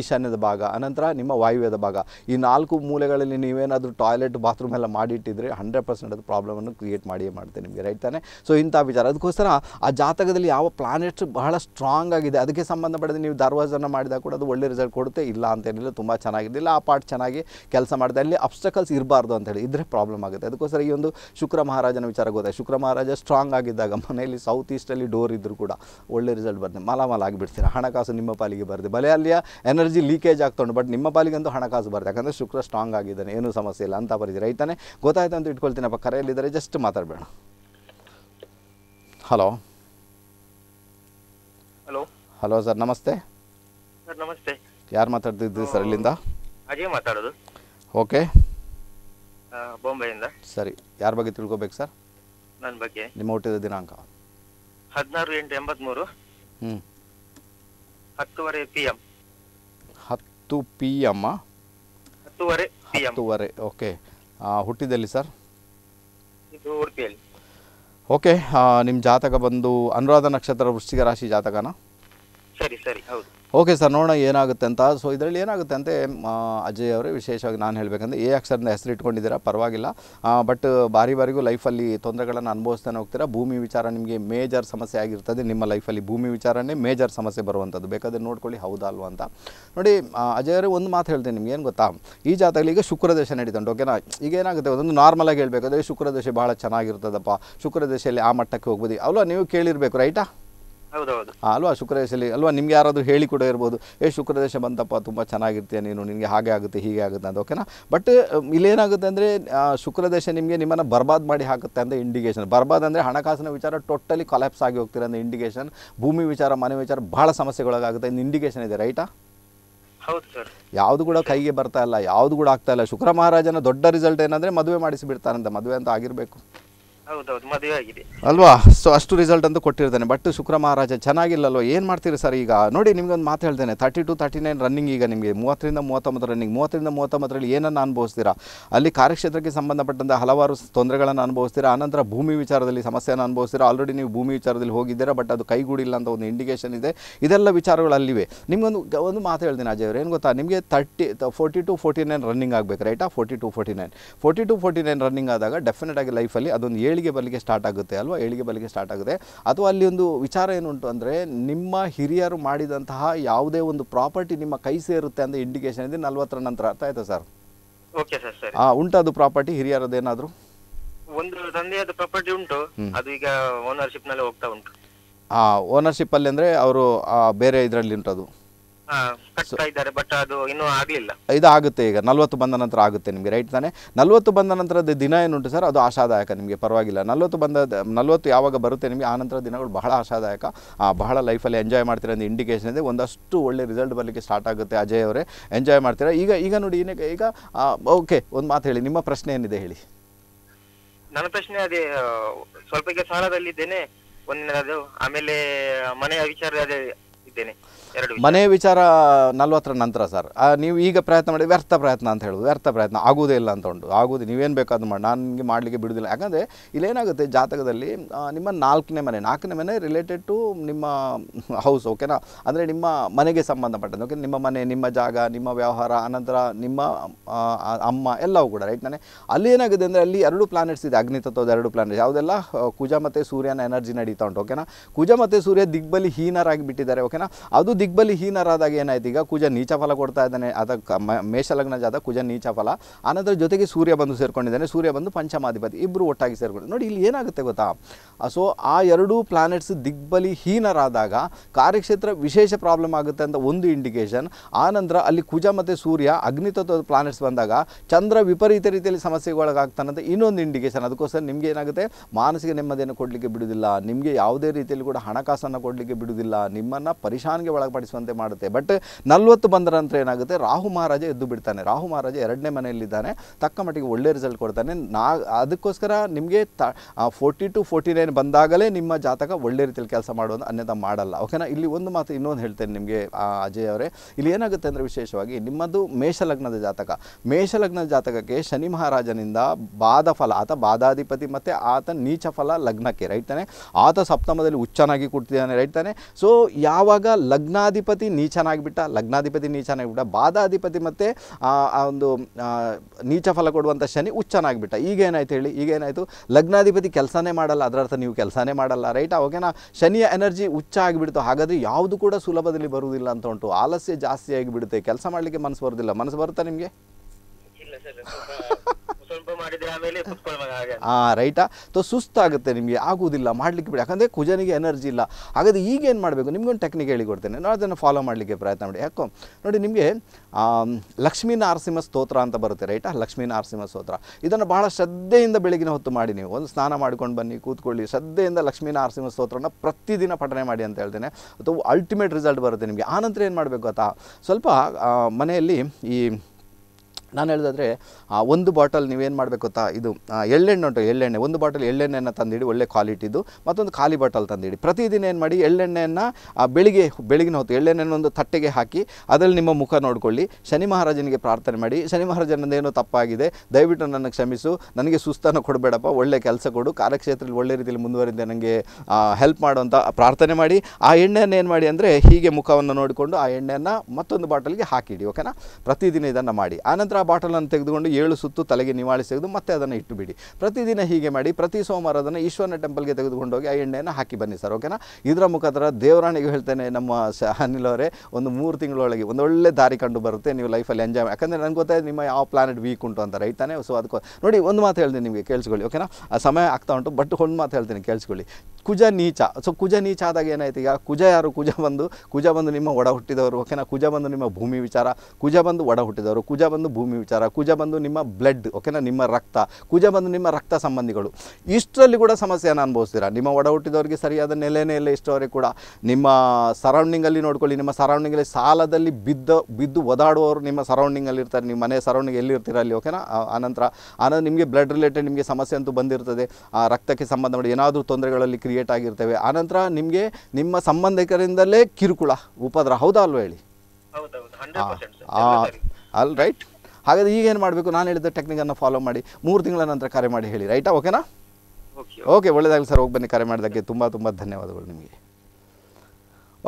ಈಶಾನ್ಯದ ಭಾಗ, ಅನಂತರ ನಿಮ್ಮ ವಾಯುವ್ಯದ ಭಾಗ. ಈ ನಾಲ್ಕು ಮೂಲೆಗಳಲ್ಲಿ ನೀವೇನಾದರೂ ಟಾಯ್ಲೆಟ್ ಬಾತ್ರೂಮ್ ಎಲ್ಲ ಮಾಡಿಟ್ಟಿದ್ರೆ ಹಂಡ್ರೆಡ್ ಪರ್ಸೆಂಟ್ ಅದು ಪ್ರಾಬ್ಲಮನ್ನು ಕ್ರಿಯೇಟ್ ಮಾಡಿಯೇ ಮಾಡ್ತೇನೆ ನಿಮಗೆ ರೈಟ್ ತಾನೆ? ಸೊ ಇಂಥ ವಿಚಾರ. ಅದಕ್ಕೋಸ್ಕರ ಆ ಜಾತಕದಲ್ಲಿ ಯಾವ ಪ್ಲಾನೆಟ್ಸ್ ಬಹಳ ಸ್ಟ್ರಾಂಗ್ ಆಗಿದೆ, ಅದಕ್ಕೆ ಸಂಬಂಧಪಟ್ಟಿದ ನೀವು ದರ್ವಾಜನ ಮಾಡಿದಾಗ ಕೂಡ ಅದು ಒಳ್ಳೆ ರಿಸಲ್ಟ್ ಕೊಡುತ್ತೆ. ಇಲ್ಲ ಅಂತೇನಿಲ್ಲ ತುಂಬ ಚೆನ್ನಾಗಿರಲಿಲ್ಲ ಆ ಪಾರ್ಟ್ ಚೆನ್ನಾಗಿ ಕೆಲಸ ಮಾಡಿದೆ ಅಲ್ಲಿ ಅಬ್ಸ್ಟಕಲ್ಸ್ ಇರಬಾರ್ದು ಅಂತ ಹೇಳಿ ಇದ್ರೆ ಪ್ರಾಬ್ಲಮ್ ಆಗುತ್ತೆ. ಅದಕ್ಕೋಸ್ಕರ ಈ ಒಂದು ಶುಕ್ರ ಮಹಾರಾಜನ ವಿಚಾರ ಗೊತ್ತಾಯ್ತು. ಶುಕ್ರ ಮಹಾರಾಜ ಸ್ಟ್ರಾಂಗ್ ಆಗಿದ್ದಾಗ, ಮನೆಯಲ್ಲಿ ಸೌತ್ ಈಸ್ಟಲ್ಲಿ ಡೋರ್ ಇದ್ದರೂ ಕೂಡ ಒಳ್ಳೆ ರಿಸಲ್ಟ್ ಬರ್ತದೆ ಮಾಲಾಮಾಲ ಆಗಿಬಿಡ್ತೀರ? ಹಣಕಾಸು ನಿಮ್ಮ ಪಾಲಿಗೆ ಬರ್ತದೆ ಬಲೆ ಅಲ್ಲಿಯ ಎನರ್ಜಿ ಲೀಕೇಜ್ ಆಗ್ತೊಂಡು ಬಟ್ ನಿಮ್ಮ ಪಾಲಿಗಂತೂ ಹಣಕಾಸು ಬರ್ತದೆ ಯಾಕಂದರೆ ಶುಕ್ರ ಸ್ಟ್ರಾಂಗ್ ಆಗಿದ್ದಾನೆ. ಏನೂ ಸಮಸ್ಯೆ ಇಲ್ಲ ಅಂತ ಪರಿಸ್ಥಿತಿ ರೈತಾನೆ ಗೊತ್ತಾಯ್ತು ಅಂತ ಇಟ್ಕೊಳ್ತೀನಪ್ಪ. ಕರೆಯಲ್ಲಿದ್ದರೆ ಜಸ್ಟ್ ಮಾತಾಡಬೇಡ. ಹಲೋ ಹಲೋ ಹಲೋ ಸರ್ ನಮಸ್ತೆ. ಸರ್ ನಮಸ್ತೆ. ಯಾರು ಮಾತಾಡ್ತಿದ್ದೀರಿ ಸರ್ ಇಲ್ಲಿಂದ? ಅಜಯ್ ಮಾತಾಡೋದು. ಓಕೆ ಬಾಂಬೆಯಿಂದ ಸರಿ ಯಾರ ಬಗ್ಗೆ ತಿಳ್ಕೊಬೇಕು ಸರ್ ನನ್ನ ಬಗ್ಗೆ. ನಿಮ್ಮ ಹುಟ್ಟಿದ ದಿನಾಂಕ. ಹದಿನಾರು ಎಂಟು ಎಂಬತ್ಮೂರು. ಹ್ಞೂ ಹತ್ತುವರೆ ಪಿ ಎಂ ಹತ್ತು ಪಿ ಎಂ ಹತ್ತುವರೆ ಹತ್ತುವರೆ ಓಕೆ ಹುಟ್ಟಿದಲ್ಲಿ ಸರ್ ಉಡುಪಿಯಲ್ಲಿ. ಓಕೆ ನಿಮ್ಮ ಜಾತಕ ಬಂದು ಅನುರಾಧ ನಕ್ಷತ್ರ ವೃಶ್ಚಿಕ ರಾಶಿ ಜಾತಕನ? ಸರಿ ಸರಿ, ಹೌದು. ಓಕೆ ಸರ್ ನೋಡೋಣ ಏನಾಗುತ್ತೆ ಅಂತ. ಸೊ ಇದರಲ್ಲಿ ಏನಾಗುತ್ತೆ ಅಂತ ಅಜಯ್ ಅವರೇ, ವಿಶೇಷವಾಗಿ ನಾನು ಹೇಳಬೇಕಂದ್ರೆ ಎ ಅಕ್ಷರದ ಹೆಸರು ಇಟ್ಕೊಂಡಿದ್ದೀರಾ? ಪರವಾಗಿಲ್ಲ. ಬಟ್ ಬಾರಿ ಬಾರಿಗೂ ಲೈಫಲ್ಲಿ ತೊಂದರೆಗಳನ್ನು ಅನುಭವಿಸ್ತಾನೆ ಹೋಗ್ತೀರಾ? ಭೂಮಿ ವಿಚಾರ ನಿಮಗೆ ಮೇಜರ್ ಸಮಸ್ಯೆ ಆಗಿರ್ತದೆ. ನಿಮ್ಮ ಲೈಫಲ್ಲಿ ಭೂಮಿ ವಿಚಾರನೇ ಮೇಜರ್ ಸಮಸ್ಯೆ ಬರುವಂಥದ್ದು. ಬೇಕಾದರೆ ನೋಡ್ಕೊಳ್ಳಿ ಹೌದಾ ಅಲ್ವಾ ಅಂತ. ನೋಡಿ ಅಜಯ್ ಅವರೇ, ಒಂದು ಮಾತು ಹೇಳ್ತೀನಿ ನಿಮ್ಗೆ, ಏನು ಗೊತ್ತಾ? ಈ ಜಾತಕಲ್ಲಿ ಈಗ ಶುಕ್ರದೇಶ ನಡೀತಂಟು ಓಕೆನಾ ಈಗ ಏನಾಗುತ್ತೆ ಒಂದು ನಾರ್ಮಲಾಗಿ ಹೇಳಬೇಕಾದ್ರೆ ಶುಕ್ರದೇಶ ಭಾಳ ಚೆನ್ನಾಗಿರ್ತದಪ್ಪ. ಶುಕ್ರದೇಶದಲ್ಲಿ ಆ ಮಟ್ಟಕ್ಕೆ ಹೋಗ್ಬೋದು. ಅಲ್ವಾ, ನೀವು ಕೇಳಿರಬೇಕು ರೈಟಾ ಹೌದೌದು. ಅಲ್ವಾ ಶುಕ್ರದೇಶದಲ್ಲಿ? ಅಲ್ವಾ ನಿಮ್ಗೆ ಯಾರಾದರೂ ಹೇಳಿ ಕೂಡ ಇರ್ಬೋದು ಏ ಶುಕ್ರದೇಶ ಬಂತಪ್ಪ ತುಂಬ ಚೆನ್ನಾಗಿರ್ತೀಯ ನೀನು ನಿನಗೆ ಹಾಗೆ ಆಗುತ್ತೆ ಹೀಗೆ ಆಗುತ್ತೆ ಅಂತ ಓಕೆನಾ? ಬಟ್ ಇಲ್ಲೇನಾಗುತ್ತೆ ಅಂದರೆ ಶುಕ್ರದೇಶ ನಿಮಗೆ ನಿಮ್ಮನ್ನು ಬರ್ಬಾದ್ ಮಾಡಿ ಹಾಕುತ್ತೆ ಅಂತ ಇಂಡಿಕೇಶನ್ ಬರ್ಬಾದ್ ಅಂದರೆ ಹಣಕಾಸಿನ ವಿಚಾರ ಟೋಟಲಿ ಕೊಲ್ಯಾಪ್ಸ್ ಆಗಿ ಹೋಗ್ತೀರ ಅಂತ ಇಂಡಿಕೇಶನ್ ಭೂಮಿ ವಿಚಾರ ಮನೆ ವಿಚಾರ ಭಾಳ ಸಮಸ್ಯೆಗೊಳಗಾಗುತ್ತೆ ಅಂತ ಇಂಡಿಕೇಶನ್ ಇದೆ ರೈಟಾ ಹೌದು ಸರ್. ಯಾವುದು ಕೂಡ ಕೈಗೆ ಬರ್ತಾ ಇಲ್ಲ ಯಾವುದು ಕೂಡ ಆಗ್ತಾ ಇಲ್ಲ. ಶುಕ್ರ ಮಹಾರಾಜನ ದೊಡ್ಡ ರಿಸಲ್ಟ್ ಏನಂದ್ರೆ ಮದುವೆ ಮಾಡಿಸಿ ಬಿಡ್ತಾರಂತೆ ಮದುವೆ ಅಂತ ಆಗಿರಬೇಕು. ಹೌದೌದು, ಮದುವೆ ಆಗಿದೆ. ಅಲ್ವಾ? ಸೊ ಅಷ್ಟು ರಿಸಲ್ಟ್ ಅಂತ ಕೊಟ್ಟಿರ್ತಾನೆ ಬಟ್ ಶುಕ್ರ ಮಹಾರಾಜ, ಚೆನ್ನಾಗಿಲ್ಲಲ್ವ? ಏನು ಮಾಡ್ತೀರಿ ಸರ್ ಈಗ? ನೋಡಿ ನಿಮ್ಗೊಂದು ಮಾತು ಹೇಳ್ತೇನೆ thirty two thirty nine running ಈಗ ನಿಮಗೆ. ಮೂವತ್ತರಿಂದ ಮೂವತ್ತೊಂಬತ್ತು ರನ್ನಿಂಗ್ ಮೂವತ್ತರಿಂದ ಮೂವತ್ತೊಂಬತ್ತರಲ್ಲಿ ಏನನ್ನು ಅನುಭವಿಸ್ತೀರಾ? ಅಲ್ಲಿ ಕಾರ್ಯಕ್ಷೇತ್ರಕ್ಕೆ ಸಂಬಂಧಪಟ್ಟಂಥ ಹಲವಾರು ತೊಂದರೆಗಳನ್ನು ಅನುಭವಿಸ್ತೀರಾ? ಆನಂತರ ಭೂಮಿ ವಿಚಾರದಲ್ಲಿ ಸಮಸ್ಯೆಯನ್ನು ಅನುಭವಿಸ್ತೀರಾ? ಆಲ್ರೆಡಿ ನೀವು ಭೂಮಿ ವಿಚಾರದಲ್ಲಿ ಹೋಗಿದ್ದೀರಾ? ಬಟ್ ಅದು ಕೈಗೂಡಿಲ್ಲ ಅಂತ ಒಂದು ಇಂಡಿಕೇಶನ್ ಇದೆ. ಇದೆಲ್ಲ ವಿಚಾರಗಳು ಅಲ್ಲಿವೆ. ನಿಮ್ಗೊಂದು ಒಂದು ಮಾತು ಹೇಳ್ತೀನಿ ಅಜಯ್ ಅವ್ರು. ಏನು ಗೊತ್ತಾ? ನಿಮಗೆ thirty forty two forty nine running ಆಗಬೇಕು ರೈಟಾ forty two forty nine forty two forty nine running ಆದಾಗ ಡೆಫಿನೆಟ್ ಆಗಿ ಲೈಫಲ್ಲಿ ಅದೊಂದು ಏಳಿಗೆ ಬರಲಿಕ್ಕೆ ಸ್ಟಾರ್ಟ್ ಆಗುತ್ತೆ ಅಲ್ವಾ? ಏಳಿಗೆ ಬರಲಿಕ್ಕೆ ಸ್ಟಾರ್ಟ್ ಆಗುತ್ತೆ. ಅಥವಾ ಅಲ್ಲಿ ಒಂದು ವಿಚಾರ ಏನುಂಟು ಅಂದರೆ ನಿಮ್ಮ ಹಿರಿಯರು ಮಾಡಿದಂತಹ ಯಾವುದೇ ಒಂದು ಪ್ರಾಪರ್ಟಿ ನಿಮ್ಮ ಕೈ ಸೇರುತ್ತೆ ಅಂತ ಇಂಡಿಕೇಶನ್ ಇದೆ ನಲ್ವತ್ತರ ನಂತರ. ಅರ್ಥ ಆಯ್ತಾ ಸರ್ ಓಕೆ ಸರ್ ಸರಿ. ಆ ಉಂಟದು ಪ್ರಾಪರ್ಟಿ ಹಿರಿಯರದೇನಾದರೂ ಒಂದು ತಂದೆಯಾದ ಪ್ರಾಪರ್ಟಿ ಉಂಟು. ಅದು ಈಗ ಓನರ್ಶಿಪ್ನಲ್ಲಿ ಹೋಗ್ತಾ ಉಂಟು. ಓನರ್ಶಿಪ್ಪಲ್ಲಿ ಅಂದರೆ ಅವರು ಬೇರೆ ಇದರಲ್ಲಿ ಉಂಟು ಹಾ ಕಟ್ತಾ ಇದ್ದಾರೆ ಬಟ್ ಅದು ಇನ್ನೂ ಆಗಲಿಲ್ಲ. ಇದು ಆಗುತ್ತೆ ಈಗ ನಲ್ವತ್ತು ಬಂದ ನಂತರ ಆಗುತ್ತೆ ನಿಮಗೆ ರೈಟ್ ತಾನೆ? ನಲ್ವತ್ತು ಬಂದ ನಂತರದ ದಿನ ಏನುಂಟು ಸರ್? ಅದು ಆಶಾದಾಯಕ ನಿಮಗೆ ಪರವಾಗಿಲ್ಲ. ನಲ್ವತ್ತು ಬಂದ ನಲ್ವತ್ತು ಯಾವಾಗ ಬರುತ್ತೆ ನಿಮಗೆ ಆ ನಂತರ ದಿನಗಳು ಬಹಳ ಆಶಾದಾಯಕ. ಆ, ಬಹಳ ಲೈಫಲ್ಲಿ ಎಂಜಾಯ್ ಮಾಡ್ತೀರಾ ಅಂತ ಇಂಡಿಕೇಶನ್ ಇದೆ. ಒಂದಷ್ಟು ಒಳ್ಳೆ ರಿಸಲ್ಟ್ ಬರಲಿಕ್ಕೆ ಸ್ಟಾರ್ಟ್ ಆಗುತ್ತೆ ಅಜಯ್ ಅವರೇ. ಎಂಜಾಯ್ ಮಾಡ್ತೀರಾ? ಈಗ ಈಗ ನೋಡಿ ಈಗ ಓಕೆ ಒಂದು ಮಾತು ಹೇಳಿ ನಿಮ್ಮ ಪ್ರಶ್ನೆ ಏನಿದೆ ಹೇಳಿ. ನನ್ನ ಪ್ರಶ್ನೆ ಅದೇ ಸ್ವಲ್ಪ ಈಗ ಸಾಲದಲ್ಲಿದ್ದೇನೆ ಒಂದಿನದು ಆಮೇಲೆ ಮನೆಯ ವಿಚಾರ ಅದೇ ಇದ್ದೇನೆ. ಮನೆ ವಿಚಾರ ನಲ್ವತ್ತರ ನಂತರ ಸರ್. ನೀವು ಈಗ ಪ್ರಯತ್ನ ಮಾಡಿ, ವ್ಯರ್ಥ ಪ್ರಯತ್ನ ಅಂತ ಹೇಳೋದು, ವ್ಯರ್ಥ ಪ್ರಯತ್ನ ಆಗುವುದೇ ಇಲ್ಲ ಅಂತ ಉಂಟು. ಆಗುವುದು ನೀವೇನು ಬೇಕಾದ್ರೂ ಮಾಡಿ ನನಗೆ ಮಾಡ್ಲಿಕ್ಕೆ ಬಿಡುವುದಿಲ್ಲ ಯಾಕಂದರೆ ಇಲ್ಲೇನಾಗುತ್ತೆ, ಜಾತಕದಲ್ಲಿ ನಿಮ್ಮ ನಾಲ್ಕನೇ ಮನೆ ನಾಲ್ಕನೇ ಮನೆ ರಿಲೇಟೆಡ್ ಟು ನಿಮ್ಮ ಹೌಸ್ ಓಕೆನಾ ಅಂದರೆ ನಿಮ್ಮ ಮನೆಗೆ ಸಂಬಂಧಪಟ್ಟದ್ದು ಓಕೆ ನಿಮ್ಮ ಮನೆ, ನಿಮ್ಮ ಜಾಗ, ನಿಮ್ಮ ವ್ಯವಹಾರ, ಅನಂತರ ನಿಮ್ಮ ಅಮ್ಮ ಎಲ್ಲವೂ ಕೂಡ ರೈಟ್ ನಾನೇ? ಅಲ್ಲಿ ಏನಾಗಿದೆ ಅಂದರೆ ಅಲ್ಲಿ ಎರಡು ಪ್ಲಾನೆಟ್ಸ್ ಇದೆ ಅಗ್ನಿತತ್ವದ ಎರಡು ಪ್ಲಾನೆಟ್ಸ್ ಯಾವುದೆಲ್ಲ? ಕುಜ ಮತ್ತು ಸೂರ್ಯನ ಎನರ್ಜಿ ನಡೀತಾ ಉಂಟು ಓಕೆನಾ ಕುಜ ಮತ್ತು ಸೂರ್ಯ ದಿಗ್ಬಲಿ ಹೀನರಾಗಿ ಬಿಟ್ಟಿದ್ದಾರೆ ಓಕೆನಾ ಅದು ದಿಗ್ಬಲಿ ಹೀನರಾದಾಗ ಏನಾಯ್ತು? ಈಗ ಕುಜ ನೀಚ ಫಲ ಕೊಡ್ತಾ ಇದ್ದಾನೆ. ಮೇಷ ಮೇಷಲಗ್ನ ಜಾತ ಕುಜ ನೀಚ ಫಲ ಆನಂತರ ಜೊತೆಗೆ ಸೂರ್ಯ ಬಂದು ಸೇರ್ಕೊಂಡಿದ್ದಾನೆ. ಸೂರ್ಯ ಬಂದು ಪಂಚಮಾಧಿಪತಿ. ಇಬ್ಬರು ಒಟ್ಟಾಗಿ ಸೇರ್ಕೊಂಡು. ನೋಡಿ ಇಲ್ಲಿ ಏನಾಗುತ್ತೆ ಗೊತ್ತಾ? ಸೊ ಆ ಎರಡೂ ಪ್ಲಾನೆಟ್ಸ್ ದಿಗ್ಬಲಿ ಹೀನರಾದಾಗ ಕಾರ್ಯಕ್ಷೇತ್ರ ವಿಶೇಷ ಪ್ರಾಬ್ಲಮ್ ಆಗುತ್ತೆ ಅಂತ ಒಂದು ಇಂಡಿಕೇಶನ್ ಆನಂತರ ಅಲ್ಲಿ ಕುಜ ಮತ್ತು ಸೂರ್ಯ ಅಗ್ನಿತತ್ವದ ಪ್ಲಾನೆಟ್ಸ್ ಬಂದಾಗ ಚಂದ್ರ ವಿಪರೀತ ರೀತಿಯಲ್ಲಿ ಸಮಸ್ಯೆಗೆ ಒಳಗಾಗ್ತಾನಂತ ಇನ್ನೊಂದು ಇಂಡಿಕೇಶನ್ ಅದಕ್ಕೋಸ್ಕರ ನಿಮಗೆ ಏನಾಗುತ್ತೆ? ಮಾನಸಿಕ ನೆಮ್ಮದಿಯನ್ನು ಕೊಡಲಿಕ್ಕೆ ಬಿಡುವುದಿಲ್ಲ. ನಿಮಗೆ ಯಾವುದೇ ರೀತಿಯಲ್ಲಿ ಕೂಡ ಹಣಕಾಸನ್ನು ಕೊಡಲಿಕ್ಕೆ ಬಿಡುವುದಿಲ್ಲ. ನಿಮ್ಮನ್ನು ಪರಿಶಾನ್ಗೆ ಒಳಪಡಿಸುವಂತೆ ಮಾಡುತ್ತೆ. ಬಟ್ ನಲ್ವತ್ತು ಬಂದ ನಂತರ ಏನಾಗುತ್ತೆ? ರಾಹು ಮಹಾರಾಜ ಎದ್ದು ಬಿಡ್ತಾನೆ. ರಾಹು ಮಹಾರಾಜ ಎರಡನೇ ಮನೆಯಲ್ಲಿದ್ದಾನೆ. ತಕ್ಕ ಮಟ್ಟಿಗೆ ಒಳ್ಳೆ ರಿಸಲ್ಟ್ ಕೊಡ್ತಾನೆ. ನಾ, ಅದಕ್ಕೋಸ್ಕರ ನಿಮಗೆ ತ ಫೋರ್ಟಿ ಟು ಫೋರ್ಟಿ ನೈನ್ ಬಂದಾಗಲೇ ನಿಮ್ಮ ಜಾತಕ ಒಳ್ಳೆ ರೀತಿಯಲ್ಲಿ ಕೆಲಸ ಮಾಡುವುದು ಅನ್ಯತ ಮಾಡಲ್ಲ. ಓಕೆನಾ ಇಲ್ಲಿ ಒಂದು ಮಾತು ಇನ್ನೊಂದು ಹೇಳ್ತೇನೆ ನಿಮಗೆ ಅಜಯ್ ಅವರೇ. ಇಲ್ಲಿ ಏನಾಗುತ್ತೆ ಅಂದರೆ ವಿಶೇಷವಾಗಿ ನಿಮ್ಮದು ಮೇಷಲಗ್ನದ ಜಾತಕ. ಮೇಷಲಗ್ನದ ಜಾತಕಕ್ಕೆ ಶನಿ ಮಹಾರಾಜನಿಂದ ಬಾಧ ಫಲ, ಆತ ಬಾದಾಧಿಪತಿ ಮತ್ತು ಆತ ನೀಚ ಫಲ ಲಗ್ನಕ್ಕೆ ರೈಟ್ ತಾನೆ? ಆತ ಸಪ್ತಮದಲ್ಲಿ ಹುಚ್ಚನಾಗಿ ಕೊಡ್ತಿದ್ದಾನೆ ರೈಟ್ ತಾನೆ? ಸೊ ಯಾವಾಗ ಲಗ್ನಾಧಿಪತಿ ನೀಚನಾಗಿಬಿಟ್ಟ ಲಗ್ನಾಧಿಪತಿ ನೀಚನಾಗಿಬಿಟ್ಟ, ಬಾದಾಧಿಪತಿ ಮತ್ತು, ಆ ಒಂದು ನೀಚ ಫಲ ಕೊಡುವಂಥ ಶನಿ ಹುಚ್ಚನಾಗಿಬಿಟ್ಟ ಈಗ ಏನಾಯ್ತು ಹೇಳಿ, ಈಗ ಏನಾಯಿತು? ಲಗ್ನಾಧಿಪತಿ ಕೆಲಸನೇ ಮಾಡಲ್ಲ ಅದರರ್ಥ ನೀವು ಕೆಲಸನೇ ಮಾಡಲ್ಲ, ರೈಟ್? ಓಕೆನಾ ಶನಿಯ ಎನರ್ಜಿ ಉಚ್ಚ ಆಗಿಬಿಡ್ತು ಹಾಗಾದರೆ ಯಾವುದು ಕೂಡ ಸುಲಭದಲ್ಲಿ ಬರುವುದಿಲ್ಲ ಅಂತ ಉಂಟು. ಆಲಸ್ಯ ಜಾಸ್ತಿ ಆಗಿಬಿಡುತ್ತೆ, ಕೆಲಸ ಮಾಡಲಿಕ್ಕೆ ಮನಸ್ಸು ಬರೋದಿಲ್ಲ. ಮನಸ್ಸು ಬರುತ್ತಾ ನಿಮಗೆ? ಆ ರೈಟಾ? ತೊ ಸುಸ್ತಾಗುತ್ತೆ ನಿಮಗೆ ಆಗುವುದಿಲ್ಲ ಮಾಡಲಿಕ್ಕೆ ಬಿಡಿ. ಯಾಕಂದರೆ ಕುಜನಿಗೆ ಎನರ್ಜಿ ಇಲ್ಲ. ಹಾಗಾದ್ರೆ ಈಗ ಏನು ಮಾಡಬೇಕು? ನಿಮ್ಗೊಂದು ಟೆಕ್ನಿಕ್ ಹೇಳಿಕೊಡ್ತೇನೆ ನಾನು ಅದನ್ನು ಫಾಲೋ ಮಾಡಲಿಕ್ಕೆ ಪ್ರಯತ್ನ ಮಾಡಿ. ಯಾಕೋ? ನೋಡಿ ನಿಮಗೆ ಲಕ್ಷ್ಮೀ ನಾರಸಿಂಹ ಸ್ತೋತ್ರ ಅಂತ ಬರುತ್ತೆ ರೈಟಾ? ಲಕ್ಷ್ಮೀ ನಾರಸಿಂಹ ಸ್ತೋತ್ರ. ಇದನ್ನು ಬಹಳ ಶ್ರದ್ಧೆಯಿಂದ ಬೆಳಗಿನ ಹೊತ್ತು ಮಾಡಿ ನೀವು. ಒಂದು ಸ್ನಾನ ಮಾಡ್ಕೊಂಡು ಬನ್ನಿ ಕೂತ್ಕೊಳ್ಳಿ. ಶ್ರದ್ಧೆಯಿಂದ ಲಕ್ಷ್ಮೀ ನಾರಸಿಂಹ ಸ್ತೋತ್ರನ ಪ್ರತಿದಿನ ಪಠನೆ ಮಾಡಿ ಅಂತ ಹೇಳ್ತೇನೆ. ಅಥವಾ ಅಲ್ಟಿಮೇಟ್ ರಿಸಲ್ಟ್ ಬರುತ್ತೆ ನಿಮಗೆ. ಆನಂತರ ಏನು ಮಾಡಬೇಕು ಗೊತ್ತಾ? ಸ್ವಲ್ಪ ಮನೆಯಲ್ಲಿ ಈ ನಾನು ಹೇಳಿದ್ರೆ ಒಂದು ಬಾಟಲ್ ನೀವೇನು ಮಾಡಬೇಕು ಗೊತ್ತಾ? ಇದು ಎಳ್ಳೆಣ್ಣೆ ಉಂಟು, ಎಳ್ಳೆಣ್ಣೆ. ಒಂದು ಬಾಟಲ್ ಎಳ್ಳೆಣ್ಣೆಯನ್ನು ತಂದಿಡಿ, ಒಳ್ಳೆ ಕ್ವಾಲಿಟಿದು ಮತ್ತೊಂದು ಖಾಲಿ ಬಾಟಲ್ ತಂದಿಡಿ. ಪ್ರತಿದಿನ ಏನು ಮಾಡಿ, ಎಳ್ಳೆಣ್ಣೆಯನ್ನು ಬೆಳಿಗ್ಗೆ ಬೆಳಗಿನ ಹೊತ್ತು ಎಳ್ಳೆಣ್ಣೆಯನ್ನು ಒಂದು ತಟ್ಟೆಗೆ ಹಾಕಿ, ಅದರಲ್ಲಿ ನಿಮ್ಮ ಮುಖ ನೋಡಿಕೊಳ್ಳಿ. ಶನಿ ಮಹಾರಾಜನಿಗೆ ಪ್ರಾರ್ಥನೆ ಮಾಡಿ. ಶನಿ ಮಹಾರಾಜನದೇನೋ ತಪ್ಪಾಗಿದೆ. ದಯವಿಟ್ಟು ನನ್ನ ಕ್ಷಮಿಸು. ನನಗೆ ಸುಸ್ತಾನ ಕೊಡಬೇಡಪ್ಪ. ಒಳ್ಳೆ ಕೆಲಸ ಕೊಡು. ಕಾರ್ಯಕ್ಷೇತ್ರದಲ್ಲಿ ಒಳ್ಳೆ ರೀತಿಯಲ್ಲಿ ಮುಂದುವರಿದ ನನಗೆ ಹೆಲ್ಪ್ ಮಾಡುವಂಥ ಪ್ರಾರ್ಥನೆ ಮಾಡಿ. ಆ ಎಣ್ಣೆಯನ್ನು ಏನು ಮಾಡಿ ಅಂದರೆ, ಹೀಗೆ ಮುಖವನ್ನು ನೋಡಿಕೊಂಡು ಆ ಎಣ್ಣೆಯನ್ನು ಮತ್ತೊಂದು ಬಾಟಲ್ಗೆ ಹಾಕಿಡಿ ಓಕೆನಾ ಪ್ರತಿದಿನ ಇದನ್ನು ಮಾಡಿ. ಆನಂತರ ಆ ಬಾಟಲನ್ನು ತೆಗೆದುಕೊಂಡು ಏಳು ಸುತ್ತು ತಲೆಗೆ ನಿವಾಳಿಸಿ ತೆಗೆದು ಮತ್ತೆ ಅದನ್ನು ಇಟ್ಟು ಬಿಡಿ ಪ್ರತಿದಿನ ಹೀಗೆ ಮಾಡಿ, ಪ್ರತಿ ಸೋಮವಾರ ಅದನ್ನು ಈಶ್ವರನ ಟೆಂಪಲ್ಗೆ ತೆಗೆದುಕೊಂಡು ಹೋಗಿ ಆ ಎಣ್ಣೆಯನ್ನು ಹಾಕಿ ಬನ್ನಿ ಸರ್ ಓಕೆನಾ ಇದರ ಮುಖಾಂತರ ದೇವರಾಣಿಗೂ ಹೇಳ್ತೇನೆ ನಮ್ಮ ಸ ಅನಿಲ್ ಅವರೇ ಒಂದು ಮೂರು ತಿಂಗಳೊಳಗೆ ಒಂದು ಒಳ್ಳೆ ದಾರಿ ಕಂಡು ಬರುತ್ತೆ, ನೀವು ಲೈಫಲ್ಲಿ ಎಂಜಾಯ್ ಯಾಕಂದರೆ ನನಗೆ ಗೊತ್ತಾಯ್ತು ನಿಮ್ಮ ಯಾವ ಪ್ಲಾನೆಟ್ ವೀಕ್ ಉಂಟು ಅಂತ ರೈಟ್ ತಾನೇ? ಸೊ ಅದಕ್ಕೆ ನೋಡಿ, ಒಂದು ಮಾತು ಹೇಳ್ತೀನಿ ನಿಮಗೆ, ಕೇಳಿಸ್ಕೊಳ್ಳಿ ಓಕೆನಾ ಆ ಸಮಯ ಆಗ್ತಾ ಉಂಟು ಬಟ್ ಒಂದು ಮಾತು ಹೇಳ್ತೀನಿ, ಕೇಳಿಸ್ಕೊಳ್ಳಿ. ಕುಜ ನೀಚ. ಸೊ ಕುಜ ನೀಚ ಆದಾಗ ಏನಾಯ್ತು ಈಗ? ಕುಜ ಯಾರು? ಕುಜ ಬಂದು ಕುಜ ಬಂದು ನಿಮ್ಮ ಒಡ ಹುಟ್ಟಿದವರು. ಓಕೆನಾ ಕುಜ ಬಂದು ನಿಮ್ಮ ಭೂಮಿ ವಿಚಾರ, ಕುಜ ಬಂದು ಒಡ ಹುಟ್ಟಿದವರು, ಕುಜ ಬಂದು ಭೂಮಿ ವಿಚಾರ, ಕುಜ ಬಂದು ನಿಮ್ಮ ಬ್ಲಡ್ ಓಕೆನಾ ನಿಮ್ಮ ರಕ್ತ, ಕುಜ ಬಂದು ನಿಮ್ಮ ರಕ್ತ ಸಂಬಂಧಿಗಳು. ಇಷ್ಟರಲ್ಲಿ ಕೂಡ ಸಮಸ್ಯೆಯನ್ನು ಅನುಭವಿಸ್ತೀರಾ? ನಿಮ್ಮ ಒಡ ಹುಟ್ಟಿದವರಿಗೆ ಸರಿಯಾದ ನೆಲೆನೇ ಇಲ್ಲ ಇಷ್ಟವರೆಗೆ ಕೂಡ. ನಿಮ್ಮ ಸರೌಂಡಿಂಗಲ್ಲಿ ನೋಡ್ಕೊಳ್ಳಿ, ನಿಮ್ಮ ಸರೌಂಡಿಂಗಲ್ಲಿ ಸಾಲದಲ್ಲಿ ಬಿದ್ದ, ಬಿದ್ದು ಒದಾಡುವವರು ನಿಮ್ಮ ಸರೌಂಡಿಂಗಲ್ಲಿ ಇರ್ತಾರೆ. ನಿಮ್ಮ ಮನೆ ಸರೌಂಡಿಂಗ್ ಎಲ್ಲಿ ಇರ್ತೀರ ಅಲ್ಲಿ ಓಕೆನಾ ಆನಂತರ ಆನಂತರ ನಿಮಗೆ ಬ್ಲಡ್ ರಿಲೇಟೆಡ್ ನಿಮಗೆ ಸಮಸ್ಯೆ ಅಂತೂ ಬಂದಿರ್ತದೆ. ಆ, ರಕ್ತಕ್ಕೆ ಸಂಬಂಧ ಮಾಡಿ ಏನಾದರೂ ತೊಂದರೆಗಳಲ್ಲಿ ಕ್ರಿಯೇಟ್ ಆಗಿರ್ತವೆ. ಆನಂತರ ನಿಮಗೆ ನಿಮ್ಮ ಸಂಬಂಧಿಕರಿಂದಲೇ ಕಿರುಕುಳ ಉಪದ್ರ. ಹೌದಾ ಅಲ್ವಾ ಹೇಳಿ? ಅಲ್ ರೈಟ್ ಹಾಗಾದ್ರೆ ಈಗೇನು ಮಾಡಬೇಕು? ನಾನು ಹೇಳಿದ ಟೆಕ್ನಿಕನ್ನು ಫಾಲೋ ಮಾಡಿ ಮೂರು ತಿಂಗಳ ನಂತರ ಕರೆ ಮಾಡಿ ಹೇಳಿ. ರೈಟಾ ಓಕೆನಾ ಓಕೆ ಓಕೆ ಒಳ್ಳೆಯದಾಗಲಿ ಸರ್ ಹೋಗಿ ಬನ್ನಿ ಕರೆ ಮಾಡಿದ್ದಕ್ಕೆ ತುಂಬ ತುಂಬ ಧನ್ಯವಾದಗಳು ನಿಮಗೆ.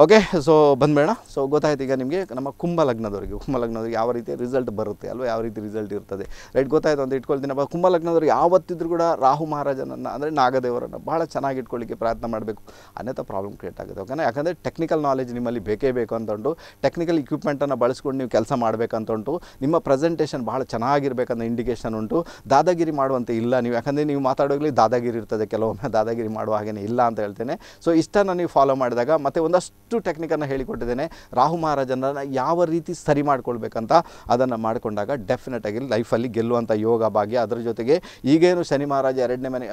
ಓಕೆ ಸೊ ಬಂದ್ಬೇಡ ಸೊ ಗೊತ್ತಾಯ್ತು ಈಗ ನಿಮಗೆ ನಮ್ಮ ಕುಂಭ ಲಗ್ನದವರಿಗೆ. ಕುಂಭ ಲಗ್ನದವರಿಗೆ ಯಾವ ರೀತಿ ರಿಸಲ್ಟ್ ಬರುತ್ತೆ, ಅಲ್ವಾ? ಯಾವ ರೀತಿ ರಿಸಲ್ಟ್ ಇರ್ತದೆ? ರೈಟ್ ಗೊತ್ತಾಯ್ತು ಅಂತ ಇಟ್ಕೊಳ್ತೀನಪ್ಪ ಕುಂಭ ಲಗ್ನದವ್ರಿಗೆ ಯಾವತ್ತಿದ್ರೂ ಕೂಡ ರಾಹು ಮಹಾರಾಜನನ್ನು, ಅಂದರೆ ನಾಗದೇವರನ್ನು ಭಾಳ ಚೆನ್ನಾಗಿ ಇಟ್ಕೊಳ್ಳಿಕ್ಕೆ ಪ್ರಯತ್ನ ಮಾಡಬೇಕು. ಅನ್ಯಥ ಪ್ರಾಬ್ಲಮ್ ಕ್ರಿಯೇಟ್ ಆಗುತ್ತೆ ಓಕೆನಾ ಯಾಕಂದರೆ ಟೆಕ್ನಿಕಲ್ ನಾಲೆಜ್ ನಿಮ್ಮಲ್ಲಿ ಬೇಕೇ ಬೇಕು ಅಂತ ಉಂಟು ಟೆಕ್ನಿಕಲ್ ಇಕ್ವಿಪ್ಮೆಂಟನ್ನು ಬಳಸ್ಕೊಂಡು ನೀವು ಕೆಲಸ ಮಾಡಬೇಕಂತ ಉಂಟು ನಿಮ್ಮ ಪ್ರೆಸೆಂಟೇಷನ್ ಭಾಳ ಚೆನ್ನಾಗಿರ್ಬೇಕಂತ ಇಂಡಿಕೇಷನ್ ಉಂಟು. ದಾದಾಗಿರಿ ಮಾಡುವಂತೆ ಇಲ್ಲ ನೀವು. ಯಾಕಂದರೆ ನೀವು ಮಾತಾಡೋಗ್ಲಿ ದಾದಾಗಿರಿ ಇರ್ತದೆ, ಕೆಲವೊಮ್ಮೆ ದಾದಾಗಿರಿ ಮಾಡುವ ಹಾಗೇನೆ ಇಲ್ಲ ಅಂತ ಹೇಳ್ತೇನೆ. ಸೊ ಇಷ್ಟನ್ನು ನೀವು ಫಾಲೋ ಮಾಡಿದಾಗ ಮತ್ತು ಒಂದಷ್ಟು ಟೆಕ್ನಿಕನ್ನು ಹೇಳಿಕೊಟ್ಟಿದ್ದೇನೆ. ರಾಹು ಮಹಾರಾಜನ ಯಾವ ರೀತಿ ಸರಿ ಮಾಡ್ಕೊಳ್ಬೇಕಂತ ಅದನ್ನು ಮಾಡಿಕೊಂಡಾಗ ಡೆಫಿನೆಟಾಗಿ ಲೈಫಲ್ಲಿ ಗೆಲ್ಲುವಂಥ ಯೋಗ ಭಾಗ್ಯ. ಅದರ ಜೊತೆಗೆ ಈಗೇನು ಶನಿ ಮಹಾರಾಜ ಎರಡನೇ ಮನೆ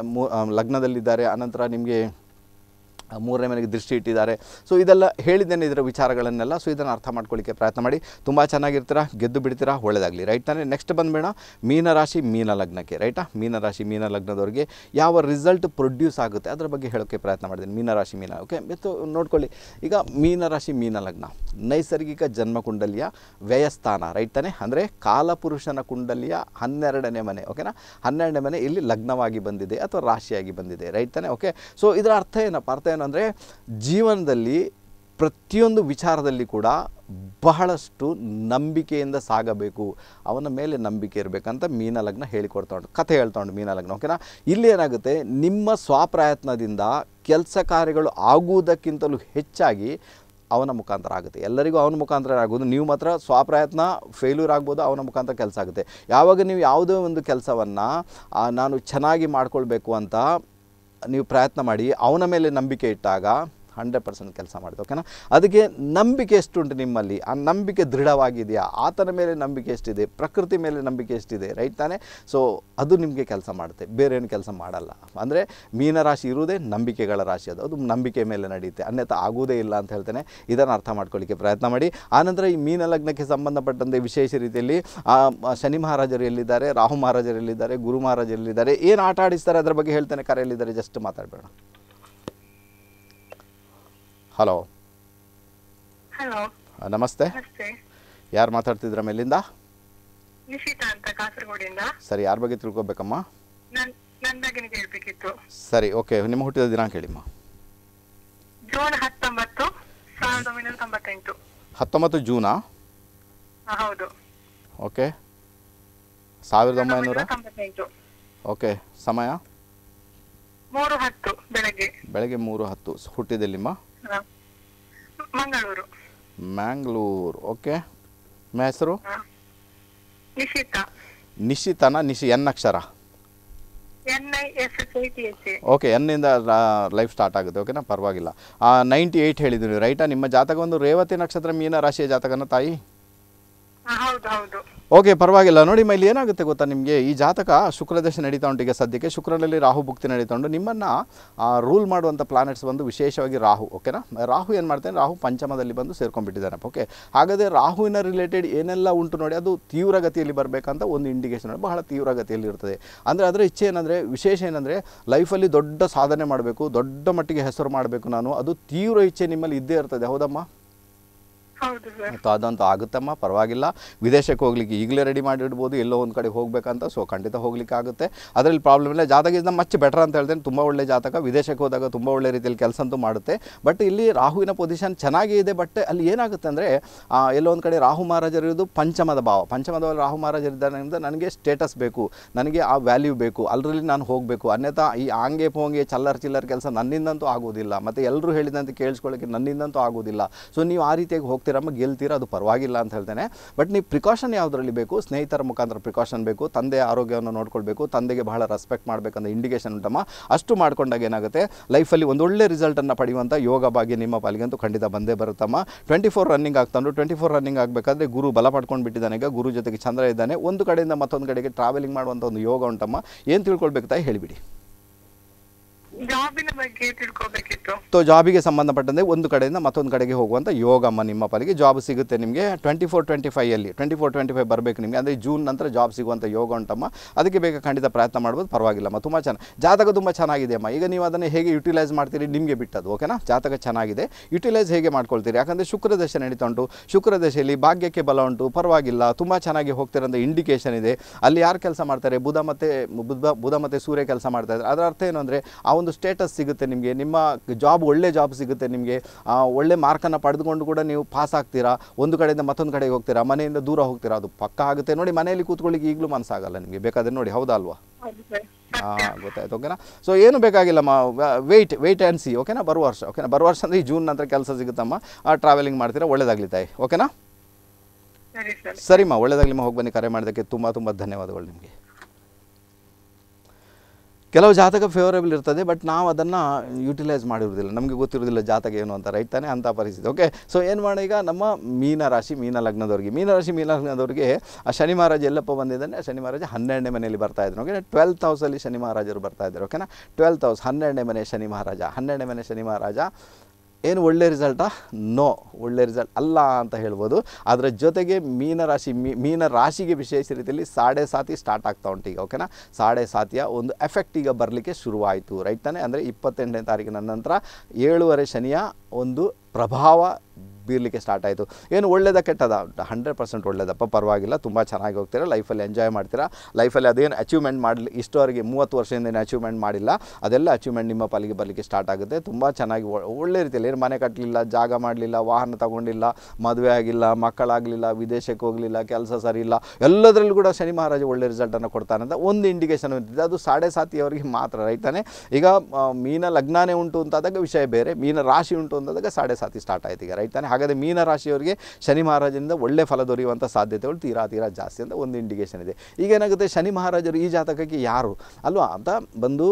ಲಗ್ನದಲ್ಲಿದ್ದಾರೆ. ಅನಂತರ ನಿಮಗೆ ಮೂರನೇ ಮನೆಗೆ ದೃಷ್ಟಿ ಇಟ್ಟಿದ್ದಾರೆ. ಸೊ ಇದೆಲ್ಲ ಹೇಳಿದ್ದೇನೆ ಇದರ ವಿಚಾರಗಳನ್ನೆಲ್ಲ. ಸೊ ಇದನ್ನು ಅರ್ಥ ಮಾಡ್ಕೊಳ್ಳಿಕ್ಕೆ ಪ್ರಯತ್ನ ಮಾಡಿ. ತುಂಬ ಚೆನ್ನಾಗಿರ್ತೀರಾ? ಗೆದ್ದು ಬಿಡ್ತೀರಾ? ಒಳ್ಳೆಯದಾಗಲಿ ರೈಟ್ ತಾನೇ? ನೆಕ್ಸ್ಟ್ ಬಂದ್ಬೇಡ ಮೀನರಾಶಿ ಮೀನ ಲಗ್ನಕ್ಕೆ. ರೈಟಾ ಮೀನರಾಶಿ ಮೀನ ಲಗ್ನದವ್ರಿಗೆ ಯಾವ ರಿಸಲ್ಟ್ ಪ್ರೊಡ್ಯೂಸ್ ಆಗುತ್ತೆ? ಅದರ ಬಗ್ಗೆ ಹೇಳೋಕ್ಕೆ ಪ್ರಯತ್ನ ಮಾಡಿದ್ದೀನಿ. ಮೀನರಾಶಿ ಮೀನ. ಓಕೆ ಮತ್ತು ನೋಡ್ಕೊಳ್ಳಿ. ಈಗ ಮೀನರಾಶಿ ಮೀನ ಲಗ್ನ. ನೈಸರ್ಗಿಕ ಜನ್ಮ ಕುಂಡಲಿಯ ವ್ಯಯಸ್ಥಾನ. ರೈಟ್ ತಾನೇ? ಅಂದರೆ ಕಾಲಪುರುಷನ ಕುಂಡಲಿಯ ಹನ್ನೆರಡನೇ ಮನೆ. ಓಕೆನಾ ಹನ್ನೆರಡನೇ ಮನೆ ಇಲ್ಲಿ ಲಗ್ನವಾಗಿ ಬಂದಿದೆ ಅಥವಾ ರಾಶಿಯಾಗಿ ಬಂದಿದೆ. ರೈಟ್ ತಾನೇ? ಓಕೆ ಸೊ ಇದರ ಅರ್ಥ ಏನಪ್ಪ? ಅರ್ಥ ಏನು ಅಂದರೆ ಜೀವನದಲ್ಲಿ ಪ್ರತಿಯೊಂದು ವಿಚಾರದಲ್ಲಿ ಕೂಡ ಬಹಳಷ್ಟು ನಂಬಿಕೆಯಿಂದ ಸಾಗಬೇಕು. ಅವನ ಮೇಲೆ ನಂಬಿಕೆ ಇರಬೇಕಂತ ಮೀನ ಲಗ್ನ ಹೇಳಿಕೊಡ್ತಾ ಉಂಟು ಕಥೆ ಹೇಳ್ತಾ ಉಂಟು ಮೀನ ಲಗ್ನ ಓಕೆನಾ ಇಲ್ಲಿ ಏನಾಗುತ್ತೆ, ನಿಮ್ಮ ಸ್ವಪ್ರಯತ್ನದಿಂದ ಕೆಲಸ ಕಾರ್ಯಗಳು ಆಗುವುದಕ್ಕಿಂತಲೂ ಹೆಚ್ಚಾಗಿ ಅವನ ಮುಖಾಂತರ ಆಗುತ್ತೆ. ಎಲ್ಲರಿಗೂ ಅವನ ಮುಖಾಂತರ ಆಗೋದು ನೀವು ಮಾತ್ರ ಸ್ವಪ್ರಯತ್ನ ಫೇಲ್ಯೂರ್ ಆಗ್ಬೋದು, ಅವನ ಮುಖಾಂತರ ಕೆಲಸ ಆಗುತ್ತೆ. ಯಾವಾಗ ನೀವು ಯಾವುದೇ ಒಂದು ಕೆಲಸವನ್ನು ನಾನು ಚೆನ್ನಾಗಿ ಮಾಡ್ಕೊಳ್ಬೇಕು ಅಂತ ನೀವು ಪ್ರಯತ್ನ ಮಾಡಿ ಅವನ ಮೇಲೆ ನಂಬಿಕೆ ಇಟ್ಟಾಗ ಹಂಡ್ರೆಡ್ ಪರ್ಸೆಂಟ್ ಕೆಲಸ ಮಾಡಿದೆ ಓಕೆನಾ ಅದಕ್ಕೆ ನಂಬಿಕೆ ಎಷ್ಟುಂಟು ನಿಮ್ಮಲ್ಲಿ? ಆ ನಂಬಿಕೆ ದೃಢವಾಗಿದೆಯಾ? ಆತನ ಮೇಲೆ ನಂಬಿಕೆ ಎಷ್ಟಿದೆ? ಪ್ರಕೃತಿ ಮೇಲೆ ನಂಬಿಕೆ ಎಷ್ಟಿದೆ? ರೈಟ್ ತಾನೇ? ಸೊ ಅದು ನಿಮಗೆ ಕೆಲಸ ಮಾಡುತ್ತೆ. ಬೇರೆ ಏನು ಕೆಲಸ ಮಾಡಲ್ಲ. ಅಂದರೆ ಮೀನರಾಶಿ ಇರುವುದೇ ನಂಬಿಕೆಗಳ ರಾಶಿ ಅದು. ಅದು ನಂಬಿಕೆ ಮೇಲೆ ನಡೆಯುತ್ತೆ. ಅನ್ಯಥಾ ಆಗುವುದೇ ಇಲ್ಲ ಅಂತ ಹೇಳ್ತೇನೆ. ಇದನ್ನು ಅರ್ಥ ಮಾಡ್ಕೊಳ್ಳಿಕ್ಕೆ ಪ್ರಯತ್ನ ಮಾಡಿ. ಆನಂತರ ಈ ಮೀನ ಲಗ್ನಕ್ಕೆ ಸಂಬಂಧಪಟ್ಟಂತೆ ವಿಶೇಷ ರೀತಿಯಲ್ಲಿ ಶನಿ ಮಹಾರಾಜರು ಎಲ್ಲಿದ್ದಾರೆ? ರಾಹು ಮಹಾರಾಜರು ಎಲ್ಲಿದ್ದಾರೆ? ಗುರು ಮಹಾರಾಜರು ಎಲ್ಲಿದ್ದಾರೆ? ಏನು ಆಟ ಆಡಿಸ್ತಾರೆ? ಅದರ ಬಗ್ಗೆ ಹೇಳ್ತೇನೆ. ಕರೆಯಲ್ಲಿದ್ದಾರೆ. ಜಸ್ಟ್ ಮಾತಾಡಬೇಡ. ಹಲೋ ಹಲೋ ನಮಸ್ತೆ. ಯಾರು ಮಾತಾಡ್ತಿದ್ರ ಮೇಲಿಂದ? ನಿಶಿತಾ ಅಂತ ಕಾಸರಗೋಡಿಂದ. ಸರಿ ಯಾರ ಬಗ್ಗೆ ತಿಳ್ಕೊಬೇಕಮ್ಮ? ಬಗ್ಗೆ ಕೇಳ್ಬೇಕಿತ್ತು. ಸರಿ ಓಕೆ. ನಿಮ್ಮ ಹುಟ್ಟಿದ ದಿನಾಂಕ ಹೇಳಿಮ್ಮ. ಜೂನ್ ಹತ್ತೊಂಬತ್ತು ಸಾವಿರದ ಒಂಬೈನೂರ ತೊಂಬತ್ತೆಂಟು. ಹತ್ತೊಂಬತ್ತು ಜೂನಾ? ಹೌದು. ಓಕೆ. ಸಾವಿರದ ಒಂಬೈನೂರ? ಓಕೆ. ಸಮಯ? ಮೂರು ಹತ್ತು ಬೆಳಗ್ಗೆ. ಬೆಳಗ್ಗೆ ಮೂರು ಹತ್ತು. ಹುಟ್ಟಿದೆಲ್ಲಿಮ್ಮ ಮಂಗಳೂರು. Mangalore okay. ನಿಮ್ಮ ಹೆಸರು. ನಿಶಿತಾ. ನಿಶಿತನ? ನಿಶಿ ಎನ್ ಅಕ್ಷರ? ಎನ್ ಇಂದ ಓಕೆ ಎನ್ನಿಂದ ಲೈಫ್ ಸ್ಟಾರ್ಟ್ ಆಗುತ್ತೆ ಓಕೆನಾ? ಪರವಾಗಿಲ್ಲ. ನೈಂಟಿ ಏಯ್ಟ್ ಹೇಳಿದ್ರಿ ರೈಟಾ ನಿಮ್ಮ ಜಾತಕ ಒಂದು ರೇವತಿ ನಕ್ಷತ್ರ ಮೀನ ರಾಶಿಯ ಜಾತಕನ ತಾಯಿ? ಹೌದು ಹೌದು. ಓಕೆ, ಪರವಾಗಿಲ್ಲ. ನೋಡಿ ಇಲ್ಲಿ ಏನಾಗುತ್ತೆ ಗೊತ್ತಾ ನಿಮಗೆ? ಈ ಜಾತಕ ಶುಕ್ರದಶ ನಡೀತಾ ಉಂಟು ಈಗ ಸದ್ಯಕ್ಕೆ. ಶುಕ್ರನಲ್ಲಿ ರಾಹು ಭುಕ್ತಿ ನಡೀತಾ ಉಂಟು. ನಿಮ್ಮನ್ನು ರೂಲ್ ಮಾಡುವಂಥ ಪ್ಲಾನೆಟ್ಸ್ ಬಂದು ವಿಶೇಷವಾಗಿ ರಾಹು ಓಕೆನಾ ರಾಹು ಏನು ಮಾಡ್ತೇನೆ? ರಾಹು ಪಂಚಮದಲ್ಲಿ ಬಂದು ಸೇರ್ಕೊಂಡ್ಬಿಟ್ಟಿದ್ದಾನೆ. ಓಕೆ ಹಾಗಾದರೆ ರಾಹುವಿನ ರಿಲೇಟೆಡ್ ಏನೆಲ್ಲ ಉಂಟು ನೋಡಿ, ಅದು ತೀವ್ರಗತಿಯಲ್ಲಿ ಬರಬೇಕಂತ ಒಂದು ಇಂಡಿಕೇಶನ್ ಬಹಳ ತೀವ್ರಗತಿಯಲ್ಲಿ ಇರ್ತದೆ. ಅಂದರೆ ಅದರ ಇಚ್ಛೆ ಏನಂದರೆ, ವಿಶೇಷ ಏನಂದರೆ ಲೈಫಲ್ಲಿ ದೊಡ್ಡ ಸಾಧನೆ ಮಾಡಬೇಕು, ದೊಡ್ಡ ಮಟ್ಟಿಗೆ ಹೆಸರು ಮಾಡಬೇಕು ನಾನು. ಅದು ತೀವ್ರ ಇಚ್ಛೆ ನಿಮ್ಮಲ್ಲಿ ಇದ್ದೇ ಇರ್ತದೆ. ಹೌದಮ್ಮ? ಸೊ ಅದಂತೂ ಆಗುತ್ತಮ್ಮ, ಪರವಾಗಿಲ್ಲ. ವಿದೇಶಕ್ಕೆ ಹೋಗ್ಲಿಕ್ಕೆ ಈಗಲೇ ರೆಡಿ ಮಾಡಿಡ್ಬೋದು, ಎಲ್ಲೋ ಒಂದು ಕಡೆ ಹೋಗ್ಬೇಕಂತ ಸೊ ಖಂಡಿತ ಹೋಗ್ಲಿಕ್ಕೆ ಆಗುತ್ತೆ. ಅದರಲ್ಲಿ ಪ್ರಾಬ್ಲಮ್ ಇಲ್ಲ. ಜಾತಕ ಇಸ್ ಮಚ್ ಬೆಟರ್ ಅಂತ ಹೇಳ್ತೇನೆ. ತುಂಬ ಒಳ್ಳೆ ಜಾತಕ. ವಿದೇಶಕ್ಕೆ ಹೋದಾಗ ತುಂಬ ಒಳ್ಳೆ ರೀತಿಯಲ್ಲಿ ಕೆಲಸ ಅಂತೂ ಮಾಡುತ್ತೆ. ಬಟ್ ಇಲ್ಲಿ ರಾಹುವಿನ ಪೊಸಿಷನ್ ಚೆನ್ನಾಗೇ ಇದೆ ಬಟ್ ಅಲ್ಲಿ ಏನಾಗುತ್ತೆ ಅಂದರೆ ಎಲ್ಲೋ ಒಂದು ಕಡೆ ರಾಹು ಮಹಾರಾಜರಿರೋದು ಪಂಚಮದ ಭಾವ. ಪಂಚಮದ ರಾಹು ಮಹಾರಾಜರಿದ್ದರಿಂದ ನನಗೆ ಸ್ಟೇಟಸ್ ಬೇಕು. ನನಗೆ ಆ ವ್ಯಾಲ್ಯೂ ಬೇಕು. ಅಲ್ಲರಲ್ಲಿ ನಾನು ಹೋಗಬೇಕು. ಅನ್ಯಥಾ ಈ ಆಂಗೆ ಪೋಂಗೆ ಚಲ್ಲರ್ ಚಿಲ್ಲರ್ ಕೆಲಸ ನನ್ನಿಂದಂತೂ ಆಗೋದಿಲ್ಲ ಮತ್ತು ಎಲ್ಲರೂ ಹೇಳಿದಂತೆ ಕೇಳಿಸ್ಕೊಳ್ಳೋಕ್ಕೆ ನನ್ನಿಂದಂತೂ ಆಗೋದಿಲ್ಲ ಸೊ ನೀವು ಆ ರೀತಿಯಾಗಿ ಹೋಗ್ತೀರಮ್ಮ ಗೆಲ್ತೀರಾ, ಅದು ಪರವಾಗಿಲ್ಲ ಅಂತ ಹೇಳ್ತೇನೆ. ಬಟ್ ನೀವು ಪ್ರಿಕಾಷನ್ ಯಾವುದರಲ್ಲಿ ಬೇಕು? ಸ್ನೇಹಿತರ ಮುಖಾಂತರ ಪ್ರಿಕಾಷನ್ ಬೇಕು, ತಂದೆಯ ಆರೋಗ್ಯವನ್ನು ನೋಡ್ಕೊಳ್ಬೇಕು, ತಂದೆಗೆ ಬಹಳ ರೆಸ್ಪೆಕ್ಟ್ ಮಾಡಬೇಕಂತ ಇಂಡಿಕೇಶನ್ ಉಂಟಮ್ಮ. ಅಷ್ಟು ಮಾಡ್ಕೊಂಡಾಗ ಏನಾಗುತ್ತೆ? ಲೈಫಲ್ಲಿ ಒಂದೊಳ್ಳೆ ರಿಸಲ್ಟನ್ನು ಪಡೆಯುವಂಥ ಯೋಗ ಭಾಗ್ಯ ನಿಮ್ಮ ಪಾಲಿಗಂತೂ ಖಂಡಿತ ಬಂದೇ ಬರುತ್ತಮ್ಮ. ಟ್ವೆಂಟಿ ಫೋರ್ ರನ್ನಿಂಗ್ ಆಗ್ತಾನು ಟ್ವೆಂಟಿ ಫೋರ್ ರನ್ನಿಂಗ್ ಆಗಬೇಕಾದ್ರೆ ಗುರು ಬಲ ಪಡ್ಕೊಂಡು ಬಿಟ್ಟಿದ್ದಾನೆ. ಈಗ ಗುರು ಜೊತೆಗೆ ಚಂದ್ರ ಇದ್ದಾನೆ. ಒಂದು ಕಡೆಯಿಂದ ಮತ್ತೊಂದು ಕಡೆಗೆ ಟ್ರಾವೆಲಿಂಗ್ ಮಾಡುವಂಥ ಒಂದು ಯೋಗ ಉಂಟಮ್ಮ. ಏನು ತಿಳ್ಕೊಳ್ಬೇಕು ತಾಯಿ? ಹೇಳಿಬಿಡಿ. ಜಾಬಿನ ಬಗ್ಗೆ ಸೊ ಜಾಬಿಗೆ ಸಂಬಂಧಪಟ್ಟಂತೆ ಒಂದು ಕಡೆಯಿಂದ ಮತ್ತೊಂದು ಕಡೆಗೆ ಹೋಗುವಂಥ ಯೋಗಮ್ಮ ನಿಮ್ಮ ಪಾಲಿಗೆ ಜಾಬ್ ಸಿಗುತ್ತೆ ನಿಮಗೆ ಟ್ವೆಂಟಿ ಫೋರ್ ಟ್ವೆಂಟಿ ಫೈಯಲ್ಲಿ ಟ್ವೆಂಟಿ ಫೋರ್ ಟ್ವೆಂಟಿ ಫೈವ್ ಬರಬೇಕು ನಿಮಗೆ. ಅಂದರೆ ಜೂನ್ ನಂತರ ಜಾಬ್ ಸಿಗುವಂಥ ಯೋಗ ಉಂಟಮ್ಮ. ಅದಕ್ಕೆ ಬೇಗ ಖಂಡಿತ ಪ್ರಯತ್ನ ಮಾಡ್ಬೋದು. ಪರವಾಗಿಲ್ಲಮ್ಮ. ತುಂಬ ಚೆನ್ನಾಗಿ, ಜಾತಕ ತುಂಬ ಚೆನ್ನಾಗಿದೆ ಅಮ್ಮ ಈಗ ನೀವು ಅದನ್ನು ಹೇಗೆ ಯುಟಿಲೈಸ್ ಮಾಡ್ತೀರಿ ನಿಮಗೆ ಬಿಟ್ಟದ್ದು ಓಕೆನಾ ಜಾತಕ ಚೆನ್ನಾಗಿದೆ. ಯುಟಿಲೈಸ್ ಹೇಗೆ ಮಾಡ್ಕೊಳ್ತೀರಿ? ಯಾಕಂದರೆ ಶುಕ್ರ ದಶೆ ನಡೀತಾ ಉಂಟು ಶುಕ್ರ ದಶೆಯಲ್ಲಿ ಭಾಗ್ಯಕ್ಕೆ ಬಲ ಉಂಟು. ಪರವಾಗಿಲ್ಲ. ತುಂಬ ಚೆನ್ನಾಗಿ ಹೋಗ್ತಿರೋಂಥ ಇಂಡಿಕೇಶನ್ ಇದೆ. ಅಲ್ಲಿ ಯಾರು ಕೆಲಸ ಮಾಡ್ತಾರೆ? ಬುಧ ಮತ್ತು, ಬುಧ ಬುಧ ಮತ್ತು ಸೂರ್ಯ ಕೆಲಸ ಮಾಡ್ತಾ ಇದ್ದಾರೆ. ಅದರ ಅರ್ಥ ಏನು ಅಂದರೆ ಆ ಒಂದು ಸ್ಟೇಟಸ್ ಸಿಗುತ್ತೆ ನಿಮಗೆ. ನಿಮ್ಮ ಜಾಬ್ ಒಳ್ಳೆ ಜಾಬ್ ಸಿಗುತ್ತೆ ನಿಮಗೆ. ಒಳ್ಳೆ ಮಾರ್ಕನ್ನು ಪಡೆದುಕೊಂಡು ಕೂಡ ನೀವು ಪಾಸ್ ಆಗ್ತೀರಾ? ಒಂದು ಕಡೆಯಿಂದ ಮತ್ತೊಂದು ಕಡೆಗೆ ಹೋಗ್ತೀರಾ? ಮನೆಯಿಂದ ದೂರ ಹೋಗ್ತೀರಾ? ಅದು ಪಕ್ಕ ಆಗುತ್ತೆ. ನೋಡಿ ಮನೆಯಲ್ಲಿ ಕೂತ್ಕೊಳ್ಳಿಕ್ಕೆ ಈಗಲೂ ಮನಸ್ಸಾಗಲ್ಲ ನಿಮಗೆ. ಬೇಕಾದ್ರೆ ನೋಡಿ ಹೌದಾ ಅಲ್ವಾ ಹಾಂ ಗೊತ್ತಾಯ್ತು ಓಕೆನಾ ಸೊ ಏನು ಬೇಕಾಗಿಲ್ಲಮ್ಮ ವೆಯ್ಟ್ ವೆಯ್ಟ್ ಆ್ಯಂಡ್ ಸಿ ಓಕೆನಾ ಬರುವ ವರ್ಷ ಓಕೆನಾ ಬರುವ ವರ್ಷ ಅಂದರೆ ಈ ಜೂನ್ ನಂತರ ಕೆಲಸ ಸಿಗುತ್ತಮ್ಮ. ಟ್ರಾವೆಲಿಂಗ್ ಮಾಡ್ತೀರಾ? ಒಳ್ಳೇದಾಗಲಿ ತಾಯಿ ಓಕೆನಾ ಸರಿ ಸರ್. ಸರಿಮ್ಮ ಒಳ್ಳೇದಾಗಲಿಮ್ಮ ಹೋಗಿ ಬನ್ನಿ ಕರೆ ಮಾಡೋದಕ್ಕೆ ತುಂಬ ತುಂಬ ಧನ್ಯವಾದಗಳು ನಿಮಗೆ. ಕೆಲವು ಜಾತಕ ಫೇವರೇಬಲ್ ಇರ್ತದೆ ಬಟ್ ನಾವು ಅದನ್ನು ಯುಟಿಲೈಸ್ ಮಾಡಿರೋದಿಲ್ಲ ನಮಗೆ ಗೊತ್ತಿರೋದಿಲ್ಲ ಜಾತಕ ಏನು ಅಂತ. ರೈಟ್ ತಾನೆ? ಅಂಥ ಪರಿಸ್ಥಿತಿ. ಓಕೆ ಸೊ ಏನು ಮಾಡೋಣ ಈಗ? ನಮ್ಮ ಮೀನ ರಾಶಿ, ಮೀನ ಲಗ್ನದವ್ರಿಗೆ. ಮೀನ ರಾಶಿ, ಮೀನ ಲಗ್ನದವ್ರಿಗೆ ಆ ಶನಿ ಮಹಾರಾಜ ಎಲ್ಲಪ್ಪ ಬಂದಿದ್ದಾನೆ. ಶನಿ ಮಹಾರಾಜ ಹನ್ನೆರಡನೇ ಮನೆಯಲ್ಲಿ ಬರ್ತಾ ಇದ್ರು ಓಕೆ ಟ್ವೆಲ್ತ್ ಹೌಸಲ್ಲಿ ಶನಿ ಮಹಾರಾಜರು ಬರ್ತಾ ಇದ್ದಾರೆ. ಓಕೆನಾ ಟ್ವೆಲ್ತ್ ಹೌಸ್ ಹನ್ನೆರಡನೇ ಮನೆ ಶನಿ ಮಹಾರಾಜ. ಹನ್ನೆರಡನೇ ಮನೆ ಶನಿ ಮಹಾರಾಜ. ಏನು ಒಳ್ಳೆ ರಿಸಲ್ಟಾ ನೋ ಒಳ್ಳೆ ರಿಸಲ್ಟ್ ಅಲ್ಲ ಅಂತ ಹೇಳ್ಬೋದು. ಅದರ ಜೊತೆಗೆ ಮೀನ ರಾಶಿ ಮೀನ ರಾಶಿಗೆ ವಿಶೇಷ ರೀತಿಯಲ್ಲಿ ಸಾಡೆ ಸಾತಿ ಸ್ಟಾರ್ಟ್ ಆಗ್ತಾ ಉಂಟು ಈಗ ಓಕೆನಾ ಸಾಡೆ ಸಾತಿಯ ಒಂದು ಎಫೆಕ್ಟ್ ಈಗ ಬರಲಿಕ್ಕೆ ಶುರುವಾಯಿತು ರೈಟ್ ತಾನೆ? ಅಂದರೆ ಇಪ್ಪತ್ತೆಂಟನೇ ತಾರೀಕಿನ ನಂತರ ಏಳುವರೆ ಶನಿಯ ಒಂದು ಪ್ರಭಾವ ಬೀರಲಿಕ್ಕೆ ಸ್ಟಾರ್ಟ್ ಆಯಿತು. ಏನು ಒಳ್ಳೇದ ಕೆಟ್ಟದ? ಹಂಡ್ರೆಡ್ ಪರ್ಸೆಂಟ್ ಒಳ್ಳೇದಪ್ಪ, ಪರವಾಗಿಲ್ಲ, ತುಂಬ ಚೆನ್ನಾಗಿ ಹೋಗ್ತೀರಾ ಲೈಫಲ್ಲಿ ಎಂಜಾಯ್ ಮಾಡ್ತೀರಾ. ಲೈಫಲ್ಲಿ ಅದೇನು ಅಚೀವ್ಮೆಂಟ್ ಮಾಡಲಿ, ಇಷ್ಟೋವರೆಗೆ ಮೂವತ್ತು ವರ್ಷದಿಂದ ಏನು ಅಚೀವ್ಮೆಂಟ್ ಮಾಡಿಲ್ಲ, ಅದೆಲ್ಲ ಅಚೀವ್ಮೆಂಟ್ ನಿಮ್ಮ ಪಾಲಿಗೆ ಬರಲಿಕ್ಕೆ ಸ್ಟಾರ್ಟ್ ಆಗುತ್ತೆ. ತುಂಬ ಚೆನ್ನಾಗಿ ಒಳ್ಳೆ ರೀತಿಯಲ್ಲಿ ಏನು ಮನೆ ಕಟ್ಟಲಿಲ್ಲ ಜಾಗ ಮಾಡಲಿಲ್ಲ, ವಾಹನ ತಗೊಂಡಿಲ್ಲ, ಮದುವೆ ಆಗಿಲ್ಲ, ಮಕ್ಕಳಾಗಲಿಲ್ಲ, ವಿದೇಶಕ್ಕೆ ಹೋಗಲಿಲ್ಲ, ಕೆಲಸ ಸರಿ ಇಲ್ಲ ಎಲ್ಲದರಲ್ಲೂ ಕೂಡ ಶನಿ ಮಹಾರಾಜ ಒಳ್ಳೆ ರಿಸಲ್ಟನ್ನು ಕೊಡ್ತಾನೆ ಅಂತ ಒಂದು ಇಂಡಿಕೇಶನ್ ಇರ್ತಿದೆ ಅದು ಸಾಡೆ ಸಾತಿಯವರಿಗೆ ಮಾತ್ರ, ರೈತಾನೆ. ಈಗ ಮೀನ ಲಗ್ನಾನೇ ಉಂಟು ಅಂತಾದಾಗ ವಿಷಯ ಬೇರೆ, ಮೀನ ರಾಶಿ ಉಂಟು ಅಂತಾದಾಗ ಸಾಡೆ ಸಾತಿ ಸ್ಟಾರ್ಟ್ ಆಯ್ತು ಈಗ ರೈಟ್ ತಾನೆ? ಹಾಗಾದರೆ ಮೀನ ರಾಶಿಯವರಿಗೆ ಶನಿ ಮಹಾರಾಜನಿಂದ ಒಳ್ಳೆ ಫಲ ದೊರೆಯುವಂಥ ಸಾಧ್ಯತೆಗಳು ತೀರಾ ತೀರಾ ಜಾಸ್ತಿ ಅಂತ ಒಂದು ಇಂಡಿಕೇಶನ್ ಇದೆ. ಈಗ ಏನಾಗುತ್ತೆ? ಶನಿ ಮಹಾರಾಜರು ಈ ಜಾತಕಕ್ಕೆ ಯಾರು? ಅಲ್ವಾ? ಅಂತ ಬಂದು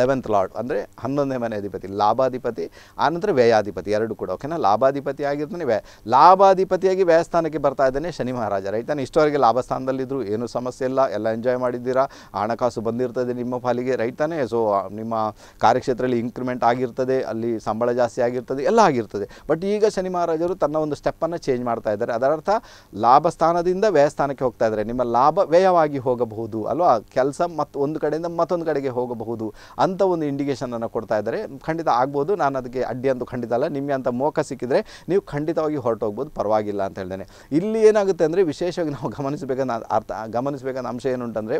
ಲೆವೆಂತ್ ಲಾರ್ಡ್ ಅಂದರೆ ಹನ್ನೊಂದನೇ ಮನೆ ಅಧಿಪತಿ, ಲಾಭಾಧಿಪತಿ ಆನಂತರ ವ್ಯಯಾಧಿಪತಿ ಎರಡು ಕೂಡ ಓಕೆನಾ ಲಾಭಾಧಿಪತಿ ಆಗಿರ್ತಾನೆ, ವ್ಯಯ, ಲಾಭಾಧಿಪತಿಯಾಗಿ ವ್ಯಯಸ್ಥಾನಕ್ಕೆ ಬರ್ತಾ ಇದ್ದಾನೆ ಶನಿ ಮಹಾರಾಜ ರೈಟ್ ತಾನೆ? ಲಾಭ ಲಾಭಸ್ಥಾನದಲ್ಲಿದ್ದರು ಏನೂ ಸಮಸ್ಯೆ ಇಲ್ಲ, ಎಲ್ಲ ಎಂಜಾಯ್ ಮಾಡಿದ್ದೀರಾ? ಹಣಕಾಸು ಬಂದಿರ್ತದೆ ನಿಮ್ಮ ಪಾಲಿಗೆ ರೈಟ್ ತಾನೆ? ಸೊ ನಿಮ್ಮ ಕಾರ್ಯಕ್ಷೇತ್ರದಲ್ಲಿ ಇಂಕ್ರಿಮೆಂಟ್ ಆಗಿರ್ತದೆ, ಅಲ್ಲಿ ಸಂಬಳ ಜಾಸ್ತಿ ಆಗಿರ್ತದೆ, ಎಲ್ಲ ಆಗಿರ್ತದೆ. ಬಟ್ ಈಗ ಶನಿ ಮಹಾರಾಜರು ತನ್ನ ಒಂದು ಸ್ಟೆಪ್ಪನ್ನು ಚೇಂಜ್ ಮಾಡ್ತಾ ಇದ್ದಾರೆ. ಅದರರ್ಥ ಲಾಭ ಸ್ಥಾನದಿಂದ ವ್ಯಯಸ್ಥಾನಕ್ಕೆ ಹೋಗ್ತಾ ಇದ್ದಾರೆ. ನಿಮ್ಮ ಲಾಭ ವ್ಯಯವಾಗಿ ಹೋಗಬಹುದು, ಅಲ್ವಾ? ಕೆಲಸ ಮತ್ತು ಒಂದು ಕಡೆಯಿಂದ ಮತ್ತೊಂದು ಕಡೆಗೆ ಹೋಗಬಹುದು ಅಂತ ಒಂದು ಇಂಡಿಕೇಷನನ್ನು ಕೊಡ್ತಾ ಇದ್ದಾರೆ. ಖಂಡಿತ ಆಗ್ಬೋದು. ನಾನು ಅದಕ್ಕೆ ಅಡ್ಡಿ ಅಂತ ಖಂಡಿತ ಅಲ್ಲ. ನಿಮಗೆ ಅಂತ ಮೋಕ ಸಿಕ್ಕಿದರೆ ನೀವು ಖಂಡಿತವಾಗಿ ಹೊರಟೋಗ್ಬೋದು. ಪರವಾಗಿಲ್ಲ ಅಂತ ಹೇಳ್ತೇನೆ ಇಲ್ಲಿ ಏನಾಗುತ್ತೆ ಅಂದರೆ ವಿಶೇಷವಾಗಿ ನಾವು ಗಮನಿಸಬೇಕಾದ ಅರ್ಥ, ಗಮನಿಸಬೇಕಾದ ಅಂಶ ಏನುಂಟಂದರೆ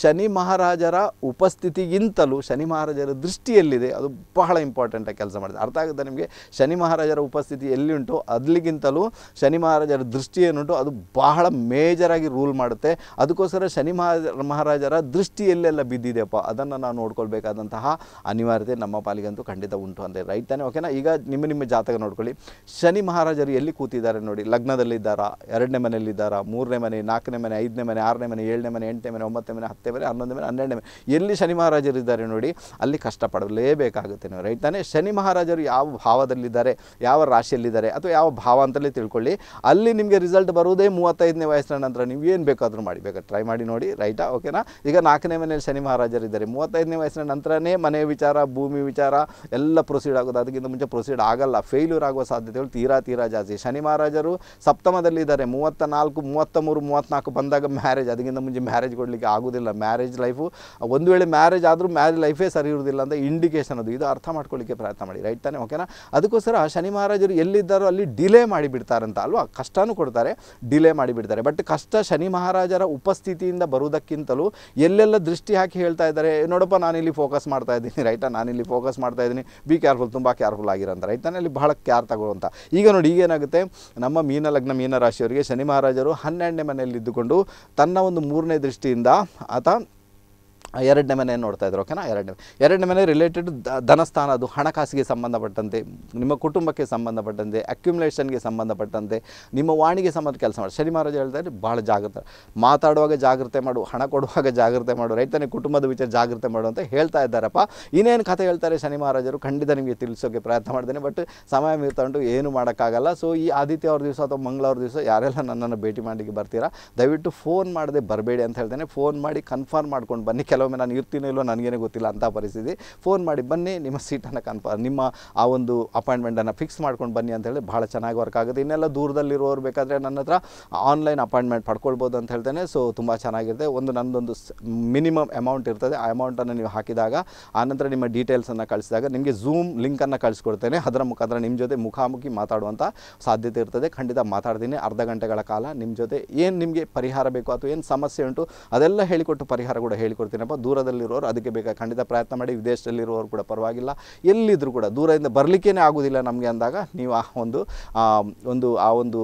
ಶನಿ ಮಹಾರಾಜರ ಉಪಸ್ಥಿತಿಗಿಂತಲೂ, ಶನಿ ಮಹಾರಾಜರ ದೃಷ್ಟಿಯಲ್ಲಿದೆ ಅದು ಬಹಳ ಇಂಪಾರ್ಟೆಂಟಾಗಿ ಕೆಲಸ ಮಾಡಿದೆ. ಅರ್ಥ ಆಗುತ್ತೆ ನಿಮಗೆ. ಶನಿ ಮಹಾರಾಜರ ಉಪಸ್ಥಿತಿ ಎಲ್ಲಿ ಉಂಟು? ಅದ್ಲಿಗಿಂತಲೂ ಶನಿ ಮಹಾರಾಜರ ದೃಷ್ಟಿ ಏನುಂಟು? ಅದು ಬಹಳ ಮೇಜರಾಗಿ ರೂಲ್ ಮಾಡುತ್ತೆ. ಅದಕ್ಕೋಸ್ಕರ ಶನಿ ಮಹಾರಾಜ ಮಹಾರಾಜರ ದೃಷ್ಟಿ ಎಲ್ಲೆಲ್ಲ ಬಿದ್ದಿದೆಯಪ್ಪ? ಅದನ್ನು ನಾವು ನೋಡ್ಕೊಳ್ಬೇಕಾದಂತಹ ಅನಿವಾರ್ಯತೆ ನಮ್ಮ ಪಾಲಿಗಂತೂ ಖಂಡಿತ ಉಂಟು ಅಂದರೆ ರೈಟ್ ತಾನೆ, ಓಕೆನಾ? ಈಗ ನಿಮ್ಮ ನಿಮ್ಮ ಜಾತಕ ನೋಡ್ಕೊಳ್ಳಿ. ಶನಿ ಮಹಾರಾಜರು ಎಲ್ಲಿ ಕೂತಿದ್ದಾರೆ ನೋಡಿ. ಲಗ್ನದಲ್ಲಿದ್ದಾರಾ ಎರಡನೇ ಮನೆಯಲ್ಲಿದ್ದಾರಾ ಮೂರನೇ ಮನೆ, ನಾಲ್ಕನೇ ಮನೆ, ಐದನೇ ಮನೆ, ಆರನೇ ಮನೆ, ಏಳನೇ ಮನೆ, ಎಂಟನೇ ಮನೆ, ಒಂಬತ್ತನೇ ಮನೆ, ಹತ್ತನೇ ಮನೆ, ಹನ್ನೊಂದನೇ ಮನೆ, ಹನ್ನೆರಡನೇ ಮನೆ. ಎಲ್ಲಿ ಶನಿ ಮಹಾರಾಜರು ಇದ್ದಾರೆ ನೋಡಿ, ಅಲ್ಲಿ ಕಷ್ಟಪಡಲೇಬೇಕಾಗುತ್ತೆ ನೀವು ರೈಟ್ ತಾನೆ? ಶನಿ ಮಹಾರಾಜರು ಯಾವ ಭಾವದಲ್ಲಿದ್ದಾರೆ, ಯಾವ ರಾಶಿಯಲ್ಲಿದ್ದಾರೆ ಅಥವಾ ಯಾವ ಭಾವ ಅಂತಲೇ ತಿಳ್ಕೊಳ್ಳಿ. ಅಲ್ಲಿ ನಿಮಗೆ ರಿಸಲ್ಟ್ ಬರುವುದೇ ಮೂವತ್ತೈದನೇ ವಯಸ್ಸಿನ ನಂತರ ನೀವು ಏನು ಬೇಕಾದರೂ ಮಾಡಿ. ಬೇಕಾದ್ರೆ ಟ್ರೈ ಮಾಡಿ ನೋಡಿ ರೈಟಾ ಓಕೆನಾ ಈಗ ನಾಲ್ಕನೇ ಮನೆಯಲ್ಲಿ ಶನಿ ಮಹಾರಾಜರಿದ್ದಾರೆ. ಮೂವತ್ತೈದನೇ ವಯಸ್ಸಿನ ನಂತರನೇ ಮನೆ ವಿಚಾರ, ಭೂಮಿ ವಿಚಾರ ಎಲ್ಲ ಪ್ರೊಸೀಡ್ ಆಗೋದು. ಅದಕ್ಕಿಂತ ಮುಂಚೆ ಪ್ರೊಸೀಡ್ ಆಗಲ್ಲ. ಫೇಲ್ಯೂರ್ ಆಗುವ ಸಾಧ್ಯತೆಗಳು ತೀರಾ ತೀರಾ ಜಾಸ್ತಿ. ಶನಿ ಮಹಾರಾಜರು ಸಪ್ತಮದಲ್ಲಿದ್ದಾರೆ. ಮೂವತ್ತ ನಾಲ್ಕು ಮೂವತ್ತ ಮೂರು ಮೂವತ್ತ್ನಾಲ್ಕು ಬಂದಾಗ ಮ್ಯಾರೇಜ್ ಅದಕ್ಕಿಂತ ಮುಂಚೆ ಮ್ಯಾರೇಜ್ ಕೊಡಲಿಕ್ಕೆ ಆಗೋದಿಲ್ಲ. ಮ್ಯಾರೇಜ್ ಲೈಫು ಒಂದು ವೇಳೆ ಮ್ಯಾರೇಜ್ ಆದರೂ ಮ್ಯಾರೇಜ್ ಲೈಫೇ ಸರಿ ಇರುವುದಿಲ್ಲ ಅಂತ ಇಂಡಿಕೇಶನ್ ಅದು. ಇದು ಅರ್ಥ ಮಾಡ್ಕೊಳ್ಳಿಕ್ಕೆ ಪ್ರಯತ್ನ ಮಾಡಿ. ರೈಟ್ ಓಕೆನಾ ಅದಕ್ಕೋಸ್ಕರ ಶನಿ ಮಹಾರಾಜರು ಎಲ್ಲಿದ್ದಾರೋ ಅಲ್ಲಿ ಡಿಲೇ ಮಾಡಿಬಿಡ್ತಾರಂತ, ಅಲ್ವಾ? ಕಷ್ಟನೂ ಕೊಡ್ತಾರೆ ಡಿಲೇ ಮಾಡಿಬಿಡ್ತಾರೆ. ಬಟ್ ಕಷ್ಟ ಶನಿ ಮಹಾರಾಜರ ಉಪಸ್ಥಿತಿಯಿಂದ ಬರುವುದಕ್ಕಿಂತಲೂ ಎಲ್ಲೆಲ್ಲ ದೃಷ್ಟಿ ಹಾಕಿ ಹೇಳ್ತಾ ಇದ್ದಾರೆ, ನೋಡಪ್ಪ, ನಾನಿಲ್ಲಿ ಫೋಕಸ್ ಮಾಡ್ತಾ ಇದ್ದೀನಿ ರೈಟಾ ನಾನಿಲ್ಲಿ ಫೋಕಸ್ ಮಾಡ್ತಾ ಇದ್ದೀನಿ ಬಿ ಕೇರ್ಫುಲ್ ತುಂಬ ಕೇರ್ಫುಲ್ ಆಗಿರಂತ ರೈತಾನೆ ಅಲ್ಲಿ ಬಹಳ ಕ್ಯಾರ್ ತಗೊಳ್ಳುವಂತ. ಈಗ ನೋಡಿ, ಈಗ ಏನಾಗುತ್ತೆ? ನಮ್ಮ ಮೀನ ಲಗ್ನ ಮೀನ ರಾಶಿಯವರಿಗೆ ಶನಿ ಮಹಾರಾಜರು ಹನ್ನೆರಡನೇ ಮನೆಯಲ್ಲಿ ಇದ್ದುಕೊಂಡು ತನ್ನ ಒಂದು ಮೂರನೇ ದೃಷ್ಟಿಯಿಂದ ಆತ ಎರಡನೇ ಮನೆ ನೋಡ್ತಾ ಇದ್ರು ಓಕೆನಾ ಎರಡನೇ ಎರಡನೇ ಮನೆ ರಿಲೇಟೆಡ್ ಧನಸ್ಥಾನ, ಅದು ಹಣಕಾಸಿಗೆ ಸಂಬಂಧಪಟ್ಟಂತೆ, ನಿಮ್ಮ ಕುಟುಂಬಕ್ಕೆ ಸಂಬಂಧಪಟ್ಟಂತೆ ಅಕ್ಯುಮುಲೇಷನ್ಗೆ ಸಂಬಂಧಪಟ್ಟಂತೆ, ನಿಮ್ಮ ವಾಣಿಗೆ ಸಂಬಂಧ ಕೆಲಸ ಮಾಡಿ. ಶನಿ ಮಹಾರಾಜ ಹೇಳ್ತಾರೆ ಭಾಳ ಜಾಗೃತ ಮಾತಾಡುವಾಗ ಜಾಗ್ರತೆ ಮಾಡು, ಹಣ ಕೊಡುವಾಗ ಜಾಗ್ರತೆ ಮಾಡು, ರೈತನೇ ಕುಟುಂಬದ ವಿಚಾರ ಜಾಗ್ರತೆ ಮಾಡು ಅಂತ ಹೇಳ್ತಾ ಇದ್ದಾರಪ್ಪ. ಇನ್ನೇನು ಕಥೆ ಹೇಳ್ತಾರೆ ಶನಿ ಮಹಾರಾಜರು? ಖಂಡಿತ ನಿಮಗೆ ತಿಳಿಸೋಕ್ಕೆ ಪ್ರಯತ್ನ ಮಾಡ್ತೇನೆ ಬಟ್ ಸಮಯ ಮೀರ್ತಂಡು ಏನು ಮಾಡೋಕ್ಕಾಗಲ್ಲ. ಸೊ ಈ ಆದಿತ್ಯ ಅವ್ರ ದಿವಸ ಅಥವಾ ಮಂಗಳವಾರ ದಿವಸ ಯಾರೆಲ್ಲ ನನ್ನನ್ನು ಭೇಟಿ ಮಾಡಲಿಕ್ಕೆ ಬರ್ತೀರಾ, ದಯವಿಟ್ಟು ಫೋನ್ ಮಾಡದೆ ಬರಬೇಡಿ ಅಂತ ಹೇಳ್ತೇನೆ. ಫೋನ್ ಮಾಡಿ ಕನ್ಫರ್ಮ್ ಮಾಡ್ಕೊಂಡು ಬನ್ನಿ ಕೆಲವೊಮ್ಮೆ ನಾನು ಇರ್ತೀನೋ ಇಲ್ಲೋ ನನಗೇನೆ ಗೊತ್ತಿಲ್ಲ ಅಂತ ಪರಿಸ್ಥಿತಿ. ಫೋನ್ ಮಾಡಿ ಬನ್ನಿ, ನಿಮ್ಮ ಸೀಟನ್ನು ಕನ್ಫರ್ಮ್ ನಿಮ್ಮ ಆ ಒಂದು ಅಪಾಯಿಂಟ್ಮೆಂಟನ್ನು ಫಿಕ್ಸ್ ಮಾಡ್ಕೊಂಡು ಬನ್ನಿ ಅಂತ ಹೇಳಿ ಭಾಳ ಚೆನ್ನಾಗಿ ವರ್ಕ್ ಆಗುತ್ತೆ. ಇನ್ನೆಲ್ಲ ದೂರದಲ್ಲಿರೋರು ಬೇಕಾದರೆ ನನ್ನ ಹತ್ರ ಆನ್ಲೈನ್ ಅಪಾಯಿಂಟ್ಮೆಂಟ್ ಪಡ್ಕೊಳ್ಬೋದು ಅಂತ ಹೇಳ್ತೇನೆ. ಸೊ ತುಂಬ ಚೆನ್ನಾಗಿರುತ್ತೆ. ಒಂದು ನನ್ನದೊಂದು ಮಿನಿಮಮ್ ಅಮೌಂಟ್ ಇರ್ತದೆ. ಆ ಅಮೌಂಟನ್ನು ನೀವು ಹಾಕಿದಾಗ ಆನಂತರ ನಿಮ್ಮ ಡೀಟೇಲ್ಸನ್ನು ಕಳಿಸಿದಾಗ ನಿಮಗೆ ಝೂಮ್ ಲಿಂಕನ್ನು ಕಳಿಸ್ಕೊಡ್ತೇನೆ. ಅದರ ಮುಖಾಂತರ ನಿಮ್ಮ ಜೊತೆ ಮುಖಾಮುಖಿ ಮಾತಾಡುವಂಥ ಸಾಧ್ಯತೆ ಇರ್ತದೆ. ಖಂಡಿತ ಮಾತಾಡ್ತೀನಿ. ಅರ್ಧ ಗಂಟೆಗಳ ಕಾಲ ನಿಮ್ಮ ಜೊತೆ ಏನು ನಿಮಗೆ ಪರಿಹಾರ ಬೇಕು ಅಥವಾ ಏನು ಸಮಸ್ಯೆ ಉಂಟು ಅದೆಲ್ಲ ಹೇಳಿಕೊಟ್ಟು ಪರಿಹಾರ ಕೂಡ ಹೇಳಿಕೊಡ್ತೀನಪ್ಪ ದೂರದಲ್ಲಿರೋರು, ಅದಕ್ಕೆ ಬೇಕಾದ ಖಂಡಿತ ಪ್ರಯತ್ನ ಮಾಡಿ ವಿದೇಶದಲ್ಲಿರೋರು ಕೂಡ ಪರವಾಗಿಲ್ಲ. ಎಲ್ಲಿದ್ದರೂ ಕೂಡ ದೂರದಿಂದ ಬರಲಿಕ್ಕೇ ಆಗೋದಿಲ್ಲ ನಮಗೆ ಅಂದಾಗ ನೀವು ಆ ಒಂದು ಒಂದು, ಆ ಒಂದು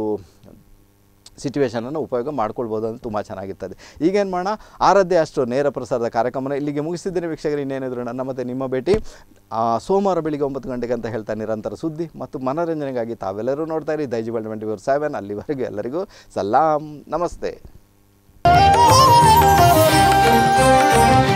ಸಿಚುವೇಶನನ್ನು ಉಪಯೋಗ ಮಾಡ್ಕೊಳ್ಬೋದು ಅಂತ ತುಂಬ ಚೆನ್ನಾಗಿರ್ತದೆ. ಈಗೇನು ಮಾಡೋಣ? ಆರಾಧ್ಯ ಅಷ್ಟು ನೇರ ಪ್ರಸಾರದ ಕಾರ್ಯಕ್ರಮನ ಇಲ್ಲಿಗೆ ಮುಗಿಸಿದ್ದೇನೆ ವೀಕ್ಷಕರು. ಇನ್ನೇನಿದ್ರು ನನ್ನ ಮತ್ತೆ ನಿಮ್ಮ ಭೇಟಿ. ಸೋಮವಾರ ಬೆಳಿಗ್ಗೆ ಒಂಬತ್ತು ಗಂಟೆಗೆ ಅಂತ ಹೇಳ್ತಾ ನಿರಂತರ ಸುದ್ದಿ ಮತ್ತು ಮನೋರಂಜನೆಗಾಗಿ ತಾವೆಲ್ಲರೂ ನೋಡ್ತಾ ಇರಿ. ದೈಜಿಬಲ್ ಟ್ವೆಂಟಿ ಫೋರ್ ಸೆವೆನ್ ಅಲ್ಲಿವರೆಗೂ ಎಲ್ಲರಿಗೂ ಸಲಾಂ. ನಮಸ್ತೆ. Música